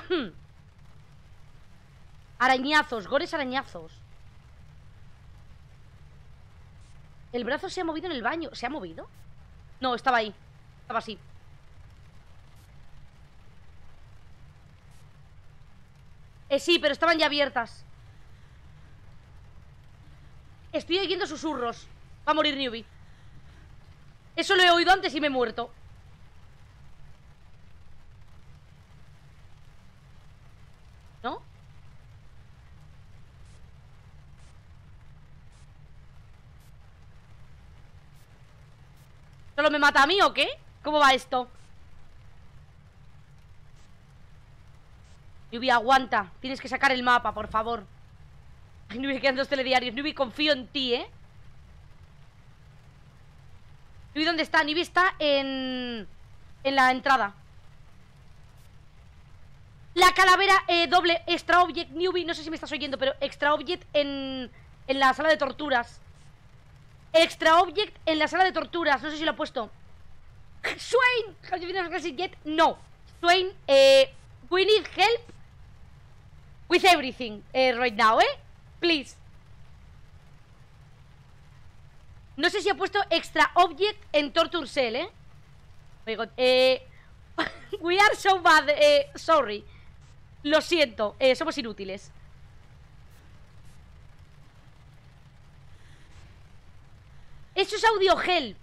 arañazos, gores arañazos El brazo se ha movido en el baño. ¿Se ha movido? No, estaba ahí. Estaba así. Eh, sí, pero estaban ya abiertas. Estoy oyendo susurros. Va a morir Newbie. Eso lo he oído antes y me he muerto ¿No? ¿Solo me mata a mí o qué? ¿Cómo va esto? Lluvia, aguanta Tienes que sacar el mapa, por favor Ay, Nubi, quedan dos telediarios Nubi, confío en ti, ¿eh? Nubi, ¿dónde está? Nubi está en... En la entrada La calavera eh, doble Extra Object Newbie, no sé si me estás oyendo Pero Extra Object en... En la sala de torturas Extra Object en la sala de torturas No sé si lo he puesto Swain, have you been yet? No Swain, eh... We need help With everything eh, right now, ¿eh? Please No sé si ha puesto Extra Object en Torture Cell, ¿eh? Oigo, eh... We are so bad, eh... Sorry Lo siento, eh, somos inútiles Eso es audio help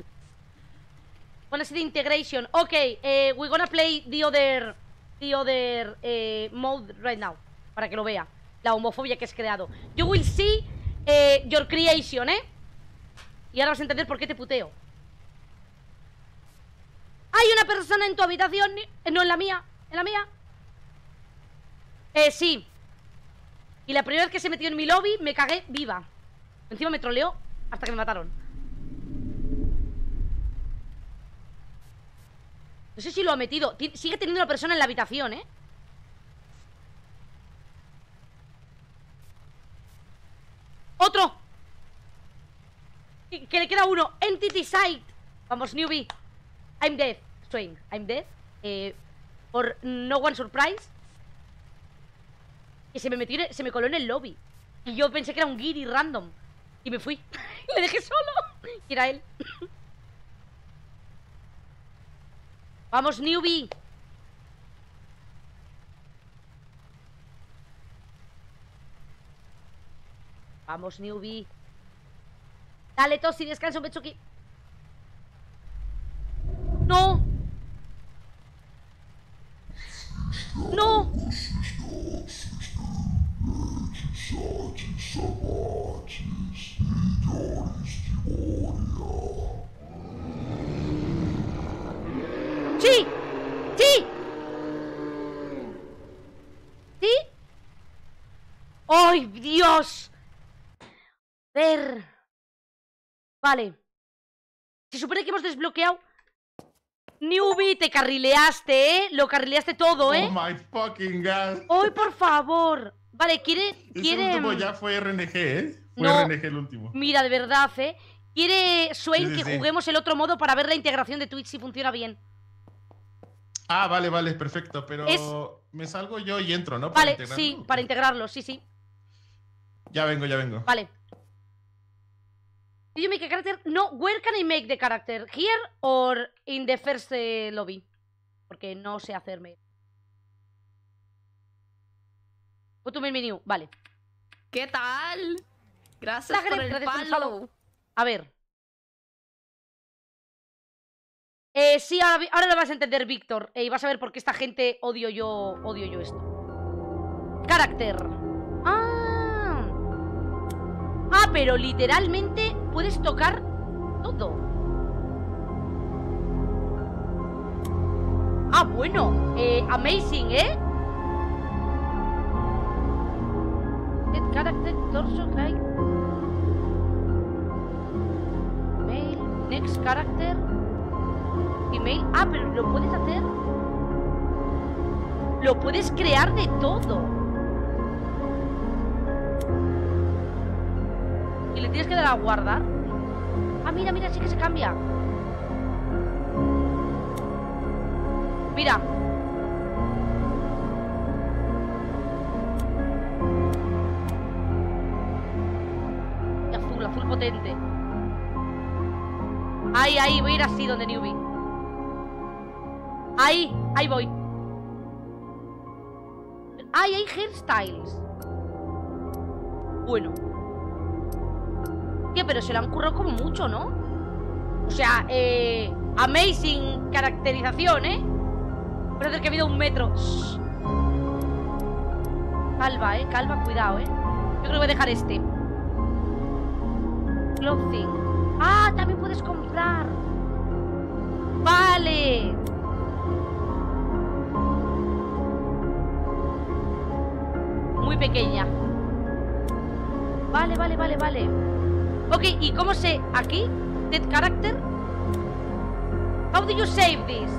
Wanna see the integration Ok, eh, we're gonna play the other The other eh, mode right now Para que lo vea La homofobia que has creado You will see eh, your creation, ¿eh? Y ahora vas a entender por qué te puteo Hay una persona en tu habitación eh, No, en la mía En la mía Eh, sí. Y la primera vez que se metió en mi lobby, me cagué viva. Encima me troleó hasta que me mataron. No sé si lo ha metido. Ti- Sigue teniendo una persona en la habitación, ¿eh? ¡Otro! Que le queda uno. Entity Site. Vamos, newbie. I'm dead. Swain, I'm dead. Eh, por no one surprise. Y se me metió, se me coló en el lobby. Y yo pensé que era un guiri random. Y me fui. Le dejé solo. Y era él. Vamos, newbie. Vamos, newbie. Dale, Tosi, descansa un Betsuki. No. No. Sí. Sí. ¿Sí? ¡Ay, Dios! Ver. Vale. Se supone que hemos desbloqueado. Newbie, te carrileaste, ¿eh? Lo carrileaste todo, Oh ¿eh? my fucking god. ¡Ay, por favor! Vale, quiere. Ese quiere último mm, ya fue RNG, ¿eh? Fue No. RNG el último. Mira, de verdad, ¿eh? Quiere Swain Sí, sí, que sí. juguemos el otro modo para ver la integración de Twitch si funciona bien. Ah, vale, vale, perfecto. Pero Es- me salgo yo y entro, ¿no? Para Vale, integrarlo. sí, para integrarlo, sí, sí. Ya vengo, ya vengo. Vale. Did you make a character? No, where can I make the character? Here or in the first eh, lobby? Porque no sé hacerme. Go to main menu, vale. ¿Qué tal? Gracias por el gracias. A ver. Eh, sí, ahora, lo vas a entender, Víctor. Eh, y vas a ver por qué esta gente odio yo, odio yo esto. Carácter. Ah. Ah, pero literalmente puedes tocar todo. Ah, bueno. Eh, amazing, ¿eh? Head character, torso. Male, next character. Email. Ah, pero lo puedes hacer. Lo puedes crear de todo. Y le tienes que dar a guardar. Ah, mira, mira, sí que se cambia. Mira. Y azul, azul potente. Ahí, ahí, voy a ir así donde Newbie. Ahí, ahí voy. Ay, hay hairstyles. Bueno. Tío, pero se lo han currado como mucho, ¿no? O sea, eh. Amazing caracterización, ¿eh? Parece que ha habido un metro. Calva, ¿eh? Calva, cuidado, ¿eh? Yo creo que voy a dejar este. Clothing. Ah, también puedes comprar. Vale. Pequeña. Vale, vale, vale, vale. Ok, ¿y cómo sé? ¿Aquí? ¿Dead character? How do you save this?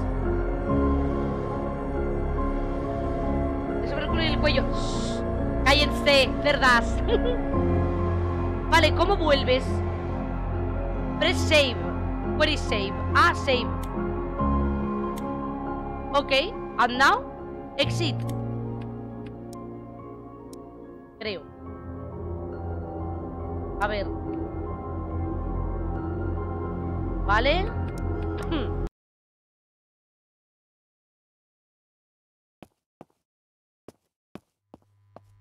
Sobre el el cuello. Shh. Cállense, cerdas. vale, ¿cómo vuelves? Press save. Where is save? Ah, save. Ok, and now exit. A ver. Vale.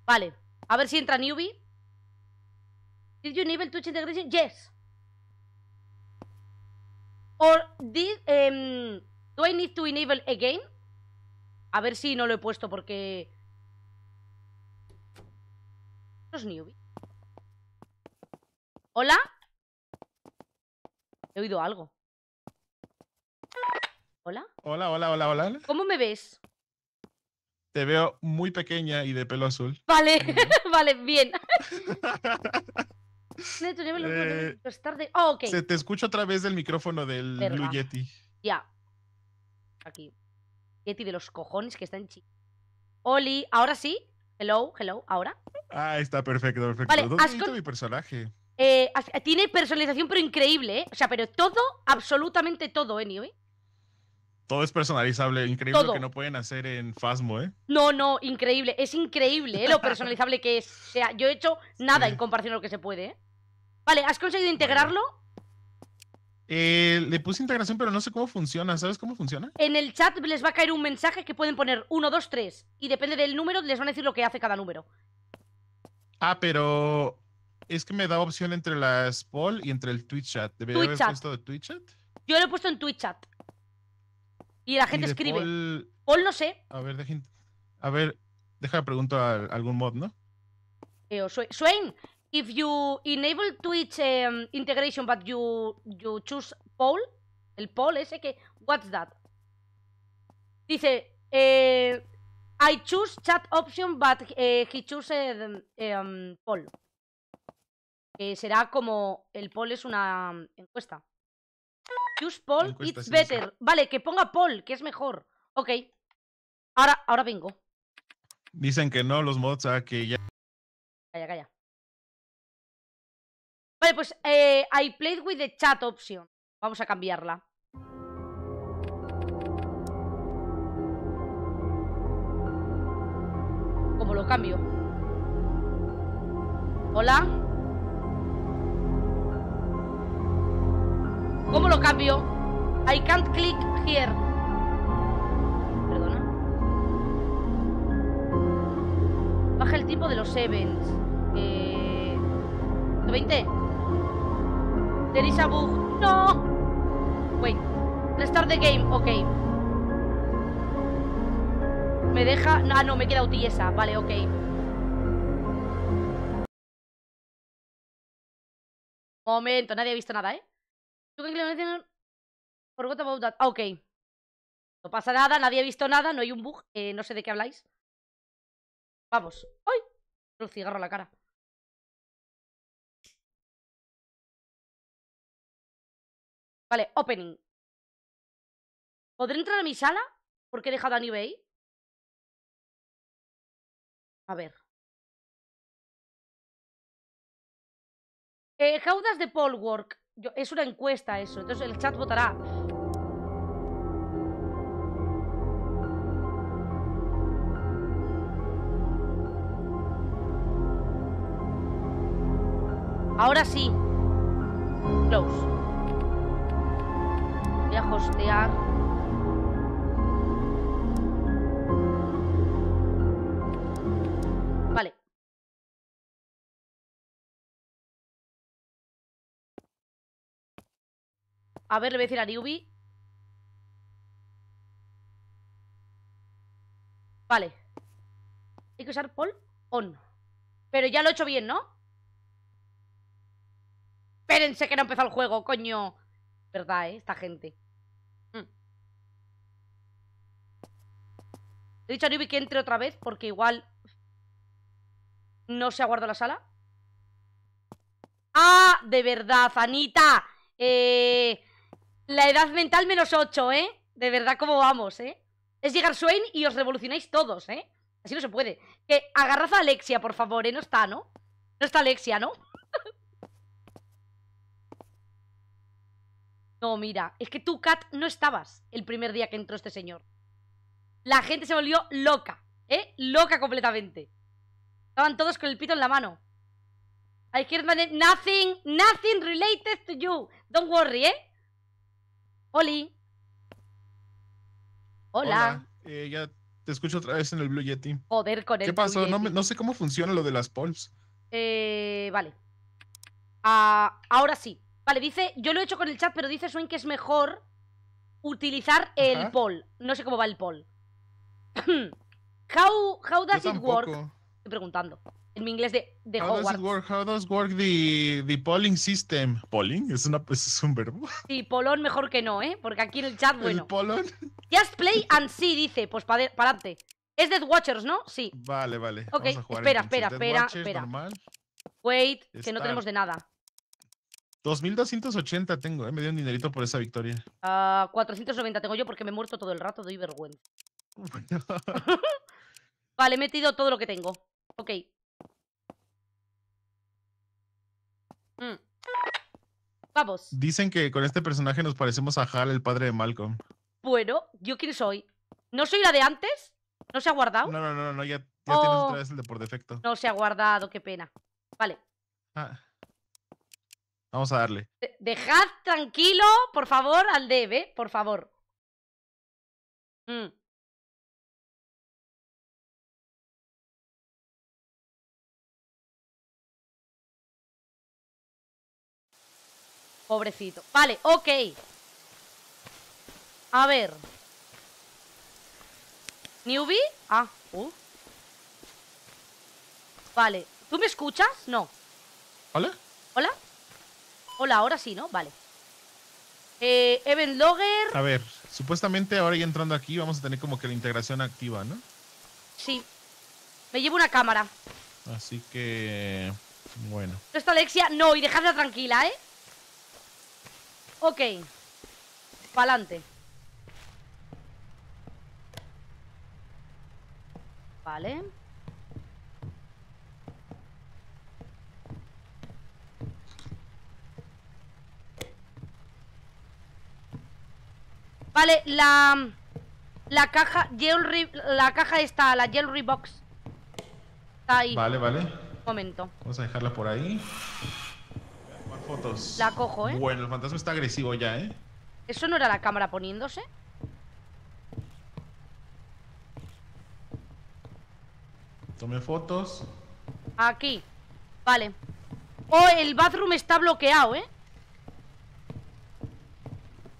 Vale. A ver si entra newbie. Did you enable Twitch integration? Yes. Or did em, do I need to enable again? A ver si no lo he puesto porque ¿Esto es newbie? ¿Hola? He oído algo. ¿Hola? Hola, hola, hola, hola. ¿Cómo me ves? Te veo muy pequeña y de pelo azul. Vale, vale, bien. Eh, Oh, ok, Se te escucha a través del micrófono del Verga. Blue Yeti. ya. Aquí. Yeti de los cojones que está en chi. Oli, ahora sí. Hello, hello, ahora. Ah, está perfecto, perfecto. Vale, ¿Dónde has mi personaje? Eh, as- tiene personalización, pero increíble, ¿eh? O sea, pero todo, absolutamente todo, ¿eh, Nio, eh? Todo es personalizable. Increíble lo que no pueden hacer en Fasmo, ¿eh? No, no, increíble. Es increíble, ¿eh? Lo personalizable que es. O sea, yo he hecho nada Sí. en comparación a lo que se puede, ¿eh? Vale, ¿has conseguido integrarlo? Eh, le puse integración, pero no sé cómo funciona. ¿Sabes cómo funciona? En el chat les va a caer un mensaje que pueden poner 1, 2, 3. Y depende del número, les van a decir lo que hace cada número. Ah, pero es que me da opción entre la Spol y entre el Twitch chat. ¿Debería Twitch haber chat. puesto de Twitch chat? Yo lo he puesto en Twitch chat. Y la gente escribe. Paul- Paul no sé. A ver, dejen... A ver, déjame pregunto a algún mod, ¿no? Eh, Swain- if you enable Twitch em, integration but you, you choose poll, el poll ese que, what's that? Dice, eh, I choose chat option but eh, he choose em, em, poll. Que será como, el poll es una mm, encuesta. Choose poll, Encuesta, it's better. Vale, que ponga poll, que es mejor. Ok. Ahora, ahora vengo. Dicen que no, los mods, ah, que ya... Calla, calla. Vale, pues eh, I played with the chat option. Vamos a cambiarla. ¿Cómo lo cambio? Hola. ¿Cómo lo cambio? I can't click here. Perdona. Baja el tipo de los events. Eh... 20. There is a bug. No. Wait. Restart the game. Ok. Me deja... Ah, no, me queda utiesa. Vale, ok. Momento, nadie ha visto nada, ¿eh? You can claim Forgot about that. Ah, ok. No pasa nada, nadie ha visto nada, no hay un bug. eh, no sé de qué habláis. Vamos. ¡Ay! Un cigarro a la cara. Vale, opening. ¿Podré entrar a mi sala? Porque he dejado a Bay. A ver. Eh, how does the poll work? Yo- es una encuesta eso, entonces el chat votará. Ahora sí. Close. Voy a hostear. A ver, le voy a decir a Newbie. Vale. Hay que usar poll on. Pero ya lo he hecho bien, ¿no? Espérense que no ha empezado el juego, coño. Verdad, ¿eh? Esta gente. Mm. He dicho a Newbie que entre otra vez porque igual no se ha guardado la sala. ¡Ah! De verdad, Anita. Eh, la edad mental menos 8, ¿eh? De verdad, ¿cómo vamos, eh? Es llegar Swain y os revolucionáis todos, ¿eh? Así no se puede. Que agarrad a Alexia, por favor, ¿eh? No está, ¿no? No está Alexia, ¿no? No, mira, es que tú, Kat, no estabas el primer día que entró este señor. La gente se volvió loca, ¿eh? Loca completamente. Estaban todos con el pito en la mano. I hear my name- Nothing, nothing related to you. Don't worry, ¿eh? Oli. Hola. Eh, ya te escucho otra vez en el Blue Yeti. Joder, con el ¿Qué pasó? Blue No, me- Yeti. no sé cómo funciona lo de las polls. Eh, vale. Ah, ahora sí. Vale, dice, yo lo he hecho con el chat, pero dice Swain que es mejor utilizar el Ajá. poll. No sé cómo va el poll. how, how does Yo it work? Estoy preguntando. En mi inglés de, de How does Hogwarts. it work? How does work the, the polling system? ¿Polling? ¿Es, una, es un verbo? Sí, polón mejor que no, ¿eh? Porque aquí en el chat, ¿El bueno. polón? Just play and see, dice. Pues para adelante. Es Death Watchers, ¿no? Sí. Vale, vale. Ok, Vamos a jugar espera, espera, Death espera, Watchers, espera. normal. Wait, que no tenemos de nada. 2280 tengo, eh. Me dio un dinerito por esa victoria. Ah, 490 tengo yo porque me he muerto todo el rato, doy vergüenza. Bueno, Vale, he metido todo lo que tengo. Ok. Mm. Vamos. Dicen que con este personaje nos parecemos a Hal, el padre de Malcolm. Bueno, ¿yo quién soy? ¿No soy la de antes? ¿No se ha guardado? No, no, no, no, ya, ya tienes Oh. otra vez el de por defecto. No se ha guardado, qué pena. Vale. Ah. Vamos a darle. De- dejad tranquilo, por favor, al ¿eh? Por favor. Mm. Pobrecito. Vale, ok. A ver. ¿Newbie? Ah, uh. Vale. ¿Tú me escuchas? No. ¿Hola? ¿Hola? Hola, ahora sí, ¿no? Vale. Eh, Event Logger. A ver, supuestamente ahora ya entrando aquí vamos a tener como que la integración activa, ¿no? Sí. Me llevo una cámara. Así que... Bueno. ¿No está Alexia? No, y dejadla tranquila, ¿eh? Ok. Pa'lante. Vale. Vale, la... La caja... Jewelry, la caja está, la Jewelry Box. Está ahí. Vale, vale. Un momento. Vamos a dejarla por ahí. Fotos. La cojo, ¿eh? Bueno, el fantasma está agresivo ya, ¿eh? ¿Eso no era la cámara poniéndose? Tome fotos. Aquí. Vale. Oh, el bathroom está bloqueado, ¿eh?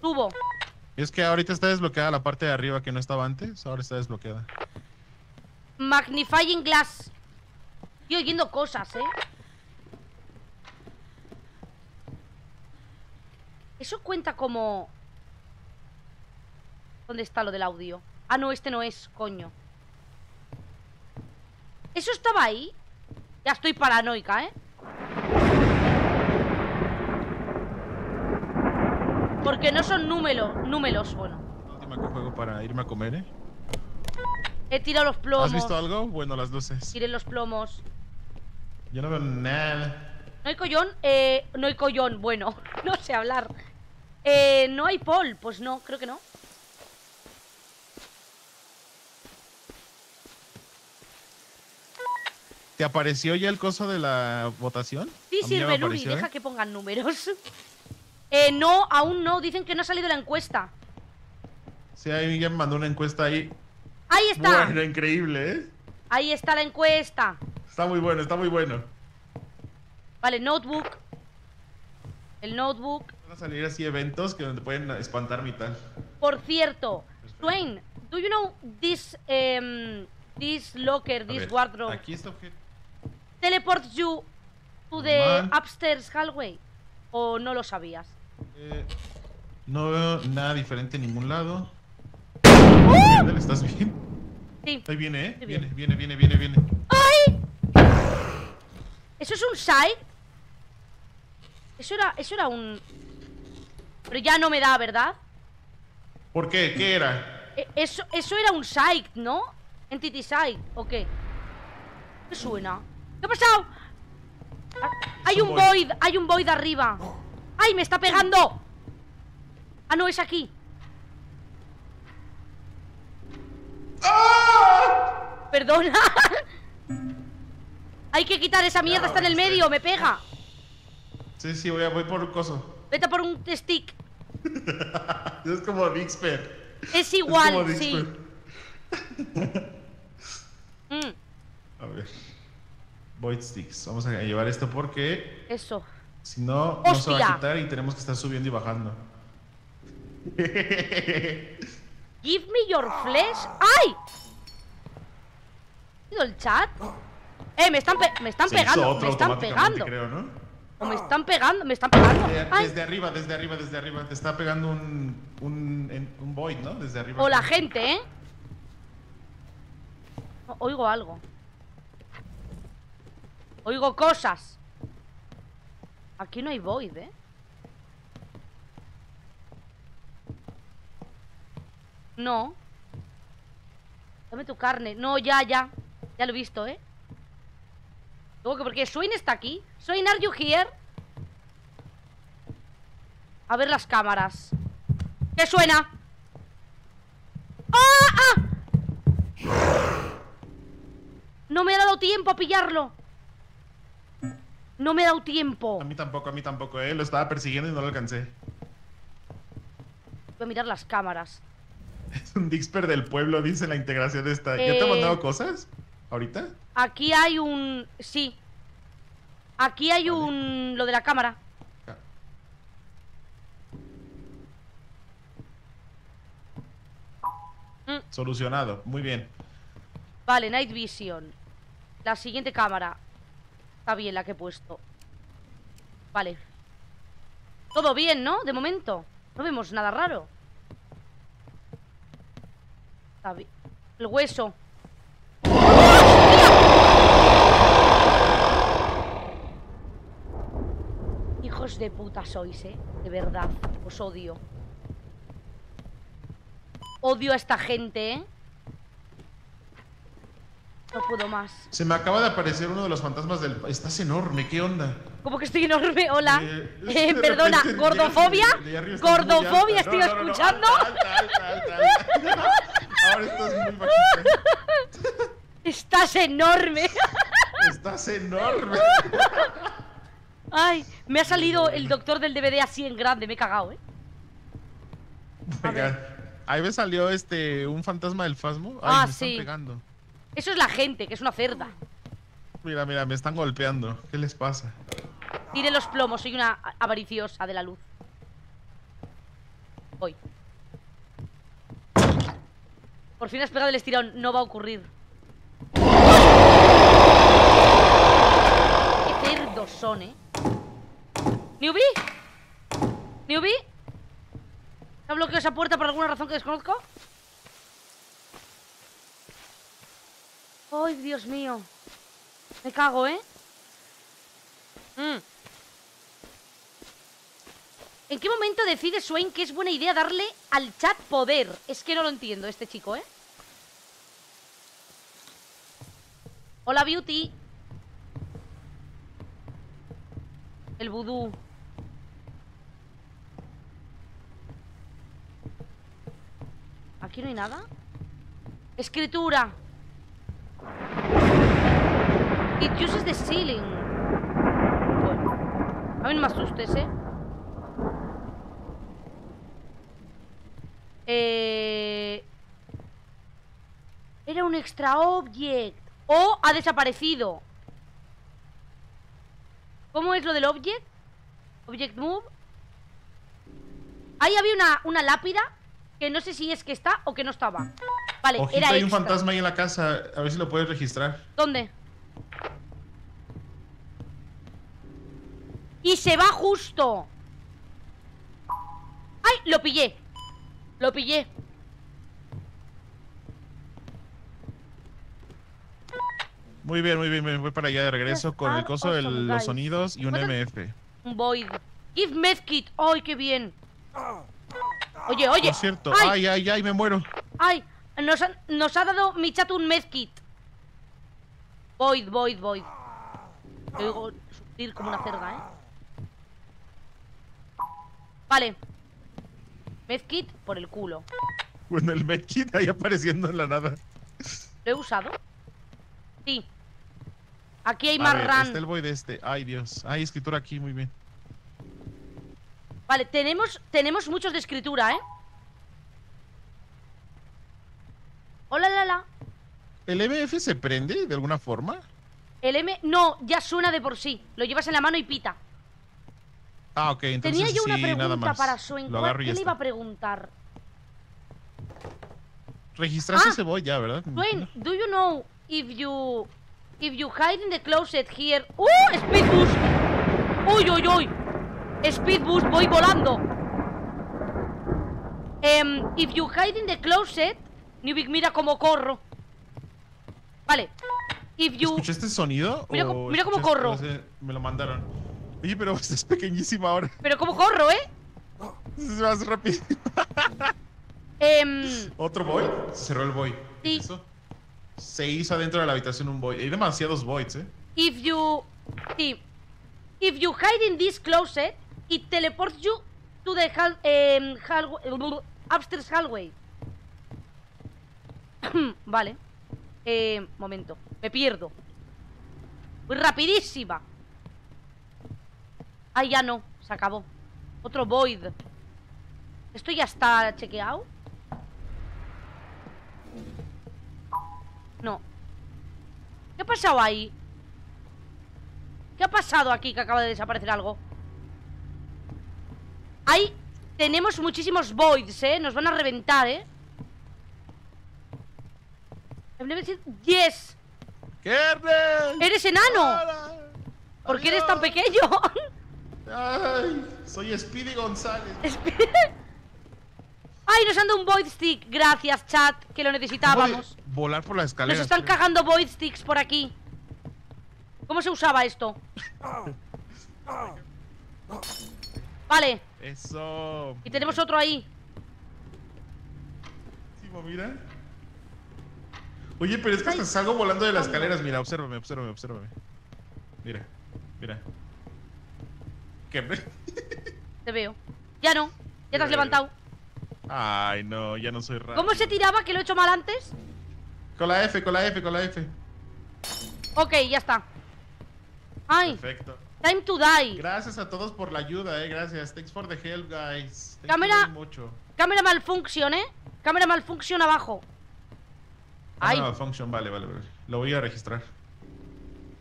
Subo. Es que ahorita está desbloqueada la parte de arriba que no estaba antes. Ahora está desbloqueada. Magnifying glass. Estoy oyendo cosas, ¿eh? Eso cuenta como... ¿Dónde está lo del audio? Ah, no, este no es, coño. ¿Eso estaba ahí? Ya estoy paranoica, ¿eh? Porque no son números, números, bueno. La última que juego para irme a comer, ¿eh? He tirado los plomos. ¿Has visto algo? Bueno, las luces. Tiré los plomos. Yo no veo nada. ¿No hay collón? Eh, no hay collón, bueno, no sé hablar. Eh, ¿no hay Paul? Pues no, creo que no. ¿Te apareció ya el coso de la votación? Sí, sirve, Luri, apareció, ¿eh? deja que pongan números. Eh, no, aún no, dicen que no ha salido la encuesta. Sí, ahí ya me mandó una encuesta ahí. Ahí está, Bueno, increíble, ¿eh? ahí está la encuesta. Está muy bueno, está muy bueno. Vale, notebook. El notebook. Van a salir así eventos que donde pueden espantar mi tal. Por cierto, Swain, do you know this, em, this locker, this ver, wardrobe Aquí está objeto. teleports you to the Normal. upstairs hallway? ¿O no lo sabías? Eh, no veo nada diferente en ningún lado. Ándale, ¿Estás bien? Sí. Ahí viene, ¿eh? Viene, viene, viene, viene, viene. ¿Eso es un side? Eso era, eso era un... Pero ya no me da, ¿verdad? ¿Por qué? ¿Qué era? E- Eso, eso era un site, ¿no? Entity site, ¿o qué? ¿Qué suena? ¿Qué ha pasado? Ah, Hay un void. void. hay un void arriba. ¡Ay, me está pegando! Ah, no, es aquí. Perdona. Hay que quitar esa mierda, está en el medio, me pega. Sí, sí, voy, a, voy por un coso. Vete por un stick. Es como Dixper. Es Es igual, como sí. Mm, A ver. Void Sticks. Vamos a llevar esto porque eso. si no, no se va a quitar y tenemos que estar subiendo y bajando. Give me your flesh. ¡Ay! ¿Ha sido el chat? Eh, me están, pe- me están Se pegando, me están pegando. creo, ¿no? O me están pegando, me están pegando. Desde arriba, desde arriba, desde arriba. Te está pegando un, un, void, ¿no? Desde arriba. o la gente, ¿eh? Oigo algo. Oigo cosas. Aquí no hay void, ¿eh? No. Dame tu carne. No, ya, ya. Ya lo he visto, ¿eh? Luego que porque Swain está aquí. Swain, are you here? A ver las cámaras. ¿Qué suena? ¡Ah! ¡Ah! No me ha dado tiempo a pillarlo. No me ha dado tiempo. A mí tampoco, a mí tampoco, ¿eh? Lo estaba persiguiendo y no lo alcancé. Voy a mirar las cámaras. Es un Dixper del pueblo, dice la integración de esta. ¿Ya te Eh. ha mandado cosas? ¿Ahorita? Aquí hay un... Sí. Aquí hay Vale. un... Lo de la cámara. Solucionado, muy bien. Vale, Night Vision. La siguiente cámara. Está bien la que he puesto. Vale. Todo bien, ¿no? De momento. No vemos nada raro. Está bien. El hueso. Hijos de puta sois, ¿eh? De verdad. Os odio. Odio a esta gente, ¿eh? No puedo más. Se me acaba de aparecer uno de los fantasmas del... Estás enorme, ¿qué onda? ¿Cómo que estoy enorme? Hola. Eh, Eh, perdona, ¿gordofobia? ¿Gordofobia estoy escuchando? Ahora muy bajita. Estás enorme. Estás enorme. Ay, me ha salido el doctor del DVD así en grande. Me he cagado, ¿eh? Ahí me salió este un fantasma del Fasmo. Ay, Ah, me están sí. pegando. Eso es la gente, que es una cerda. Mira, mira, me están golpeando. ¿Qué les pasa? Tire los plomos, soy una avariciosa de la luz. Voy. Por fin has pegado el estirón, no va a ocurrir. Qué cerdos son, ¿eh? ¿Newbie? ¿Newbie? ¿Se ha bloqueado esa puerta por alguna razón que desconozco? ¡Ay, Dios mío! Me cago, ¿eh? Mm. ¿En qué momento decide Swain que es buena idea darle al chat poder? Es que no lo entiendo este chico, ¿eh? Hola, Beauty. El vudú. ¿Aquí no hay nada? Escritura. It uses the ceiling. Bueno. A mí no me asustes, ¿eh? Eh... Era un extra object. O ha desaparecido. ¿Cómo es lo del object? Object move. Ahí había una, una lápida que no sé si es que está o que no estaba. Vale, era hay un fantasma ahí en la casa. A ver si lo puedes registrar. ¿Dónde? Y se va justo. ¡Ay! Lo pillé. Lo pillé. Muy bien, muy bien. Me voy para allá de regreso con el coso de los sonidos y un MF. Un void. Give medkit. ¡Ay, qué bien! Oye, oye. Por cierto. ¡Ay! Ay, ay, ay, me muero. ¡Ay! Nos ha, nos ha dado mi chat un medkit. Void, void, void. Te oigo sufrir como una cerda, ¿eh? Vale. Medkit por el culo. Bueno, el medkit ahí apareciendo en la nada. ¿Lo he usado? Sí. Aquí hay A más ver, ran. está el void este. Ay, Dios. Hay escritura aquí, muy bien. Vale, tenemos, tenemos muchos de escritura, ¿eh? Hola, la, la. ¿El MF se prende de alguna forma? El M... No, ya suena de por sí. Lo llevas en la mano y pita. Ah, ok, entonces Tenía yo una sí, pregunta para Swain. Lo ¿Cuál- agarro y ¿Qué le iba a preguntar? Registraste Ah, ya, ¿verdad? Swain, do you know if you... If you hide in the closet here... ¡Uh! Boost. ¡Uy, uy, uy! Speed boost, voy volando. Em, if you hide in the closet... Nubik, mira cómo corro. Vale. If you... ¿Escuché este sonido? Mira o cómo- mira cómo corro. me lo mandaron. Oye, pero es pequeñísima ahora. Pero como corro, ¿eh? Es más rápido. Em, ¿Otro void? Se cerró el. ¿Qué Sí. es eso? Se hizo adentro de la habitación un void. Hay demasiados voids, ¿eh? if you... Sí. If you hide in this closet, it teleports you to the hall... em, hallway- upstairs hallway. vale. Eh, momento. Me pierdo. Voy rapidísima. Ay, ya no. Se acabó. Otro void. ¿Esto ya está chequeado? No. ¿Qué ha pasado ahí? ¿Qué ha pasado aquí que acaba de desaparecer algo? Ahí tenemos muchísimos voids, ¿eh? Nos van a reventar, ¿eh? Yes. ¡Kernel! ¡Eres enano! ¡Hola! ¿Por qué eres tan pequeño? Ay, soy Speedy González. Ay, nos han dado un void stick. Gracias, chat, que lo necesitábamos. Volar por la escalera. Nos están cagando void sticks por aquí. ¿Cómo se usaba esto? Vale, Eso. y tenemos otro ahí. Buenísimo, Mira. Oye, pero es que hasta salgo volando de las escaleras. Mira, obsérvame, obsérvame, obsérvame. Mira, mira. ¿Qué? Te veo. Ya no, ya te has levantado. Ay, no, ya no soy raro. ¿Cómo se tiraba? Que lo he hecho mal antes. Con la F, con la F, con la F. Ok, ya está. Ay, Perfecto. Time to die. Gracias a todos por la ayuda, eh. Gracias. Thanks for the help, guys. Thank you Cámara. mucho. Cámara malfunction, ¿eh? Cámara malfunction abajo. Ay, Ah, function, vale, vale, vale. Lo voy a registrar.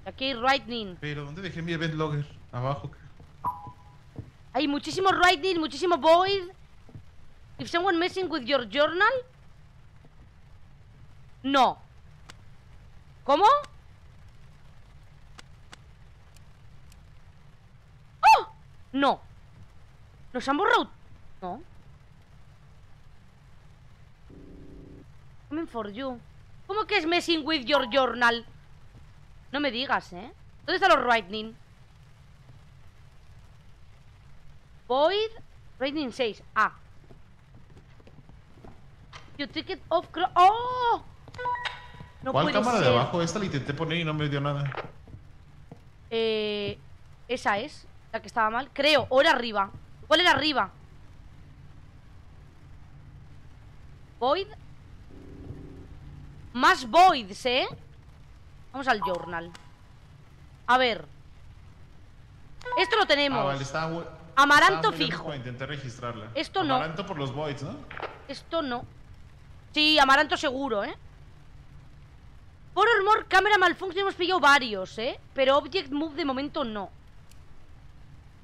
aquí lightning. Pero, ¿dónde dejé mi event logger? Abajo. Hay muchísimo lightning, muchísimo void. If someone messing with your journal. No. ¿Cómo? ¡Oh! No. ¿Nos han borrado? No. Coming for you. ¿Cómo que es messing with your journal? No me digas, ¿eh? ¿Dónde están los lightning? Void Rating 6. Ah. It off cro- ¡Oh! No ¿Cuál puede cámara ser. de abajo? Esta la intenté poner y no me dio nada. Eh, esa es la que estaba mal. Creo. O era arriba. ¿Cuál era arriba? Void. Más voids, ¿eh? Vamos al journal. A ver. Esto lo tenemos. Ah, vale, bu- Amaranto fijo. cuando intenté registrarla. Esto no. Amaranto por los voids, ¿no? Esto no. Sí, amaranto seguro, ¿eh? Por More cámara malfunction hemos pillado varios, ¿eh? Pero Object Move de momento no.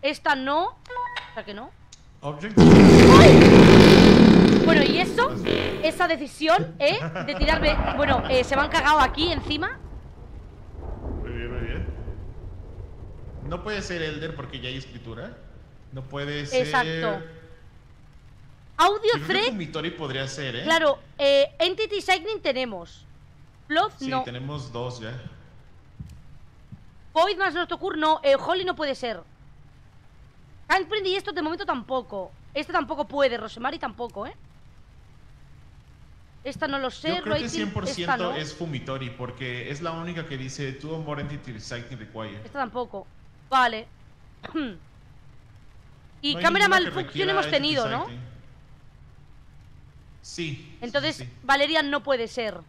Esta no. O sea que no. Object. Bueno, ¿y eso? Esa decisión, ¿eh? De tirarme... Bueno, eh, se me han cagado aquí encima. Muy bien, muy bien. No puede ser Elder porque ya hay escritura. No puede ser. Exacto. Audio Yo creo que Thread, Fumitori podría ser, ¿eh? claro. Eh, Entity Signing tenemos. Plot, Sí, no. tenemos dos ya. Void más Nocturne, no. Eh, Holly no puede ser. Handprint y esto de momento tampoco. Este tampoco puede. Rosemary tampoco, ¿eh? Esta no lo sé. Yo creo que Rating, 100% esta no. es Fumitori porque es la única que dice Two or more entity recycling required. Esta tampoco. Vale. y No cámara requiera hemos entity tenido, ¿no? Sí. Entonces, sí. Valerian no puede ser.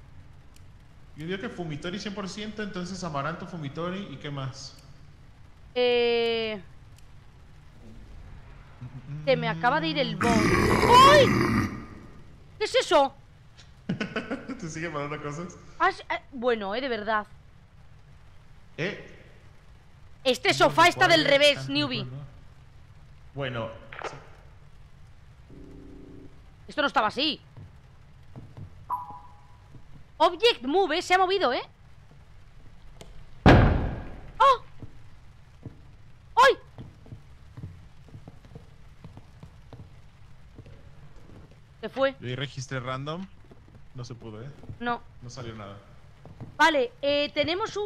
Yo digo que Fumitori 100%, entonces Amaranto, Fumitori y qué más. Eh... Se me acaba de ir el bot. ¡Ay! ¿Qué es eso? ¿Te sigue mandando cosas? Ah, eh, bueno, eh, de verdad. ¿Eh? Este sofá está del revés, newbie. Bueno, Esto no estaba así. Object Move, ¿eh? Se ha movido, ¿eh? ¡Oh! ¡Ay! Se fue. yo ahí registré random. No se pudo, ¿eh? No. No salió nada. Vale, eh, tenemos un,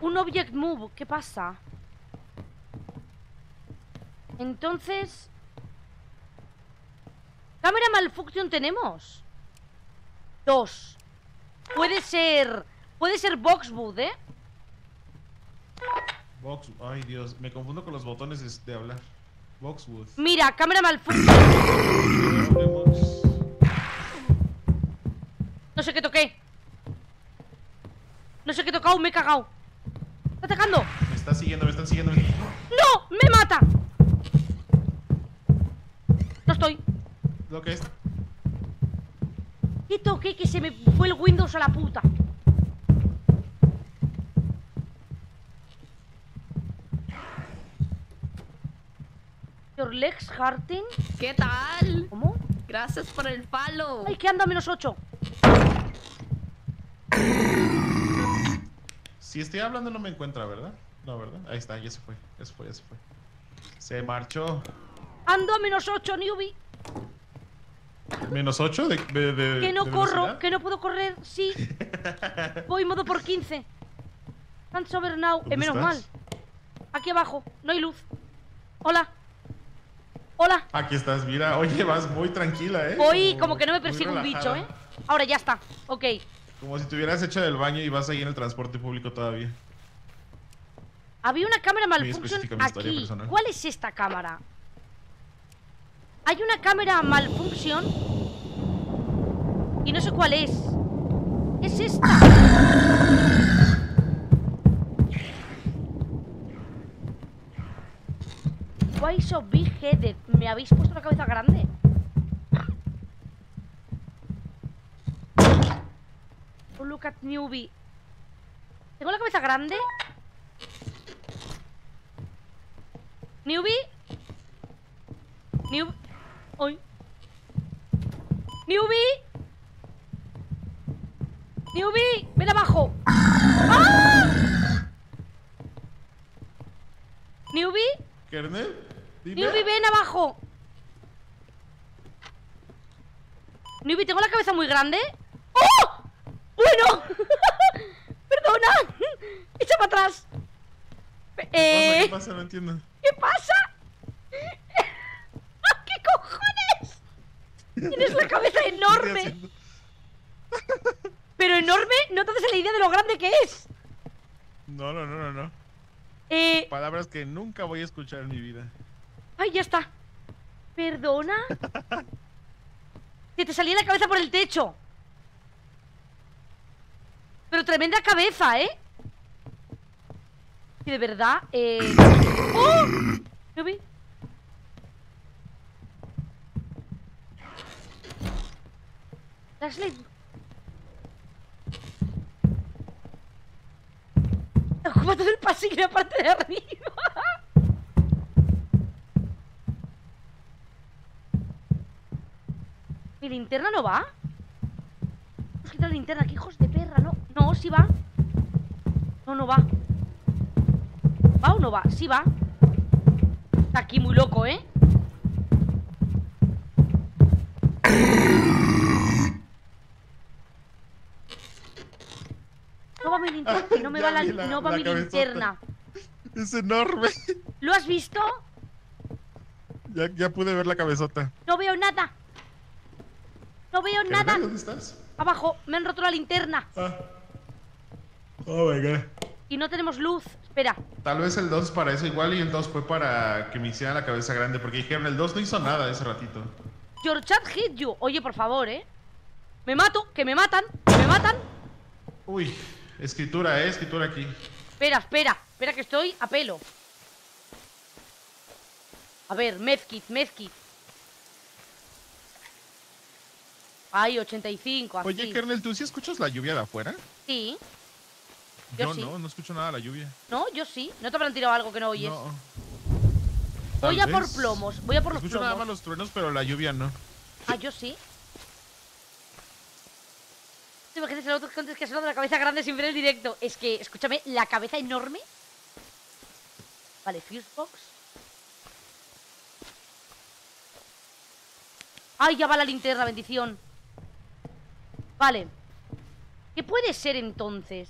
un object move. ¿Qué pasa? Entonces... ¿Cámara malfunction tenemos? Dos. Puede ser... Puede ser Boxwood, ¿eh? Box. Ay, Dios. Me confundo con los botones de, de hablar. Boxwood. Mira, cámara. Vemos. No sé qué toqué. No sé qué he tocado, me he cagado. ¿Está atacando? Me está siguiendo, me están siguiendo. ¡No! ¡Me mata! No estoy. Lo que es. ¿Qué toqué que se me fue el Windows a la puta? Your legs hurting. ¿Qué tal? ¿Cómo? Gracias por el follow. ¡Ay, que anda a menos 8! Si estoy hablando no me encuentra, ¿verdad? No, ¿verdad? Ahí está, ya se fue. Ya se fue, ya se fue. Se marchó. ¡Ando a menos 8, newbie! ¿Menos 8 de, de, de- Que no de corro, velocidad? que no puedo correr, sí. Voy modo por 15. Can't over now. ¿Dónde Eh, menos mal. Aquí abajo, no hay luz. Hola. Hola. Aquí estás, mira. Oye, vas muy tranquila, ¿eh? Voy como que no me persigue un bicho. ¿eh? Ahora ya está. Ok. Como si te hubieras hecho del baño y vas ahí en el transporte público todavía. Había una cámara malfunction aquí. ¿Cuál es esta cámara? Hay una cámara malfunction y no sé cuál es. ¿Es esta? Why so big headed? ¿Me habéis puesto la cabeza grande? Oh, look at newbie. ¿Tengo la cabeza grande? Newbie. New... Ay. Newbie. Newbie, ven abajo. ¡Ah! Newbie, ¿Kernel? Dime. Newbie, ven abajo. Newbie, tengo la cabeza muy grande. ¡Oh! Bueno. Perdona. Echa para atrás. ¿Qué pasa? Eh, ¿Qué pasa? No entiendo. ¿Qué pasa? ¿Qué cojones? Tienes la cabeza ¿Qué enorme. Pero enorme, no te haces la idea de lo grande que es. No, no, no, no, no. Eh, Palabras que nunca voy a escuchar en mi vida. ay, ya está. ¿Perdona? Que te salía la cabeza por el techo. Pero tremenda cabeza, ¿eh? Y de verdad, eh... ¡Oh! ¿Lo vi? Flashlight. Ocupa todo el pasillo y la parte de arriba. ¿Mi linterna no va? Vamos a quitar la linterna, que hijos de perra, no. No, sí va. No, no va. ¿Va o no va? Sí va. Está aquí muy loco, ¿eh? Va mi linterna, y no me va la, vi la- no va la mi cabezota. linterna. Es enorme. ¿Lo has visto? Ya, ya pude ver la cabezota. No veo nada. No veo ¿Kernel, nada. ¿Dónde estás? Abajo, me han roto la linterna. Ah. Oh my god. Y no tenemos luz. Espera. Tal vez el 2 para eso igual y el 2 fue para que me hicieran la cabeza grande porque dijeron el 2 no hizo nada ese ratito. Your chat hit you. Oye, por favor, ¿eh? Me mato, que me matan, que me matan. Uy, escritura, eh, escritura aquí. Espera, espera, espera que estoy a pelo. A ver, medkit, medkit. Ay, 85, así. Oye, Kernel, ¿tú sí escuchas la lluvia de afuera? Sí. Yo Yo sí. no, no escucho nada de la lluvia. No, yo sí. ¿No te habrán tirado algo que no oyes? No. voy a por plomos, voy a por los Escucho nada plomos. más los truenos, pero la lluvia no. Ah, yo sí. ¿Te imaginas el otro antes que has hablado de la cabeza grande sin ver el directo? Es que, escúchame, la cabeza enorme. Vale, Fuse Box. ¡Ay, ya va la linterna, bendición! Vale. ¿Qué puede ser entonces?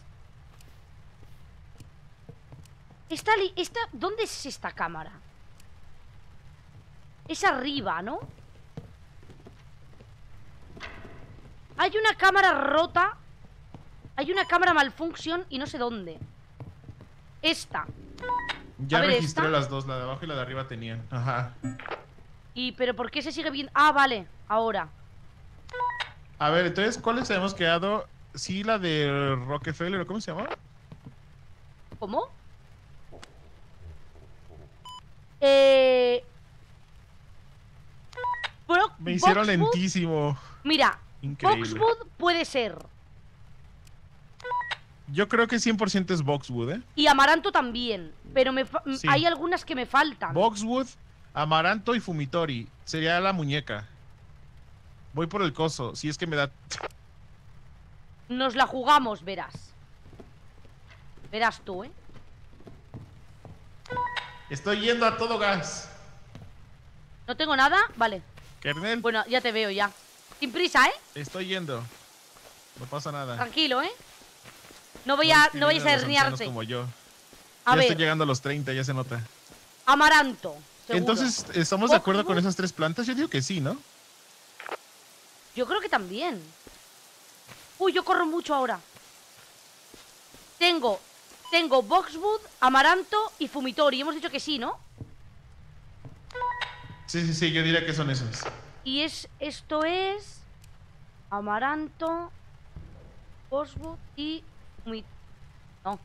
Esta, esta, ¿Dónde es esta cámara? Es arriba, ¿no? Hay una cámara rota. Hay una cámara malfunction y no sé dónde. Esta. Ya ver, registré ¿esta? las dos, la de abajo y la de arriba tenían. Ajá. Y, pero ¿por qué se sigue viendo? Ah, vale, ahora. A ver, entonces, ¿cuáles habíamos quedado? Sí, la de Rockefeller, ¿o ¿cómo se llama? ¿Cómo? Eh... Me hicieron Boxwood- lentísimo. Mira, Increíble. Boxwood puede ser. Yo creo que 100% es Boxwood, ¿eh? Y Amaranto también. Pero me fa- Sí. hay algunas que me faltan. Boxwood, Amaranto y Fumitori. Sería la muñeca. Voy por el coso, si es que me da... Nos la jugamos, verás. Verás tú, ¿eh? Estoy yendo a todo gas. ¿No tengo nada? Vale. Kernel, Bueno, ya te veo ya. Sin prisa, ¿eh? estoy yendo. No pasa nada. Tranquilo, ¿eh? No, voy a, no vayas a herniarte. como yo. A ya estoy ver, llegando a los 30, ya se nota. Amaranto. seguro. Entonces, ¿estamos de acuerdo con esas tres plantas? Yo digo que sí, ¿no? Yo creo que también. Uy, yo corro mucho ahora. Tengo, tengo Boxwood, Amaranto y Fumitori. Hemos dicho que sí, ¿no? Sí, sí, sí, yo diría que son esos. Y es, esto es Amaranto, Boxwood y. No.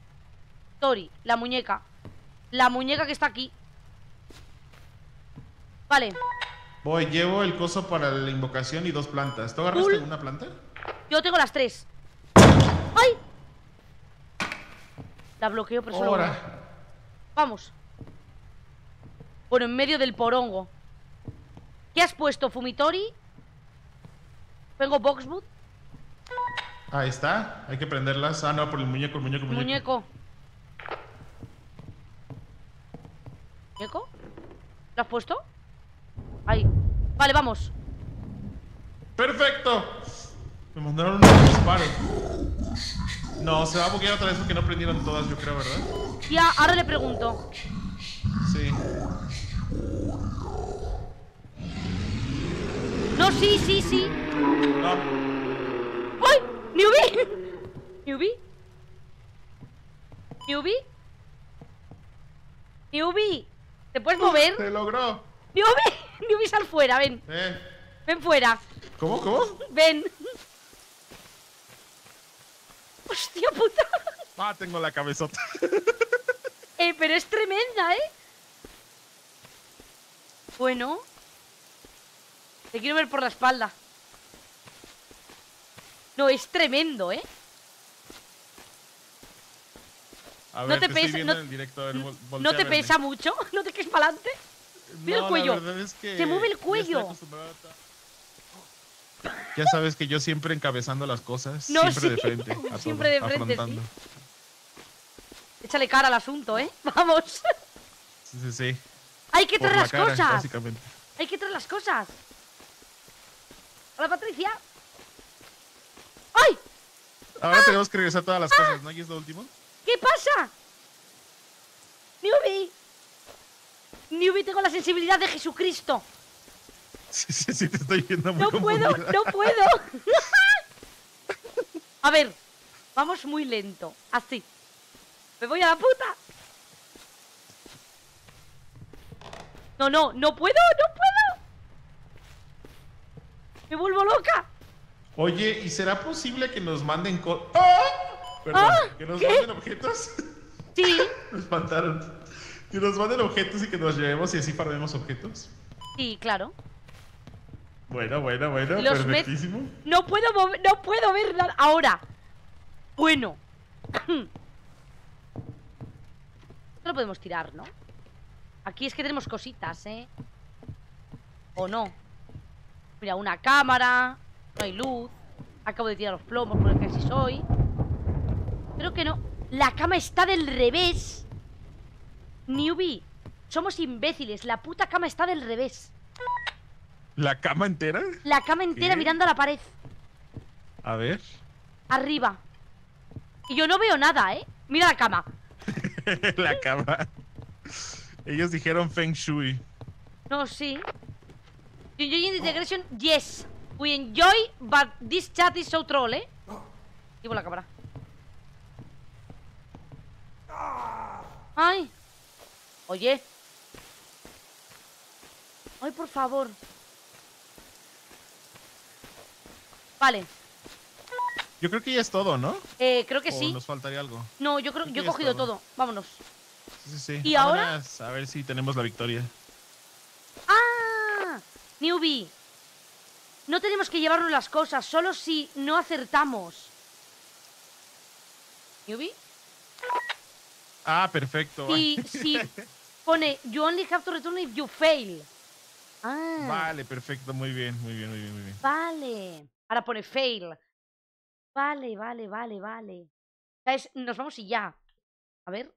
Tori, la muñeca. La muñeca que está aquí. Vale, Voy, llevo el coso para la invocación y dos plantas. ¿Tú agarraste una planta? yo tengo las tres. ¡Ay! La bloqueo, pero. Ahora. Vamos. Bueno, en medio del porongo. ¿Qué has puesto, Fumitori? Tengo Boxwood, Ahí está. Hay que prenderlas. Ah, no, por el muñeco, el muñeco, el muñeco. muñeco. ¿Muñeco? ¿Lo has puesto? Ahí. Vale, vamos. ¡Perfecto! Me mandaron un disparo. No, se va a buguear otra vez porque no prendieron todas, yo creo, ¿verdad? Ya, ahora le pregunto. Sí. No, sí, sí, sí. No. ¡Ay! ¡Newbie! ¿Newbie? ¿Newbie? ¿Newbie? ¿Te puedes mover? Se logró. ¡Newbie! ¡Newbie, sal fuera! Ven, Eh. ven fuera. ¿Cómo, cómo? Ven. ¡Hostia puta! Ah, tengo la cabezota. Eh, pero es tremenda, ¿eh? Bueno. Te quiero ver por la espalda. No, es tremendo, ¿eh? A No ver, te te, pesa- no- en el directo. a ver, vol- ¿No te a pesa mucho? ¿No te quedes para adelante? Mira el No, cuello. La verdad es que Se mueve el cuello. Ya sabes que yo siempre encabezando las cosas, No, siempre sí. de frente. Siempre de frente, sí. Échale cara al asunto, ¿eh? Vamos. Sí, sí, sí. Hay que Por traer la las cara, cosas. básicamente. Hay que traer las cosas. Hola, Patricia. ¡Ay! Ahora Ah. tenemos que regresar todas las cosas, ¿no? ¿Y es lo último? ¿Qué pasa? Newbie. Newbie, tengo la sensibilidad de Jesucristo. Sí, sí, sí, te estoy viendo muy No puedo, no puedo. A ver, vamos muy lento. Así. Me voy a la puta. No, no, no puedo, no puedo. Me vuelvo loca. Oye, ¿y será posible que nos manden co... ¡Ah! Perdón, Ah, que nos ¿qué? manden objetos. Sí, me espantaron. Que nos manden objetos y que nos llevemos y así farmemos objetos. sí, claro. Bueno, bueno, bueno, Los perfectísimo. No puedo mover, no puedo ver nada. Ahora. Bueno. Esto lo podemos tirar, ¿no? Aquí es que tenemos cositas, ¿eh? ¿O no? Mira, una cámara. No hay luz. Acabo de tirar los plomos porque así soy. Creo que no. La cama está del revés. Newbie. Somos imbéciles. La puta cama está del revés. ¿La cama entera? La cama entera ¿Qué? mirando a la pared. A ver. Arriba. Y yo no veo nada, ¿eh? Mira la cama. la cama. Ellos dijeron Feng Shui. No, sí. Enjoying integration, yes. We enjoy, but this chat is so troll, ¿eh? Digo la cámara. Ay. Oye. Ay, por favor. Vale. Yo creo que ya es todo, ¿no? Eh, creo que ¿O sí. nos faltaría algo? No, yo creo creo yo he cogido todo. todo. Vámonos. Sí, sí, sí. ¿Y ahora? A ver si tenemos la victoria. ¡Ah! Newbie. No tenemos que llevarnos las cosas, solo si no acertamos. ¿Newbie? Ah, perfecto. Si, si pone you only have to return if you fail. Ah, Vale, perfecto. Muy bien, muy bien, muy bien, muy bien. vale. Ahora pone fail. Vale, vale, vale, vale. ¿Sabes? Nos vamos y ya. A ver.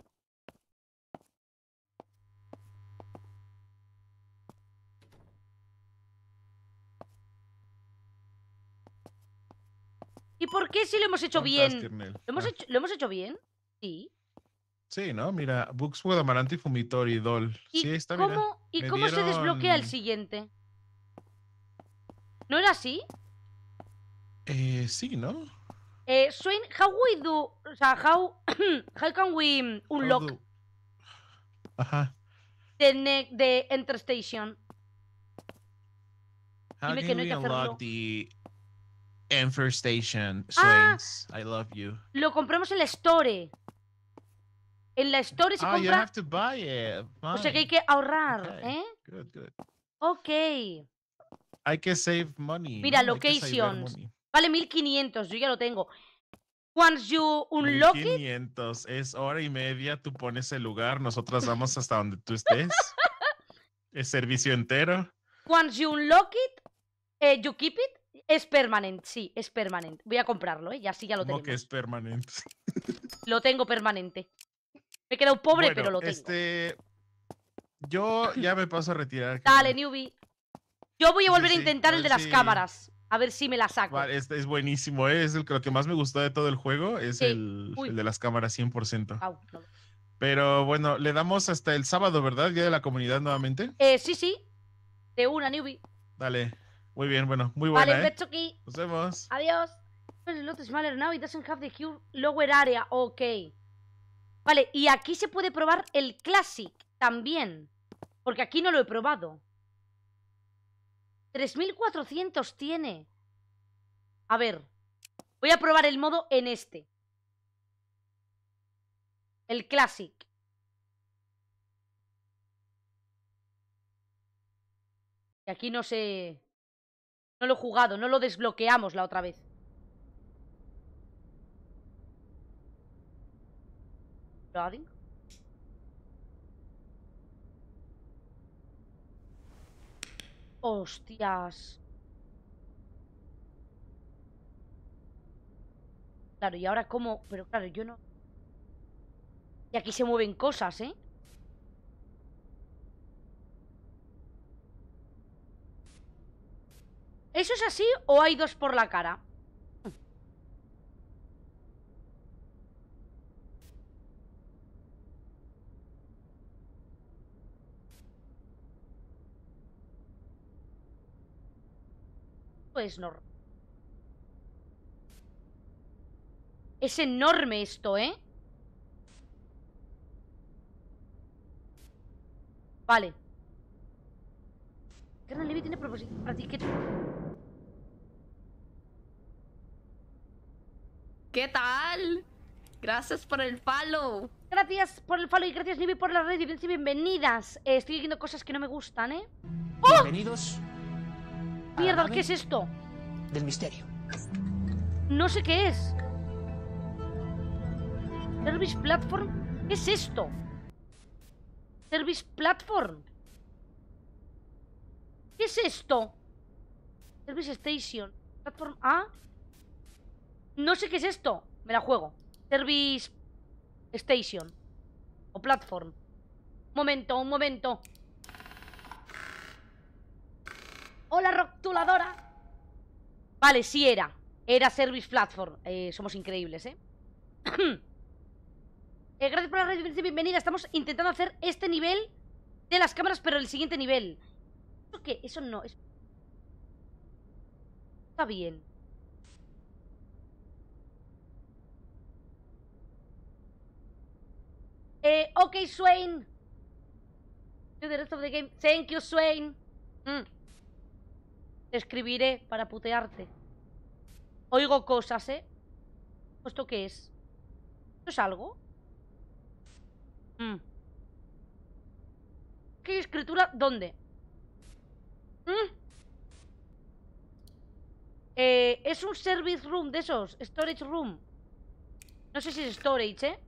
¿Y por qué si lo hemos hecho ¿Dónde bien? ¿Lo hemos, Ah, hecho, ¿Lo hemos hecho bien? Sí. Sí, ¿no? Mira, Books with Amaranthi Fumitori, Doll. ¿Y Sí, está, cómo, ¿y Me cómo se desbloquea el siguiente? ¿No era así? Eh, sí, ¿no? Eh, Swain, how we do, o sea, how, how can we unlock do- Ajá. the, ne- the enter station? How Dime que no hay we que hacerlo. unlock the Enfer Station? Ah. Swains, I love you. Lo compramos en la store. En la store se Ah, you compra, have to buy it. o sea que hay que ahorrar, Ok. ¿eh? Good, good. Ok. Hay que save money. Mira, ¿no? Locations. money. Vale 1500, yo ya lo tengo. Once you unlock it, 1500, es hora y media, tú pones el lugar, nosotras vamos hasta donde tú estés. es servicio entero. once you unlock it, eh, you keep it, es permanent, sí, es permanent. Voy a comprarlo, ¿eh? Ya sí ya lo tenemos. que es permanente. Lo tengo permanente. Me he quedado pobre, Bueno, pero lo tengo. Este, yo ya me paso a retirar. Dale, newbie. Yo voy a Sí, volver a intentar el de ver las cámaras. A ver si me la saco. Vale, este es buenísimo, ¿eh? es el, lo que más me gustó de todo el juego, es el, el de las cámaras 100%. Au, no. Pero bueno, le damos hasta el sábado, ¿verdad? Día de la comunidad nuevamente. Eh, sí, sí. De una, newbie. Dale, muy bien, bueno, muy buena, Vale, ¿eh? Nos vemos. Adiós. Lot smaller now. It doesn't have the huge lower area. Ok. Vale, y aquí se puede probar el Classic también. Porque aquí no lo he probado. 3400 tiene. A ver. Voy a probar el modo en este. El Classic. Y aquí no sé... No lo he jugado, no lo desbloqueamos la otra vez. Loading. Hostias. Claro, y ahora cómo... Pero claro, yo no... Y aquí se mueven cosas, ¿eh? ¿Eso es así o hay dos por la cara? Pues no. Es enorme esto, ¿eh? Vale. Kernel Levy tiene proposición para ti. ¿Qué ¿Qué tal? Gracias por el follow. Gracias por el follow y gracias, Libby, por la red. Y bienvenidas. Eh, estoy viendo cosas que no me gustan, ¿eh? Bienvenidos a la Mierda, ¿qué es esto? del misterio. No sé qué es. Service Platform. ¿Qué es esto? Service Platform. ¿Qué es esto? Service Station. Platform A. No sé qué es esto. Me la juego. Service Station. O Platform. Un momento, un momento. Hola, Roctuladora. Vale, sí era. Era Service Platform. Eh, somos increíbles, ¿eh? Eh, gracias por la red, bienvenida. Estamos intentando hacer este nivel de las cámaras, pero el siguiente nivel. ¿Eso qué? Eso no. es- Está bien. Eh, ok, Swain. Do the rest of game. Thank you, Swain. Mm. Te escribiré para putearte. Oigo cosas, ¿eh? ¿Esto qué es? ¿Esto es algo? Mm. ¿Qué escritura? ¿Dónde? Mm. Eh, es un service room de esos. Storage room. No sé si es storage, ¿eh?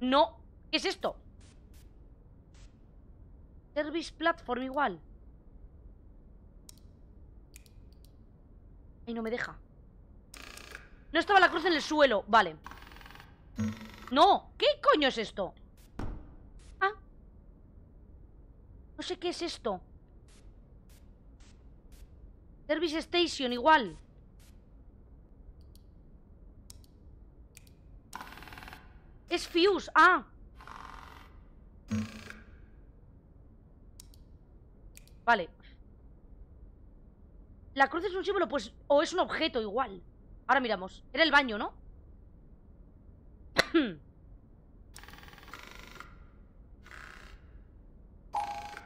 No. ¿Qué es esto? Service platform igual. Ay, no me deja. No estaba la cruz en el suelo. Vale. No. ¿Qué coño es esto? Ah. No sé qué es esto. Service Station igual. Es Fuse. Ah. Vale. La cruz es un símbolo, pues... O es un objeto igual. Ahora miramos. Era el baño, ¿no?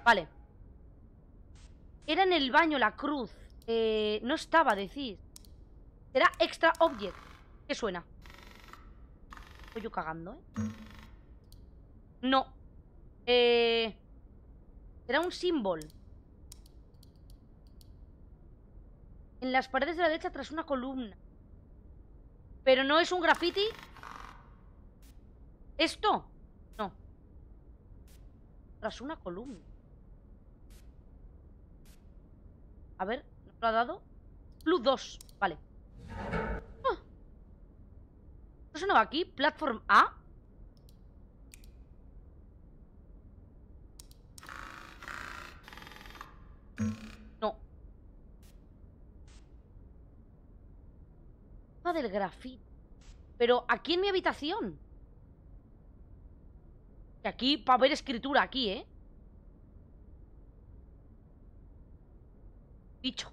vale. Era en el baño la cruz. Eh, no estaba, decís. Será extra object. ¿Qué suena? Estoy yo cagando, ¿eh? No. Eh... Será un símbolo. En las paredes de la derecha tras una columna. Pero no es un graffiti. ¿Esto? No. Tras una columna. A ver, ¿nos lo ha dado? Plus 2, vale. Ah. ¿Qué sonaba aquí? Platform A. No. Va del grafito. Pero aquí en mi habitación. Y aquí, para ver escritura aquí, ¿eh? Bicho.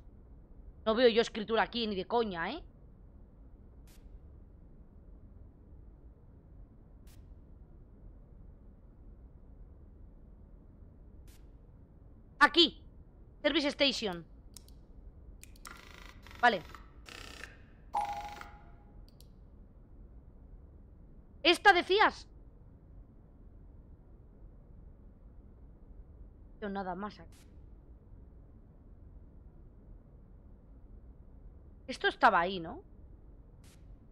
No veo yo escritura aquí ni de coña, ¿eh? Aquí. Service Station. Vale. ¿Esta decías? No nada más aquí. Esto estaba ahí, ¿no?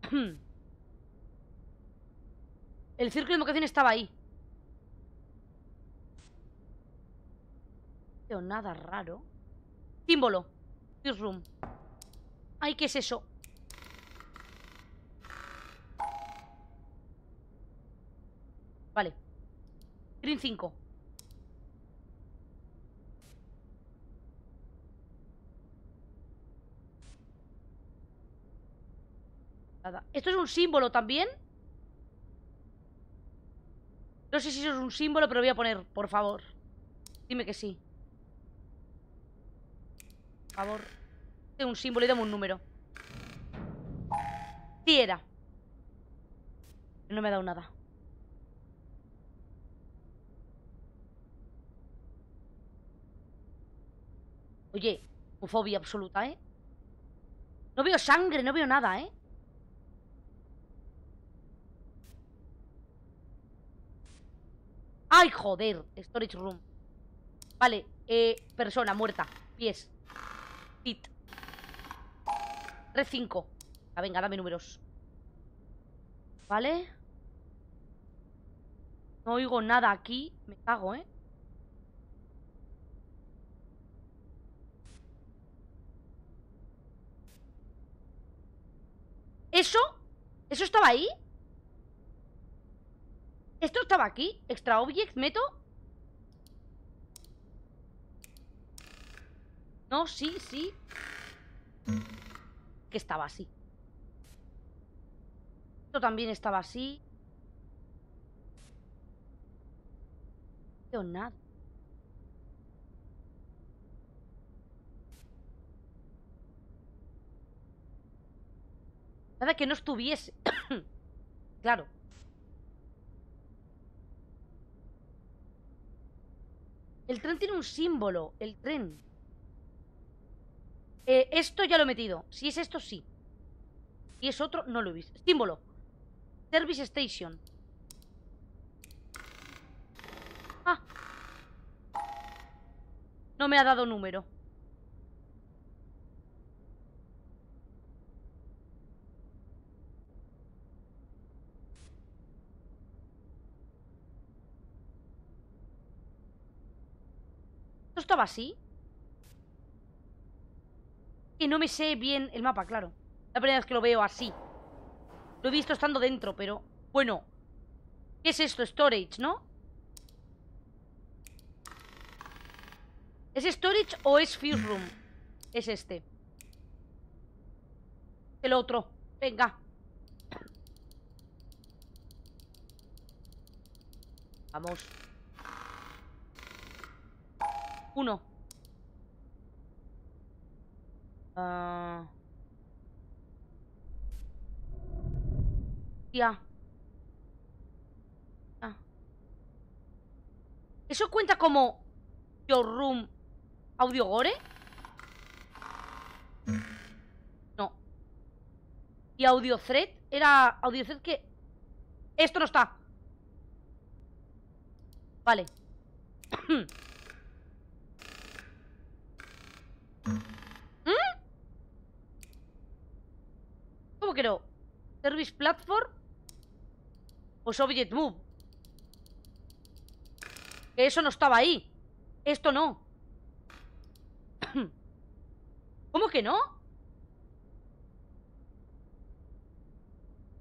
El círculo de invocación estaba ahí. No veo nada raro. Símbolo. This room. Ay, ¿qué es eso? Vale. Green 5. Nada. ¿Esto es un símbolo también? No sé si eso es un símbolo, pero voy a poner, por favor. Dime que sí. Por favor. Un símbolo y dame un número. Sí era. No me ha dado nada. Oye, fobia absoluta, ¿eh? No veo sangre, no veo nada, ¿eh? ¡Ay, joder! Storage room. Vale, eh, persona muerta. Pies. Pit. Red 5. Ah, venga, dame números. Vale. No oigo nada aquí. Me cago, ¿eh? ¿Eso? ¿Eso estaba ahí? ¿Esto estaba aquí? ¿Extra object? ¿Meto? No, sí, sí Que estaba así Esto también estaba así. No nada. Nada que no estuviese. claro. El tren tiene un símbolo. El tren. Eh, esto ya lo he metido. Si es esto, sí. Si es otro, no lo he visto. Símbolo. Service Station. Ah. No me ha dado número. ¿Esto estaba así? Que no me sé bien el mapa, claro. La primera vez que lo veo así. Lo he visto estando dentro, pero... Bueno. ¿Qué es esto? Storage, ¿no? ¿Es storage o es fuse room? Es este. El otro. Venga. Vamos. Uno. Ah. Ya. ¿Eso cuenta como Your Room Audio Gore? No. ¿Y Audio Thread? Era Audio Thread que... Esto no está. Vale. ¿Mm? ¿Cómo que? Service Platform Pues Object Move Que eso no estaba ahí Esto no ¿Cómo que no?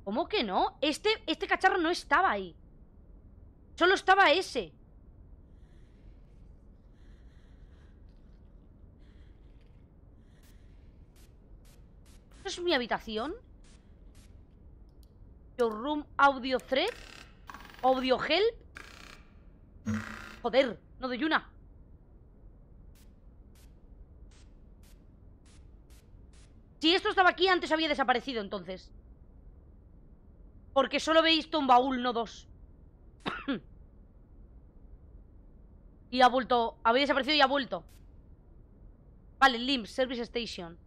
¿Cómo que no? Este, este cacharro no estaba ahí Solo estaba ese ¿Esto es mi habitación? Room audio thread Audio help Joder, no doy una. Si esto estaba aquí, antes había desaparecido entonces. Porque solo visto un baúl, no dos. Y ha vuelto Había desaparecido y ha vuelto. Vale, LIMS, Service Station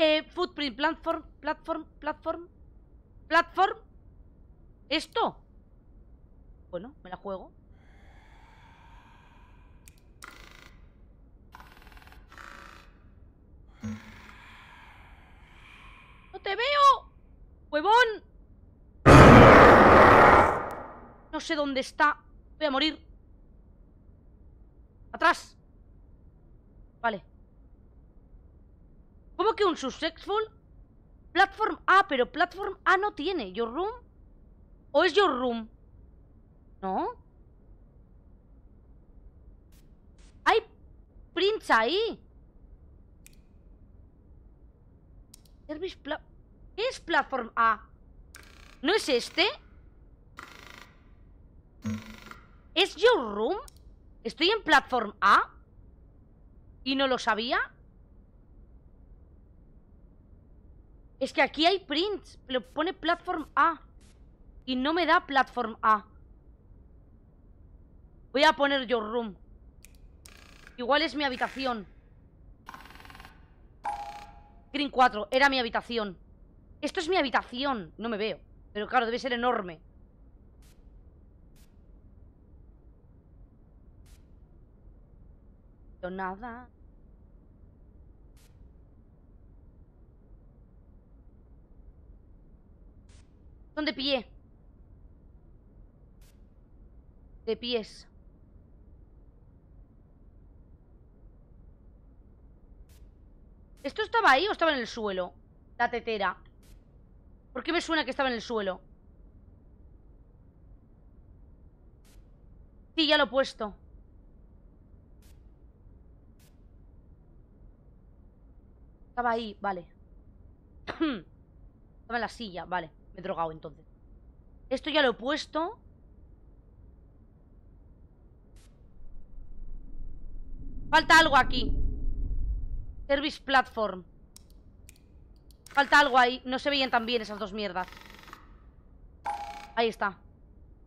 Eh, footprint, platform, platform, platform Platform ¿Esto? Bueno, me la juego ¡No te veo! ¡Huevón! No sé dónde está Voy a morir Atrás Vale ¿Cómo que un successful? Platform A, pero Platform A no tiene Your Room ¿O es Your Room? ¿No? Hay prints ahí Service ¿Qué es Platform A? ¿No es este? ¿Es Your Room? ¿Estoy en Platform A? ¿Y no lo sabía? Es que aquí hay prints, pero pone Platform A. Y no me da Platform A. Voy a poner Your Room. Igual es mi habitación. Green 4, era mi habitación. Esto es mi habitación. No me veo. Pero claro, debe ser enorme. No nada. Son de pie. De pies. ¿Esto estaba ahí o estaba en el suelo? La tetera. ¿Por qué me suena que estaba en el suelo? Sí, ya lo he puesto. Estaba ahí, vale. estaba en la silla, vale. Me he drogado entonces. Esto ya lo he puesto. Falta algo aquí. Service Platform. Falta algo ahí. No se veían tan bien esas dos mierdas. Ahí está.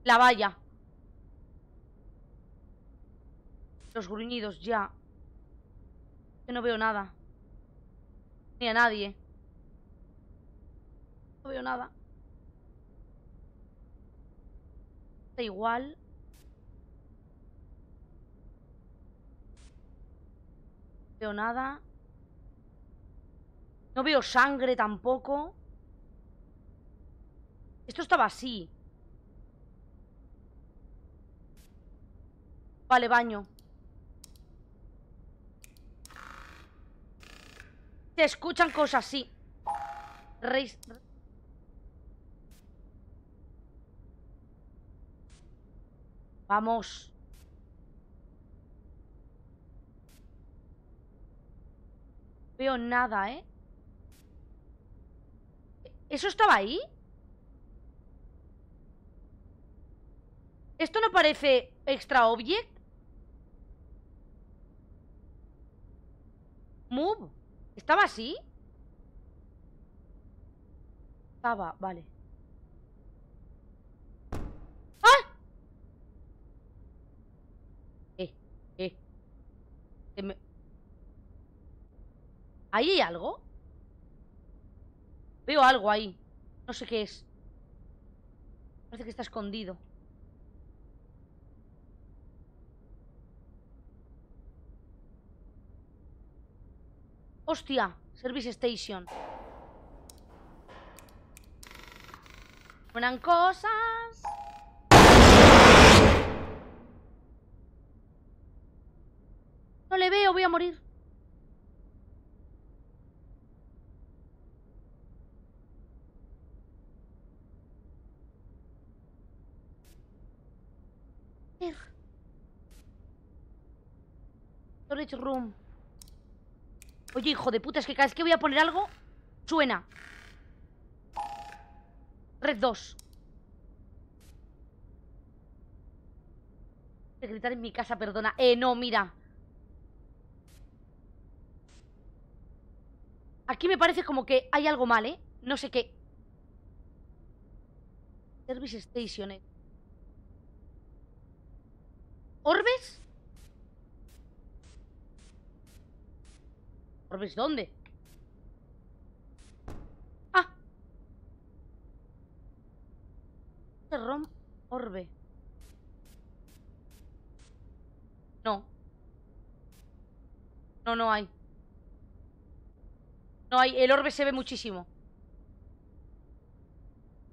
La valla. Los gruñidos, ya. Que no veo nada. Ni a nadie. No veo nada. Igual. No veo nada. No veo sangre tampoco. Esto estaba así. Vale, baño. Se escuchan cosas, sí. Vamos. Veo nada, ¿eh? ¿Eso estaba ahí? ¿Esto no parece extra object? Move. ¿Estaba así? Estaba, vale. ¡Ah! Eh, eh. ¿Ahí hay algo? Veo algo ahí. No sé qué es. Parece que está escondido. Hostia, Service Station. Suenan cosas. No le veo, voy a morir. Storage room. Oye, hijo de puta, es que cada vez que voy a poner algo, suena. Red 2. De gritar en mi casa, perdona. Eh, no, mira. Aquí me parece como que hay algo mal, ¿eh? No sé qué. Service Station, eh. ¿Orbes? ¿Orbes dónde? Ah. Rom orbe. No. No, no hay. No hay. El orbe se ve muchísimo.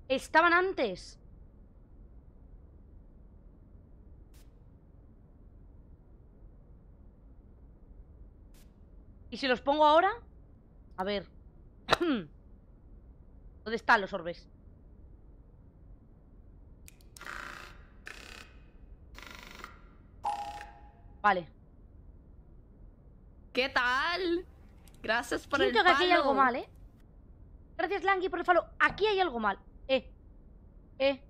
Estaban antes. ¿Y si los pongo ahora? A ver. ¿Dónde están los orbes? Vale. ¿Qué tal? Gracias por Siento el que aquí hay algo mal, ¿eh? Gracias, Langui, por el follow. Aquí hay algo mal. Eh. Eh.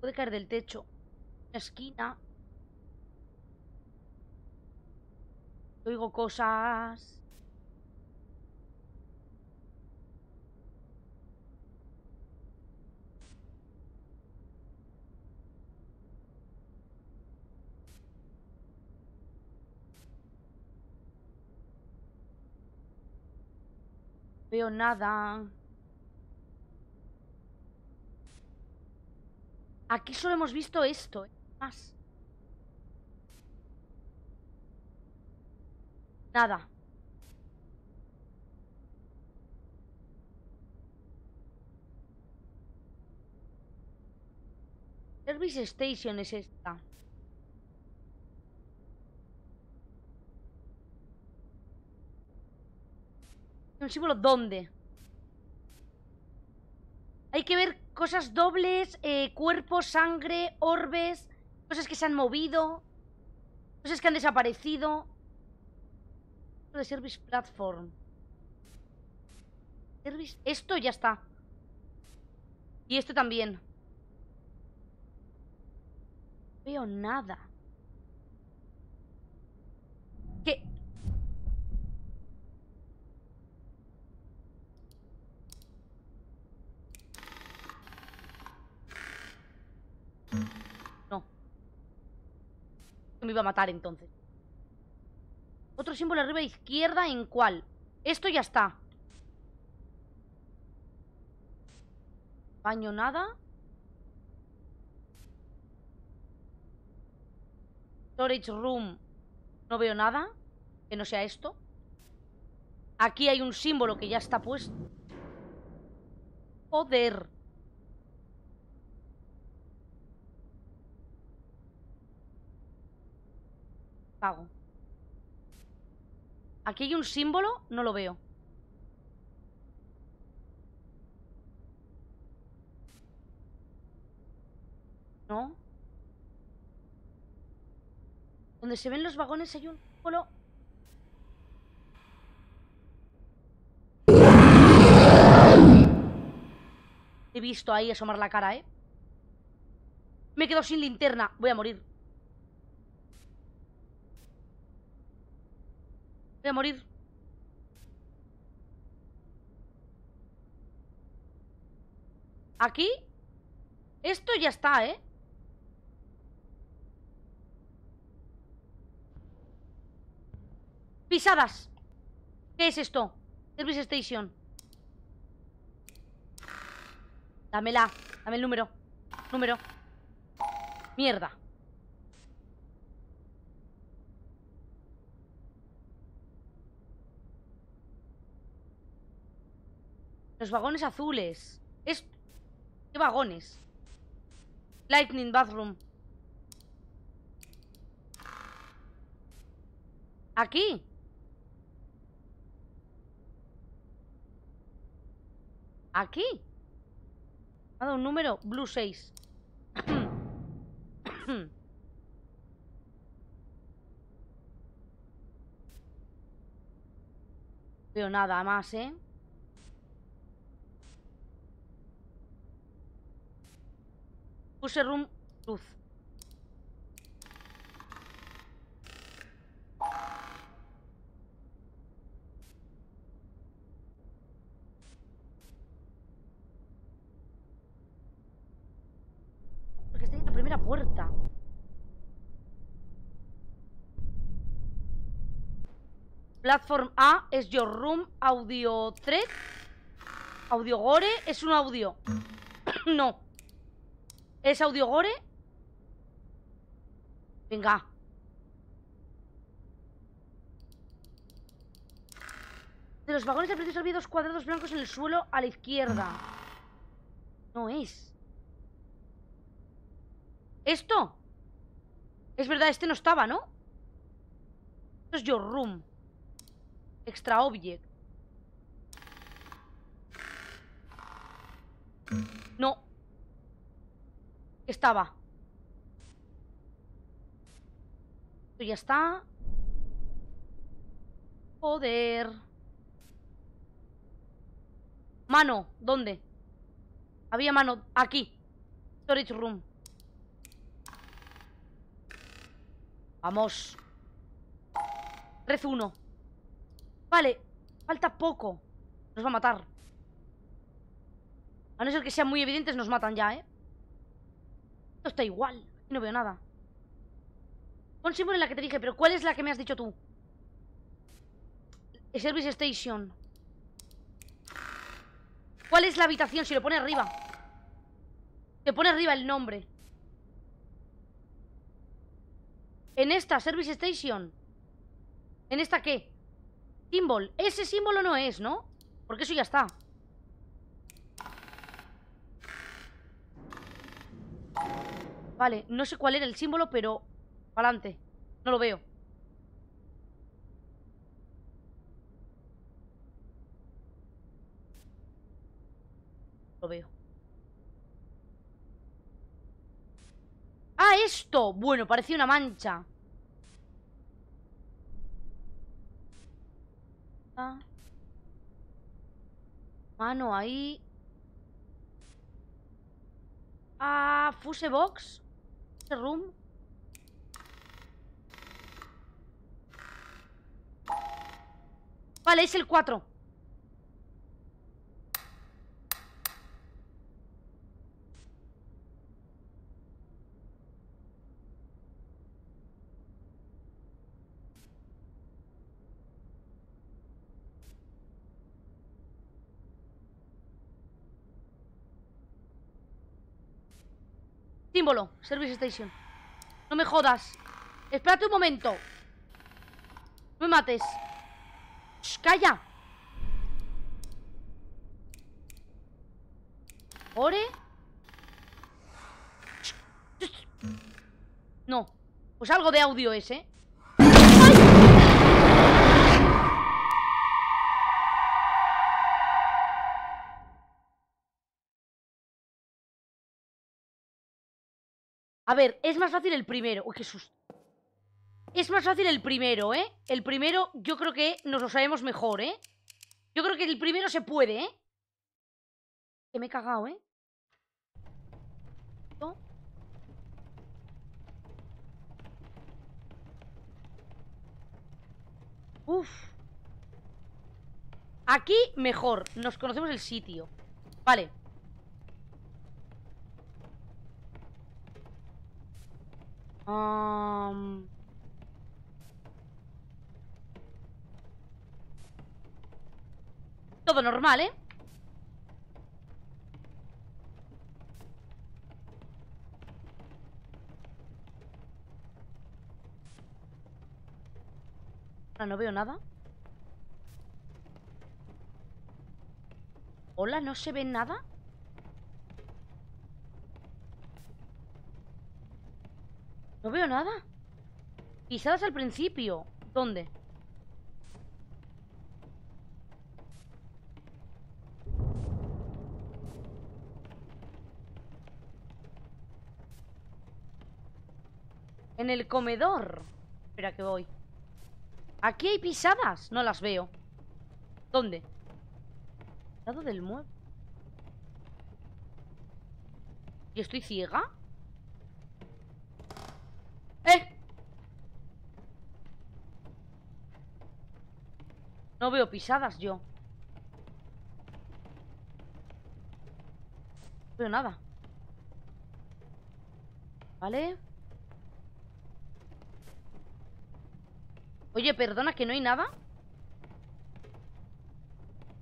Puede caer del techo. Una esquina. Oigo cosas. Veo nada. Aquí solo hemos visto esto. ¿eh? Más. Nada. Service Station es esta. Un símbolo dónde. Hay que ver cosas dobles, eh, cuerpos, sangre, orbes, cosas que se han movido, cosas que han desaparecido. de Service Platform. Service... Esto ya está. Y esto también. No veo nada. ¿Qué? No. Me iba a matar entonces. Otro símbolo arriba izquierda, ¿en cuál? Esto ya está. Baño nada. Storage room. No veo nada. Que no sea esto. Aquí hay un símbolo que ya está puesto. Joder. Pago. Aquí hay un símbolo, no lo veo. ¿No? Donde se ven los vagones hay un símbolo. He visto ahí asomar la cara, ¿eh? Me he quedado sin linterna. Voy a morir. Voy morir. Aquí. Esto ya está, ¿eh? Pisadas. ¿Qué es esto? Service Station. Dámela. Dame el número. Número. Mierda. Los vagones azules. Es... ¿Qué vagones? Lightning Bathroom. Aquí. Aquí. Ha un número. Blue 6. Veo nada más, ¿eh? Puse room luz. Porque estoy en la primera puerta. Platform A es your room. Audio 3. Audio gore es un audio. no. ¿Es audio gore? Venga. De los vagones de precios había dos cuadrados blancos en el suelo a la izquierda. No es. ¿Esto? Es verdad, este no estaba, ¿no? Esto es your room. Extra object. No. Estaba. Esto ya está. Joder. Mano, ¿dónde? Había mano, aquí. Storage room. Vamos. Red 1. Vale, falta poco. Nos va a matar. A no ser que sean muy evidentes, nos matan ya, ¿eh? Esto está igual. No veo nada. Pon símbolo en la que te dije, pero ¿cuál es la que me has dicho tú? Service Station. ¿Cuál es la habitación? Si lo pone arriba. Te pone arriba el nombre. En esta, Service Station. ¿En esta qué? Símbolo. Ese símbolo no es, ¿no? Porque eso ya está. Vale, no sé cuál era el símbolo, pero... Adelante. No lo veo. Lo veo. ¡Ah, esto! Bueno, parecía una mancha. Ah. Mano ahí. Ah, Fuse Box. Fuse Room. Vale, es el 4. Service Station. No me jodas. Espérate un momento. No me mates. Calla. ¿Ore? No. Pues algo de audio es, ¿eh? A ver, es más fácil el primero. Uy, qué susto. Es más fácil el primero, ¿eh? El primero yo creo que nos lo sabemos mejor, ¿eh? Yo creo que el primero se puede, ¿eh? Que me he cagado, ¿eh? Uf. Aquí mejor. Nos conocemos el sitio. Vale. Am. Todo normal, ¿eh? No veo nada. Hola, ¿no se ve nada? No veo nada. Pisadas al principio. ¿Dónde? En el comedor. Espera que voy. Aquí hay pisadas. No las veo. ¿Dónde? Lado del mueble. ¿Y estoy ciega? ¡Eh! No veo pisadas yo. No veo nada. ¿Vale? Oye, perdona, ¿que no hay nada?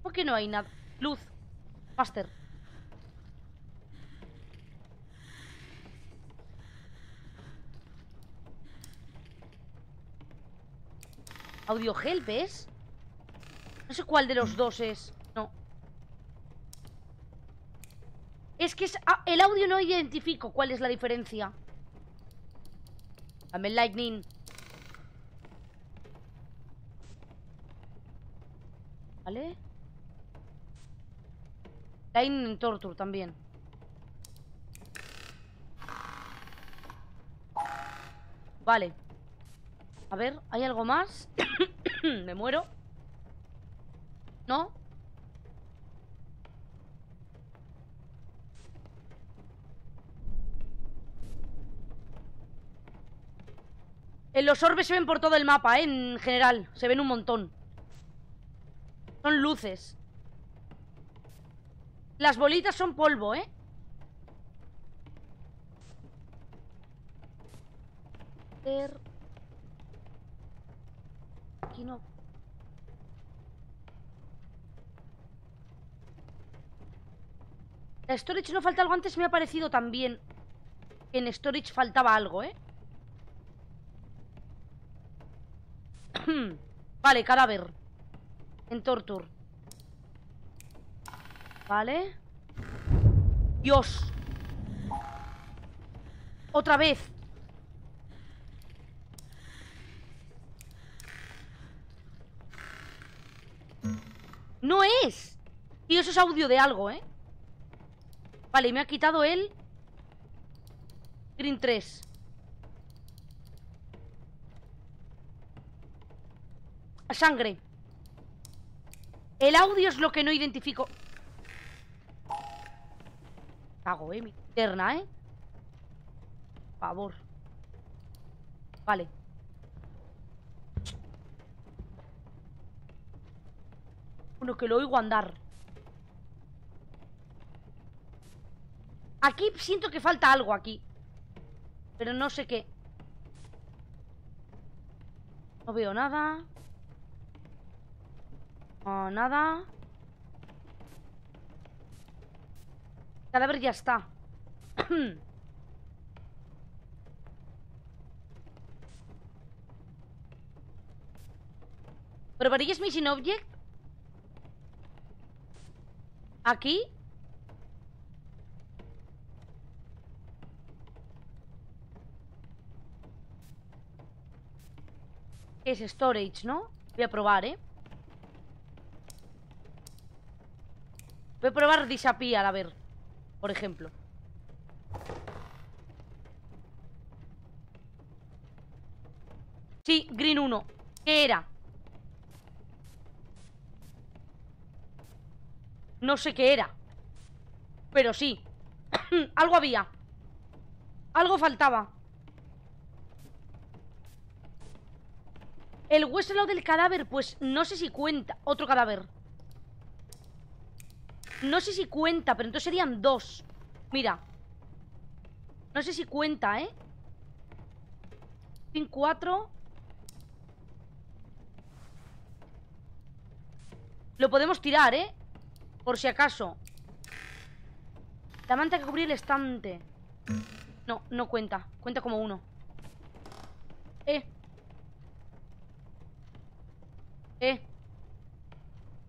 ¿Por qué no hay nada? Luz. Master. Audio help, ¿es? No sé cuál de los dos es. No. Es que es, el audio no identifico cuál es la diferencia. Dame el lightning. ¿Vale? Lightning Torture también. Vale. A ver, ¿hay algo más? Me muero. ¿No? Eh, Los orbes se ven por todo el mapa, ¿eh? En general, se ven un montón. Son luces. Las bolitas son polvo, ¿eh? Aquí no. La storage no falta algo antes, me ha parecido también. que En storage faltaba algo, ¿eh? vale, cadáver. En torture. Vale. Dios. Otra vez. No es. Y eso es audio de algo, ¿eh? Vale, me ha quitado el... Green 3. Sangre. El audio es lo que no identifico. Cago, eh, mi linterna, eh. Por favor. Vale. Bueno, que lo oigo andar. Aquí siento que falta algo aquí. Pero no sé qué. No veo nada. No, nada. El cadáver ya está. ¿Probarías Missing Object? ¿Aquí? Es storage, no? Voy a probar, ¿eh? Voy a probar Disappear, a ver Por ejemplo Sí, Green 1 ¿Qué era? No sé qué era Pero sí Algo había Algo faltaba El hueso al lado del cadáver Pues no sé si cuenta. Otro cadáver. No sé si cuenta Pero entonces serían dos. Mira. No sé si cuenta, ¿eh? Fin cuatro. Lo podemos tirar, ¿eh? Por si acaso. La manta que cubría el estante. No, no cuenta. Cuenta como uno. Eh Eh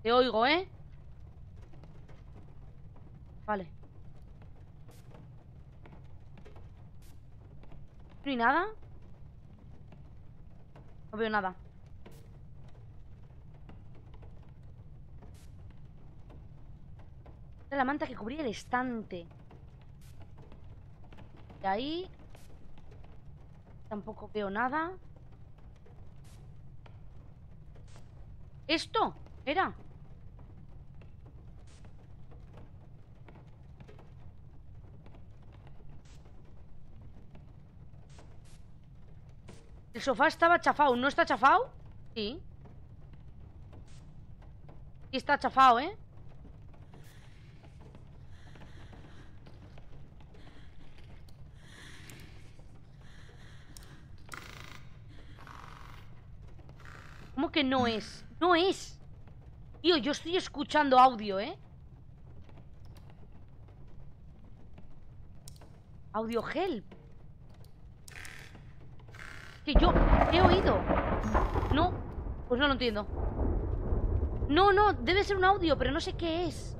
Te oigo, ¿eh? Vale. ¿No hay nada? No veo nada. La manta que cubría el estante. Y ahí Tampoco veo nada ¿Esto? ¿Era? El sofá estaba chafado ¿No está chafado? Sí Sí está chafado, ¿eh? ¿Cómo que no es? ¡No es! Tío, yo estoy escuchando audio, ¿eh? Audio help Que yo he oído. No, pues no lo entiendo. No, no, debe ser un audio Pero no sé qué es.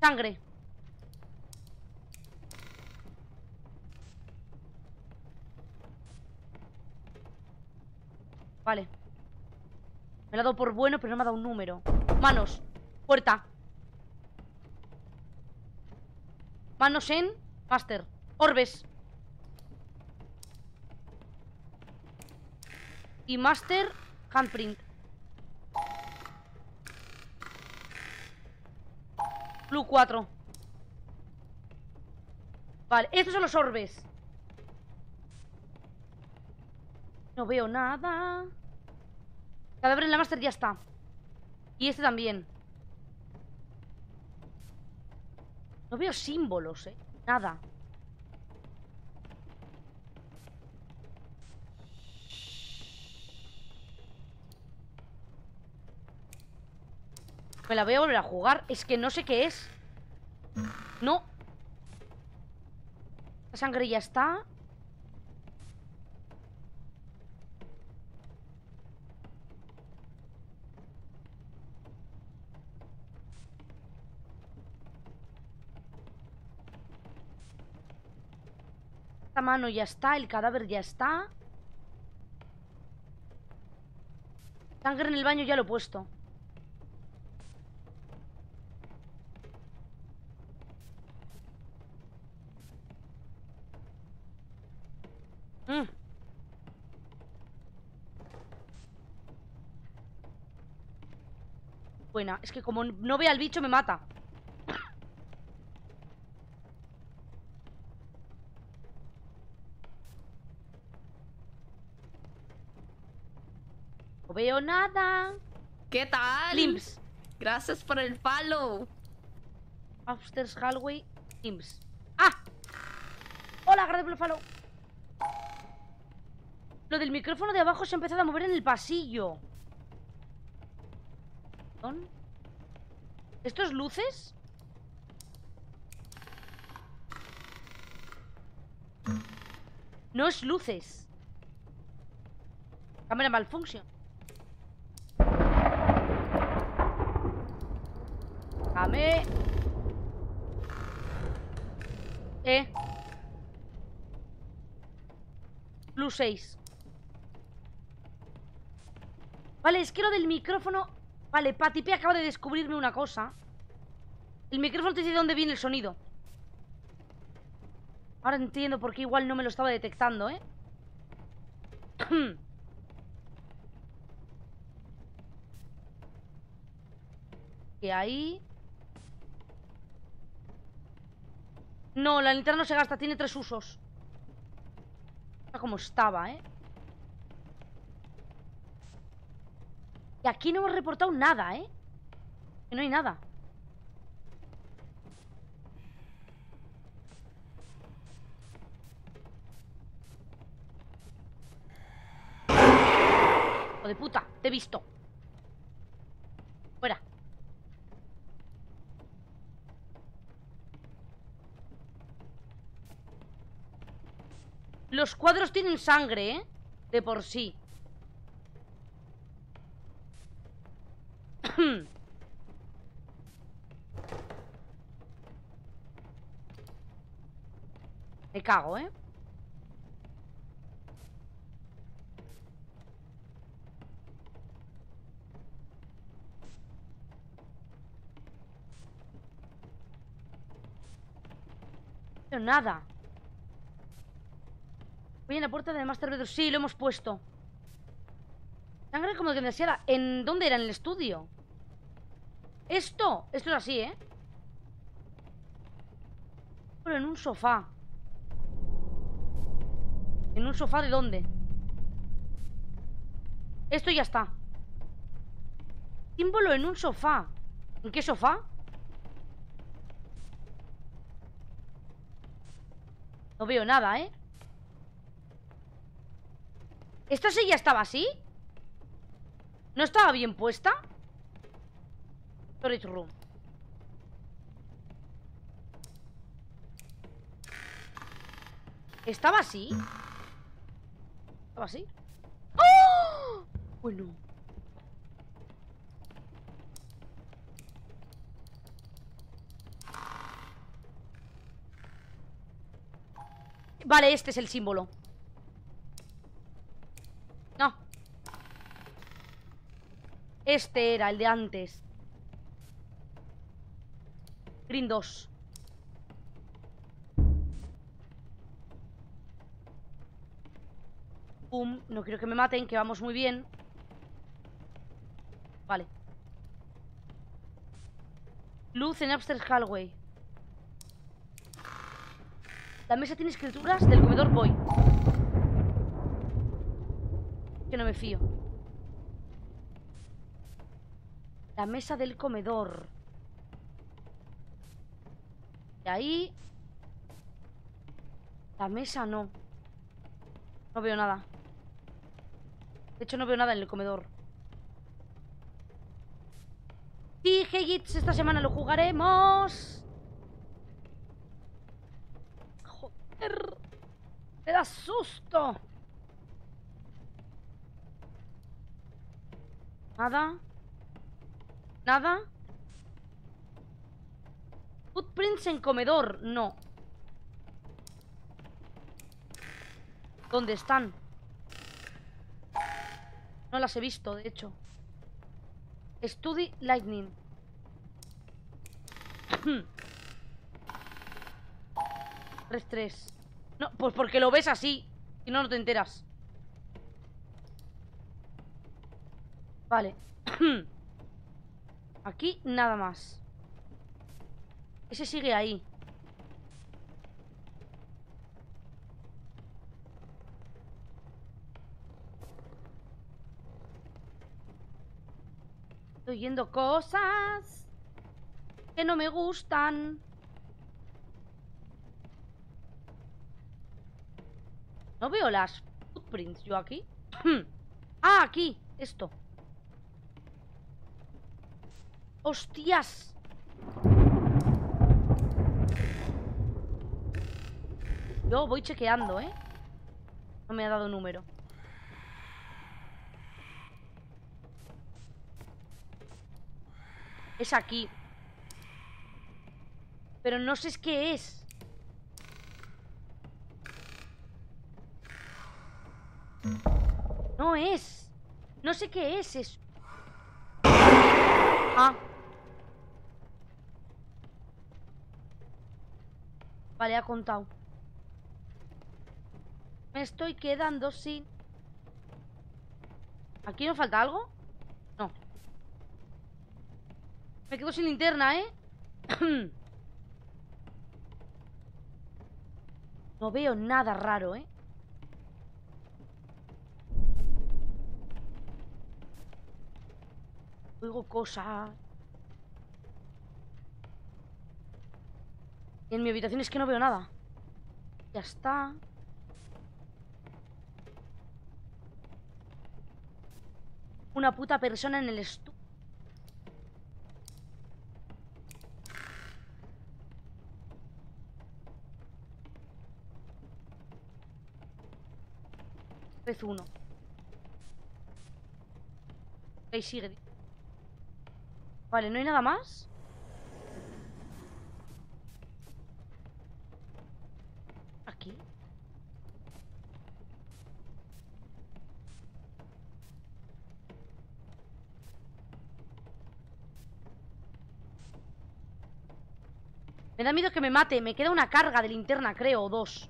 Sangre Vale. Me lo ha dado por bueno, pero no me ha dado un número. Manos Puerta. Manos en Master Orbes. Y Master Handprint. Blue 4 Vale, estos son los orbes. No veo nada Cadáver en la Master ya está. Y este también. No veo símbolos, eh. Nada. Me la voy a volver a jugar. Es que no sé qué es. No. La sangre ya está Mano ya está, el cadáver ya está. Sangre en el baño ya lo he puesto. Mm. Buena, es que como no vea al bicho me mata. Veo nada. ¿Qué tal? Limps. Gracias por el follow. Upstairs hallway. Limps. ¡Ah! Hola, gracias por el follow. Lo del micrófono de abajo se ha empezado a mover en el pasillo. ¿Son? ¿Esto es luces? No es luces. Cámara malfunction. Eh. Plus 6. Vale, es que lo del micrófono... Vale, Patipe acaba de descubrirme una cosa. El micrófono te dice de dónde viene el sonido. Ahora entiendo por qué igual no me lo estaba detectando, ¿eh? que ahí... No, la linterna no se gasta, tiene tres usos. Está como estaba, ¿eh? Y aquí no hemos reportado nada, ¿eh? Que no hay nada. De puta, te he visto. Fuera. Los cuadros tienen sangre, ¿eh? De por sí. Me cago, ¿eh? Pero nada. Voy en la puerta de Master Bedroom. Sí, lo hemos puesto. Sangre como que demasiada. ¿En dónde era? En el estudio. Esto. Esto es así, ¿eh? Pero en un sofá. ¿En un sofá de dónde? Esto ya está. Símbolo en un sofá. ¿En qué sofá? No veo nada, ¿eh? ¿Esta silla estaba así? ¿No estaba bien puesta? Storage room ¿Estaba así? ¿Estaba así? ¡Oh! Bueno Vale, este es el símbolo No Este era el de antes. Green 2 Pum, no quiero que me maten, que vamos muy bien. Vale. Luz en Upstairs Hallway. La mesa tiene escrituras del comedor Boy Que no me fío La mesa del comedor. Y ahí La mesa no. No veo nada. De hecho no veo nada en el comedor. Sí, Hegits, esta semana lo jugaremos. Joder Me da susto. Nada Nada Footprints en comedor No. ¿Dónde están? No las he visto, de hecho. Study Lightning. 3-3 No, pues porque lo ves así Y no, no te enteras Aquí nada más. Ese sigue ahí. Estoy oyendo cosas que no me gustan. No veo las footprints yo aquí. ah, aquí. Esto. ¡Hostias! Yo voy chequeando, ¿eh? No me ha dado número. Es aquí. Pero no sé qué es. No es. No sé qué es eso. Ah. Vale, ha contado. Me estoy quedando sin... ¿Aquí no falta algo? No. Me quedo sin linterna, ¿eh? no veo nada raro, ¿eh? Oigo cosas. En mi habitación es que no veo nada. Ya está. Una puta persona en el estudio. Vez uno. Ahí sigue. Vale, ¿no hay nada más? Me da miedo que me mate. Me queda una carga de linterna, creo, o dos.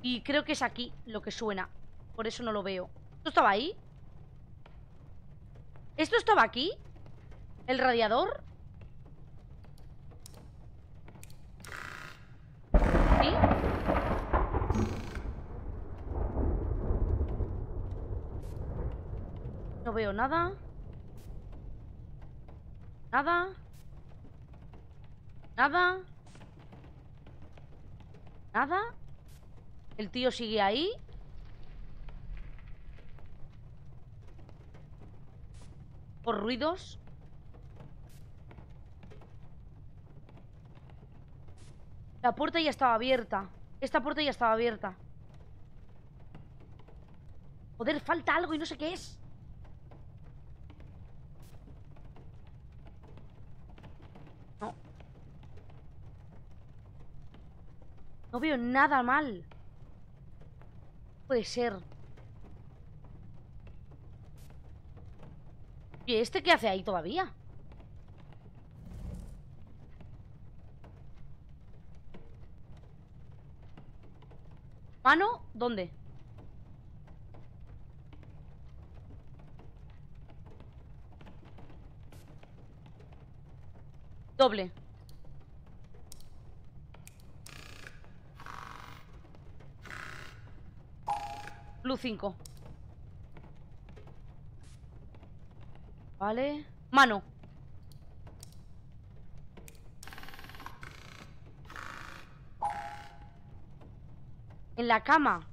Y creo que es aquí lo que suena. Por eso no lo veo. ¿Esto estaba ahí? ¿Esto estaba aquí? ¿El radiador? ¿Sí? No veo nada. Nada. Nada. Nada. El tío sigue ahí. Por ruidos. La puerta ya estaba abierta. Esta puerta ya estaba abierta. Joder, falta algo y no sé qué es. No veo nada mal. Puede ser. ¿Y este qué hace ahí todavía? ¿Mano? ¿Dónde? Doble. Blue 5. Vale. Mano. En la cama.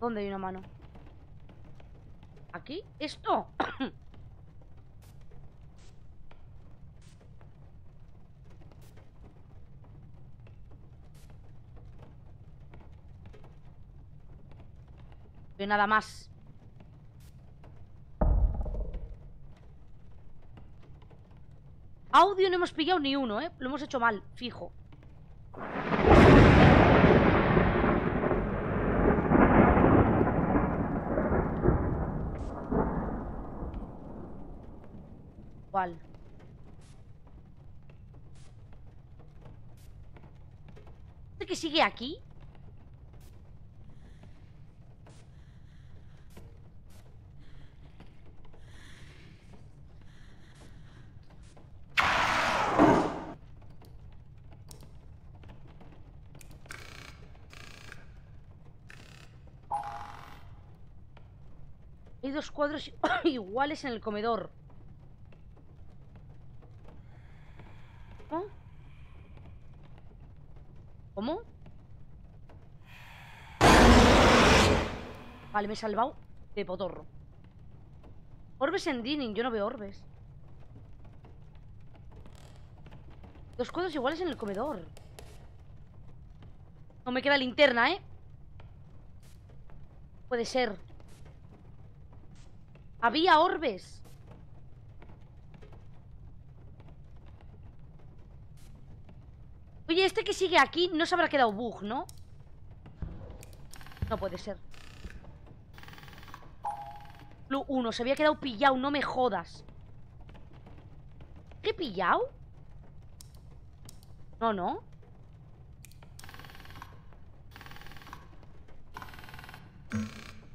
¿Dónde hay una mano? ¿Aquí? ¿Esto? Veo nada más. Audio no hemos pillado ni uno, ¿eh? Lo hemos hecho mal, fijo. ¿Cuál? ¿Este sigue aquí? Dos cuadros iguales en el comedor. ¿Cómo? ¿Cómo? Vale, me he salvado de potorro. Orbes en dining, yo no veo orbes. Dos cuadros iguales en el comedor. No me queda linterna, ¿eh? Puede ser. Había orbes. Oye, este que sigue aquí no se habrá quedado bug, ¿no? No puede ser. Blue 1, se había quedado pillado, no me jodas. ¿Qué pillado? No, no.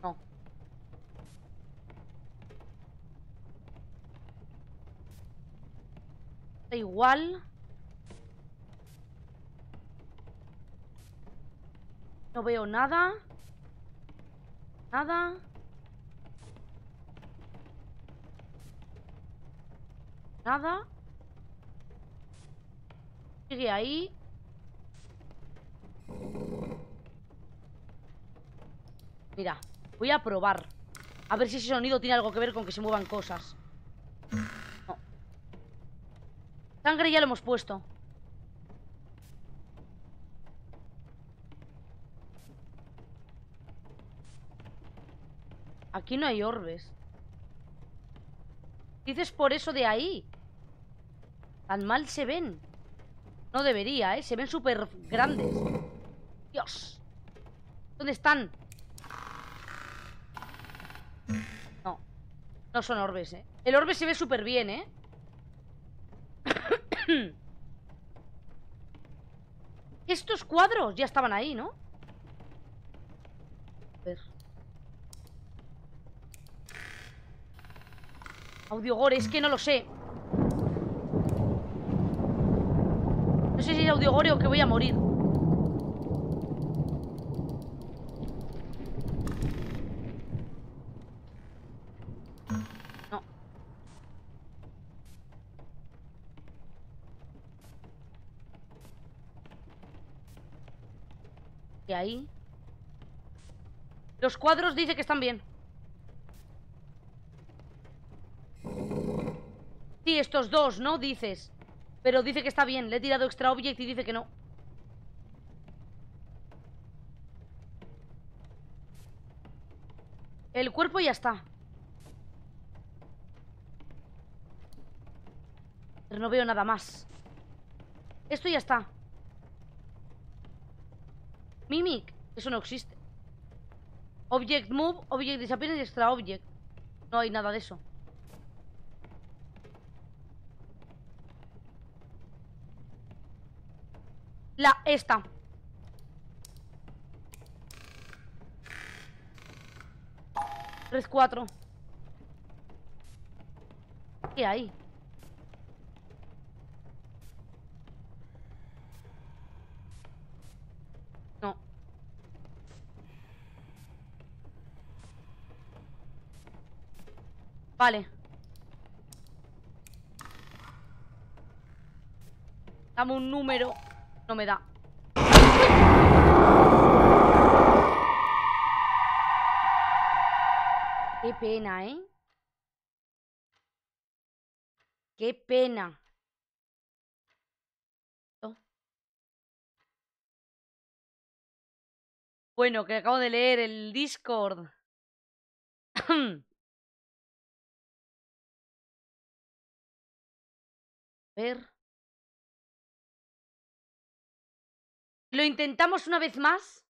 No. Igual. No veo nada. Nada. Nada. Sigue ahí. Mira, voy a probar. A ver si ese sonido tiene algo que ver con que se muevan cosas. Sangre ya lo hemos puesto. Aquí no hay orbes. Dices por eso de ahí. Tan mal se ven. No debería, ¿eh? Se ven súper grandes. Dios. ¿Dónde están? No. No son orbes, ¿eh? El orbe se ve súper bien, ¿eh? Estos cuadros ya estaban ahí, ¿no? A ver. Audio gore, es que no lo sé. No sé si es audio gore o que voy a morir. Ahí. Los cuadros dice que están bien. Sí, estos dos, ¿no? Dices. Pero dice que está bien. Le he tirado extra object y dice que no. El cuerpo ya está. Pero no veo nada más. Esto ya está. Mimic. Eso no existe. Object move, object disappear y extra object. No hay nada de eso. La, esta. Tres, cuatro. ¿Qué hay? No. Vale. Dame un número. No me da. Qué pena, ¿eh? Qué pena. Oh. Bueno, que acabo de leer el Discord. ver. Lo intentamos una vez más.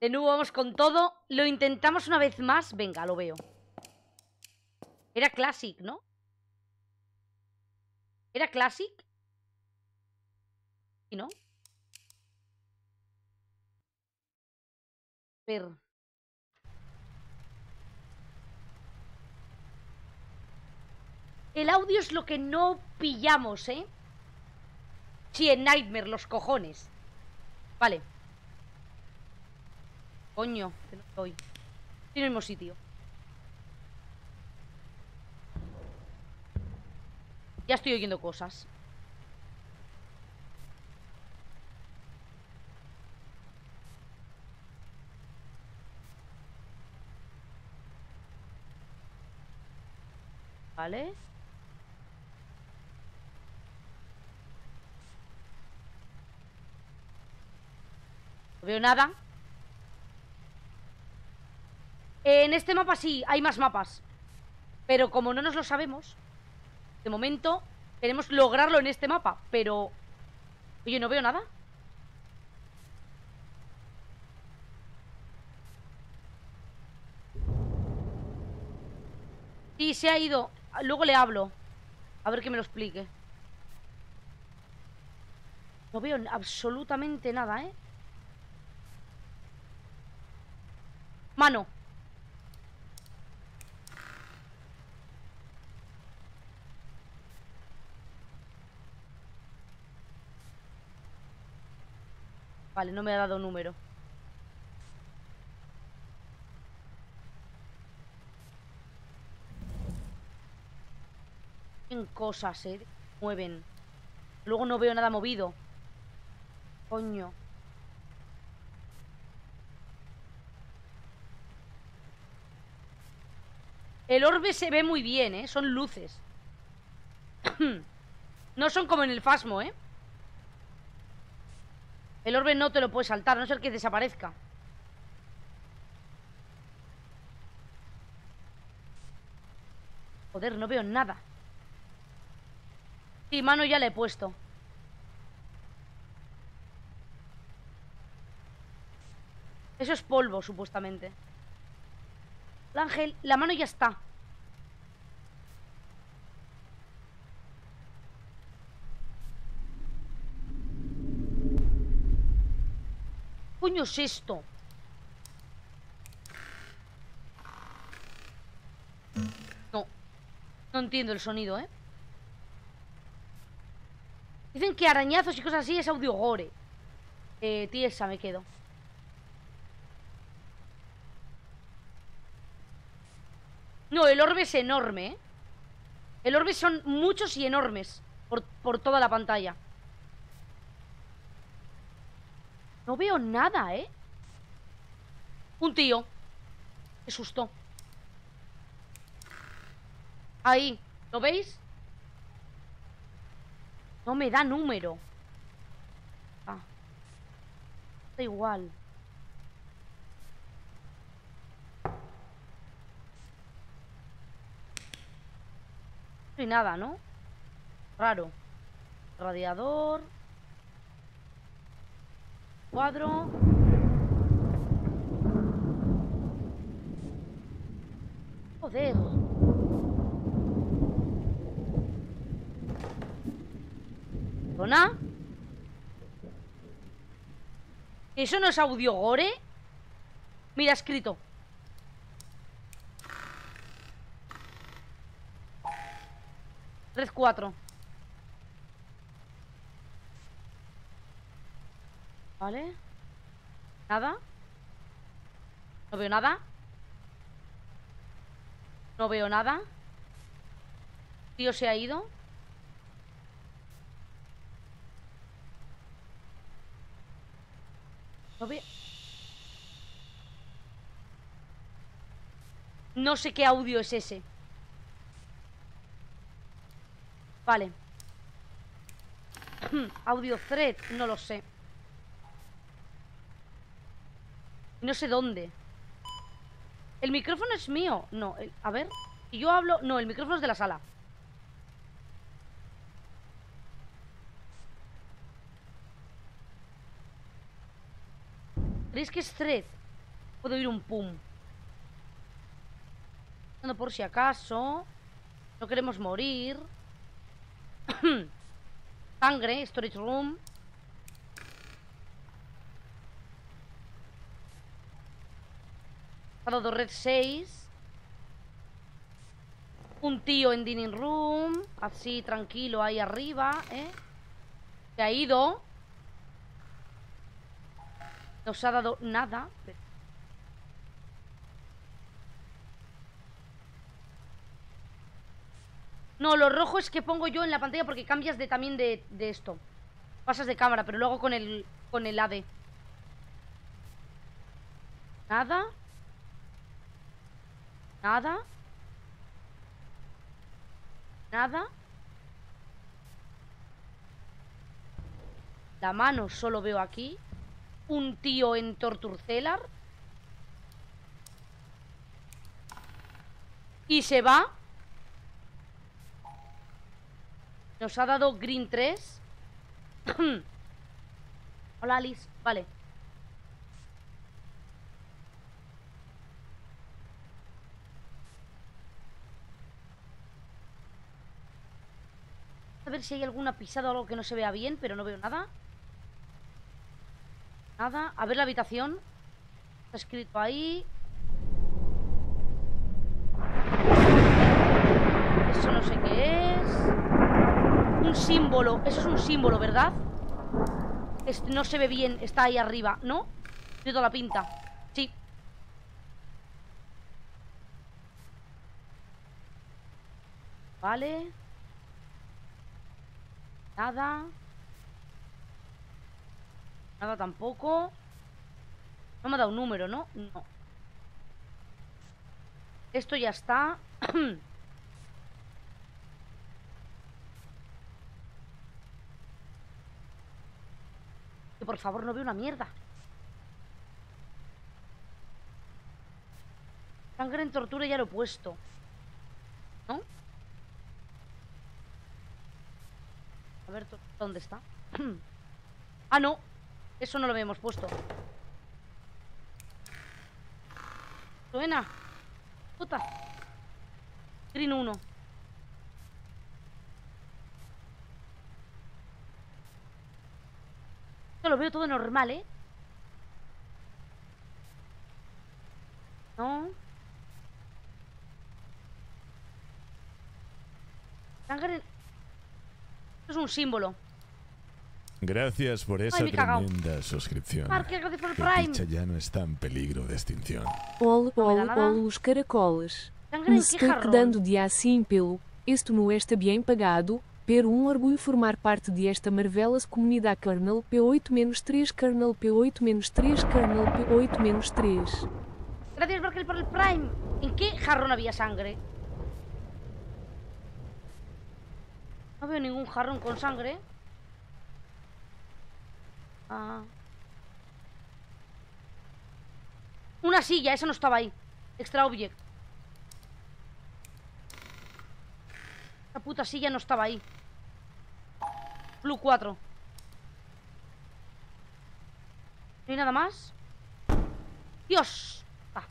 De nuevo vamos con todo. Lo intentamos una vez más. Venga, lo veo. Era Classic, ¿no? ¿Era Classic? ¿Y no? Ver. El audio es lo que no pillamos, ¿eh? Sí, en Nightmare, los cojones. Vale. Coño, que no estoy. en el mismo sitio. Ya estoy oyendo cosas. Vale. Veo nada. En este mapa sí, hay más mapas. Pero como no nos lo sabemos, de momento queremos lograrlo en este mapa. Pero... Oye, no veo nada. Sí, se ha ido. Luego le hablo. A ver que me lo explique. No veo absolutamente nada, ¿eh? Mano. Vale, no me ha dado número. En cosas, eh. Mueven. Luego no veo nada movido. Coño. El orbe se ve muy bien, ¿eh? Son luces. no son como en el Fasmo, ¿eh? El orbe no te lo puede saltar, a no ser que desaparezca. Joder, no veo nada. Sí, mano ya le he puesto. Eso es polvo, supuestamente. El ángel, la mano ya está. ¿Qué coño es esto? No. No entiendo el sonido, ¿eh? Dicen que arañazos y cosas así es audio gore. Eh, tiesa me quedo. No, el orbe es enorme, ¿eh? El orbe son muchos y enormes por, por toda la pantalla. No veo nada, ¿eh? Un tío. Qué susto. Ahí. ¿Lo veis? No me da número. Ah. Igual. Hay nada, ¿no? Raro. Radiador. Cuadro. Joder. ¿Zona? ¿Eso no es audio gore? Mira, escrito. Red 4. Vale. Nada. No veo nada. No veo nada. Tío se ha ido. No veo... No sé qué audio es ese. Vale. audio thread, no lo sé. No sé dónde. ¿El micrófono es mío? No, a ver. Si yo hablo... No, el micrófono es de la sala. ¿Creéis que es thread? Puedo oír un pum. Por si acaso. No queremos morir. Sangre, storage room. Ha dado red 6. Un tío en dining room. Así, tranquilo, ahí arriba, ¿eh? Se ha ido. No se ha dado nada. No, lo rojo es que pongo yo en la pantalla porque cambias de también de, esto. Pasas de cámara, pero luego con el con el AD. Nada. Nada. Nada. La mano solo veo aquí. Un tío en Torturcelar. Y se va. Nos ha dado Green 3. Hola, Alice. Vale. A ver si hay alguna pisada o algo que no se vea bien, pero no veo nada. Nada. A ver la habitación. Está escrito ahí. Eso no sé qué es. Un símbolo. Eso es un símbolo, ¿verdad? No se ve bien. Está ahí arriba, ¿no? Tiene toda la pinta. Sí. Vale. Nada. Nada tampoco. No me ha dado un número, ¿no? No. Esto ya está. por favor no veo una mierda. Sangre en tortura ya lo he puesto. ¿No? A ver, ¿dónde está? ah, no. Eso no lo habíamos puesto. Suena. Puta. Green 1. Yo lo veo todo normal, ¿eh? No. Sangre... Esto es un símbolo. Gracias por esa cagao. tremenda suscripción. Marque, gracias por el Prime. picha ya no está en peligro de extinción. Ol, ol, ol, os caracoles. Sangre Me jarrón. quedando de assim pelo. Isto não está bem pagado, pero um orgulho formar parte desta marvelosa comunidade kernel P8-3 kernel P8-3 kernel P8-3. Gracias, Markel, por el Prime. ¿En qué jarrón había sangre? No veo ningún jarrón con sangre. Ah. Una silla, esa no estaba ahí. Extra object. Esa puta silla no estaba ahí. Blue 4. ¿No hay nada más? ¡Dios! Ah.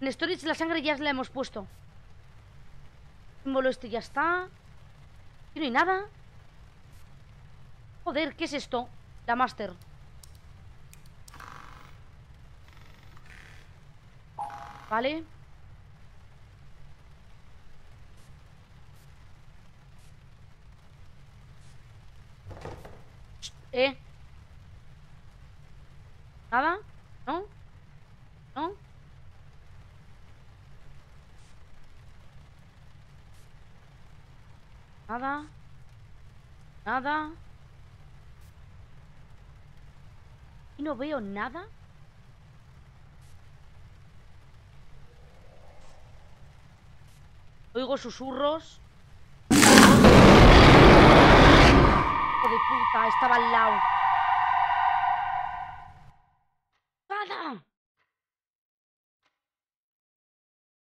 En storage la sangre ya la hemos puesto. Símbolo este ya está. Aquí no hay nada. Joder, ¿qué es esto? La master. Vale. ¿Eh? ¿Nada? ¿No? ¿No? Nada. Nada. Y no veo nada. Oigo susurros. De puta, estaba al lado. ¡Nada!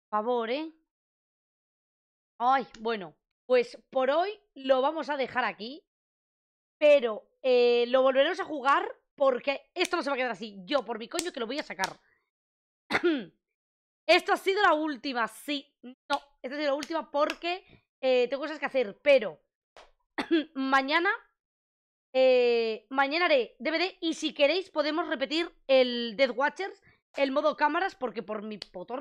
Favor, ¿eh? Ay, bueno, pues por hoy lo vamos a dejar aquí. Pero eh, lo volveremos a jugar porque esto no se va a quedar así. Yo, por mi coño, que lo voy a sacar. esto ha sido la última, sí. No, esta ha sido la última porque eh, tengo cosas que hacer. Pero mañana, eh, mañana haré DVD y si queréis podemos repetir el Death Watchers, el modo cámaras, porque por mi potor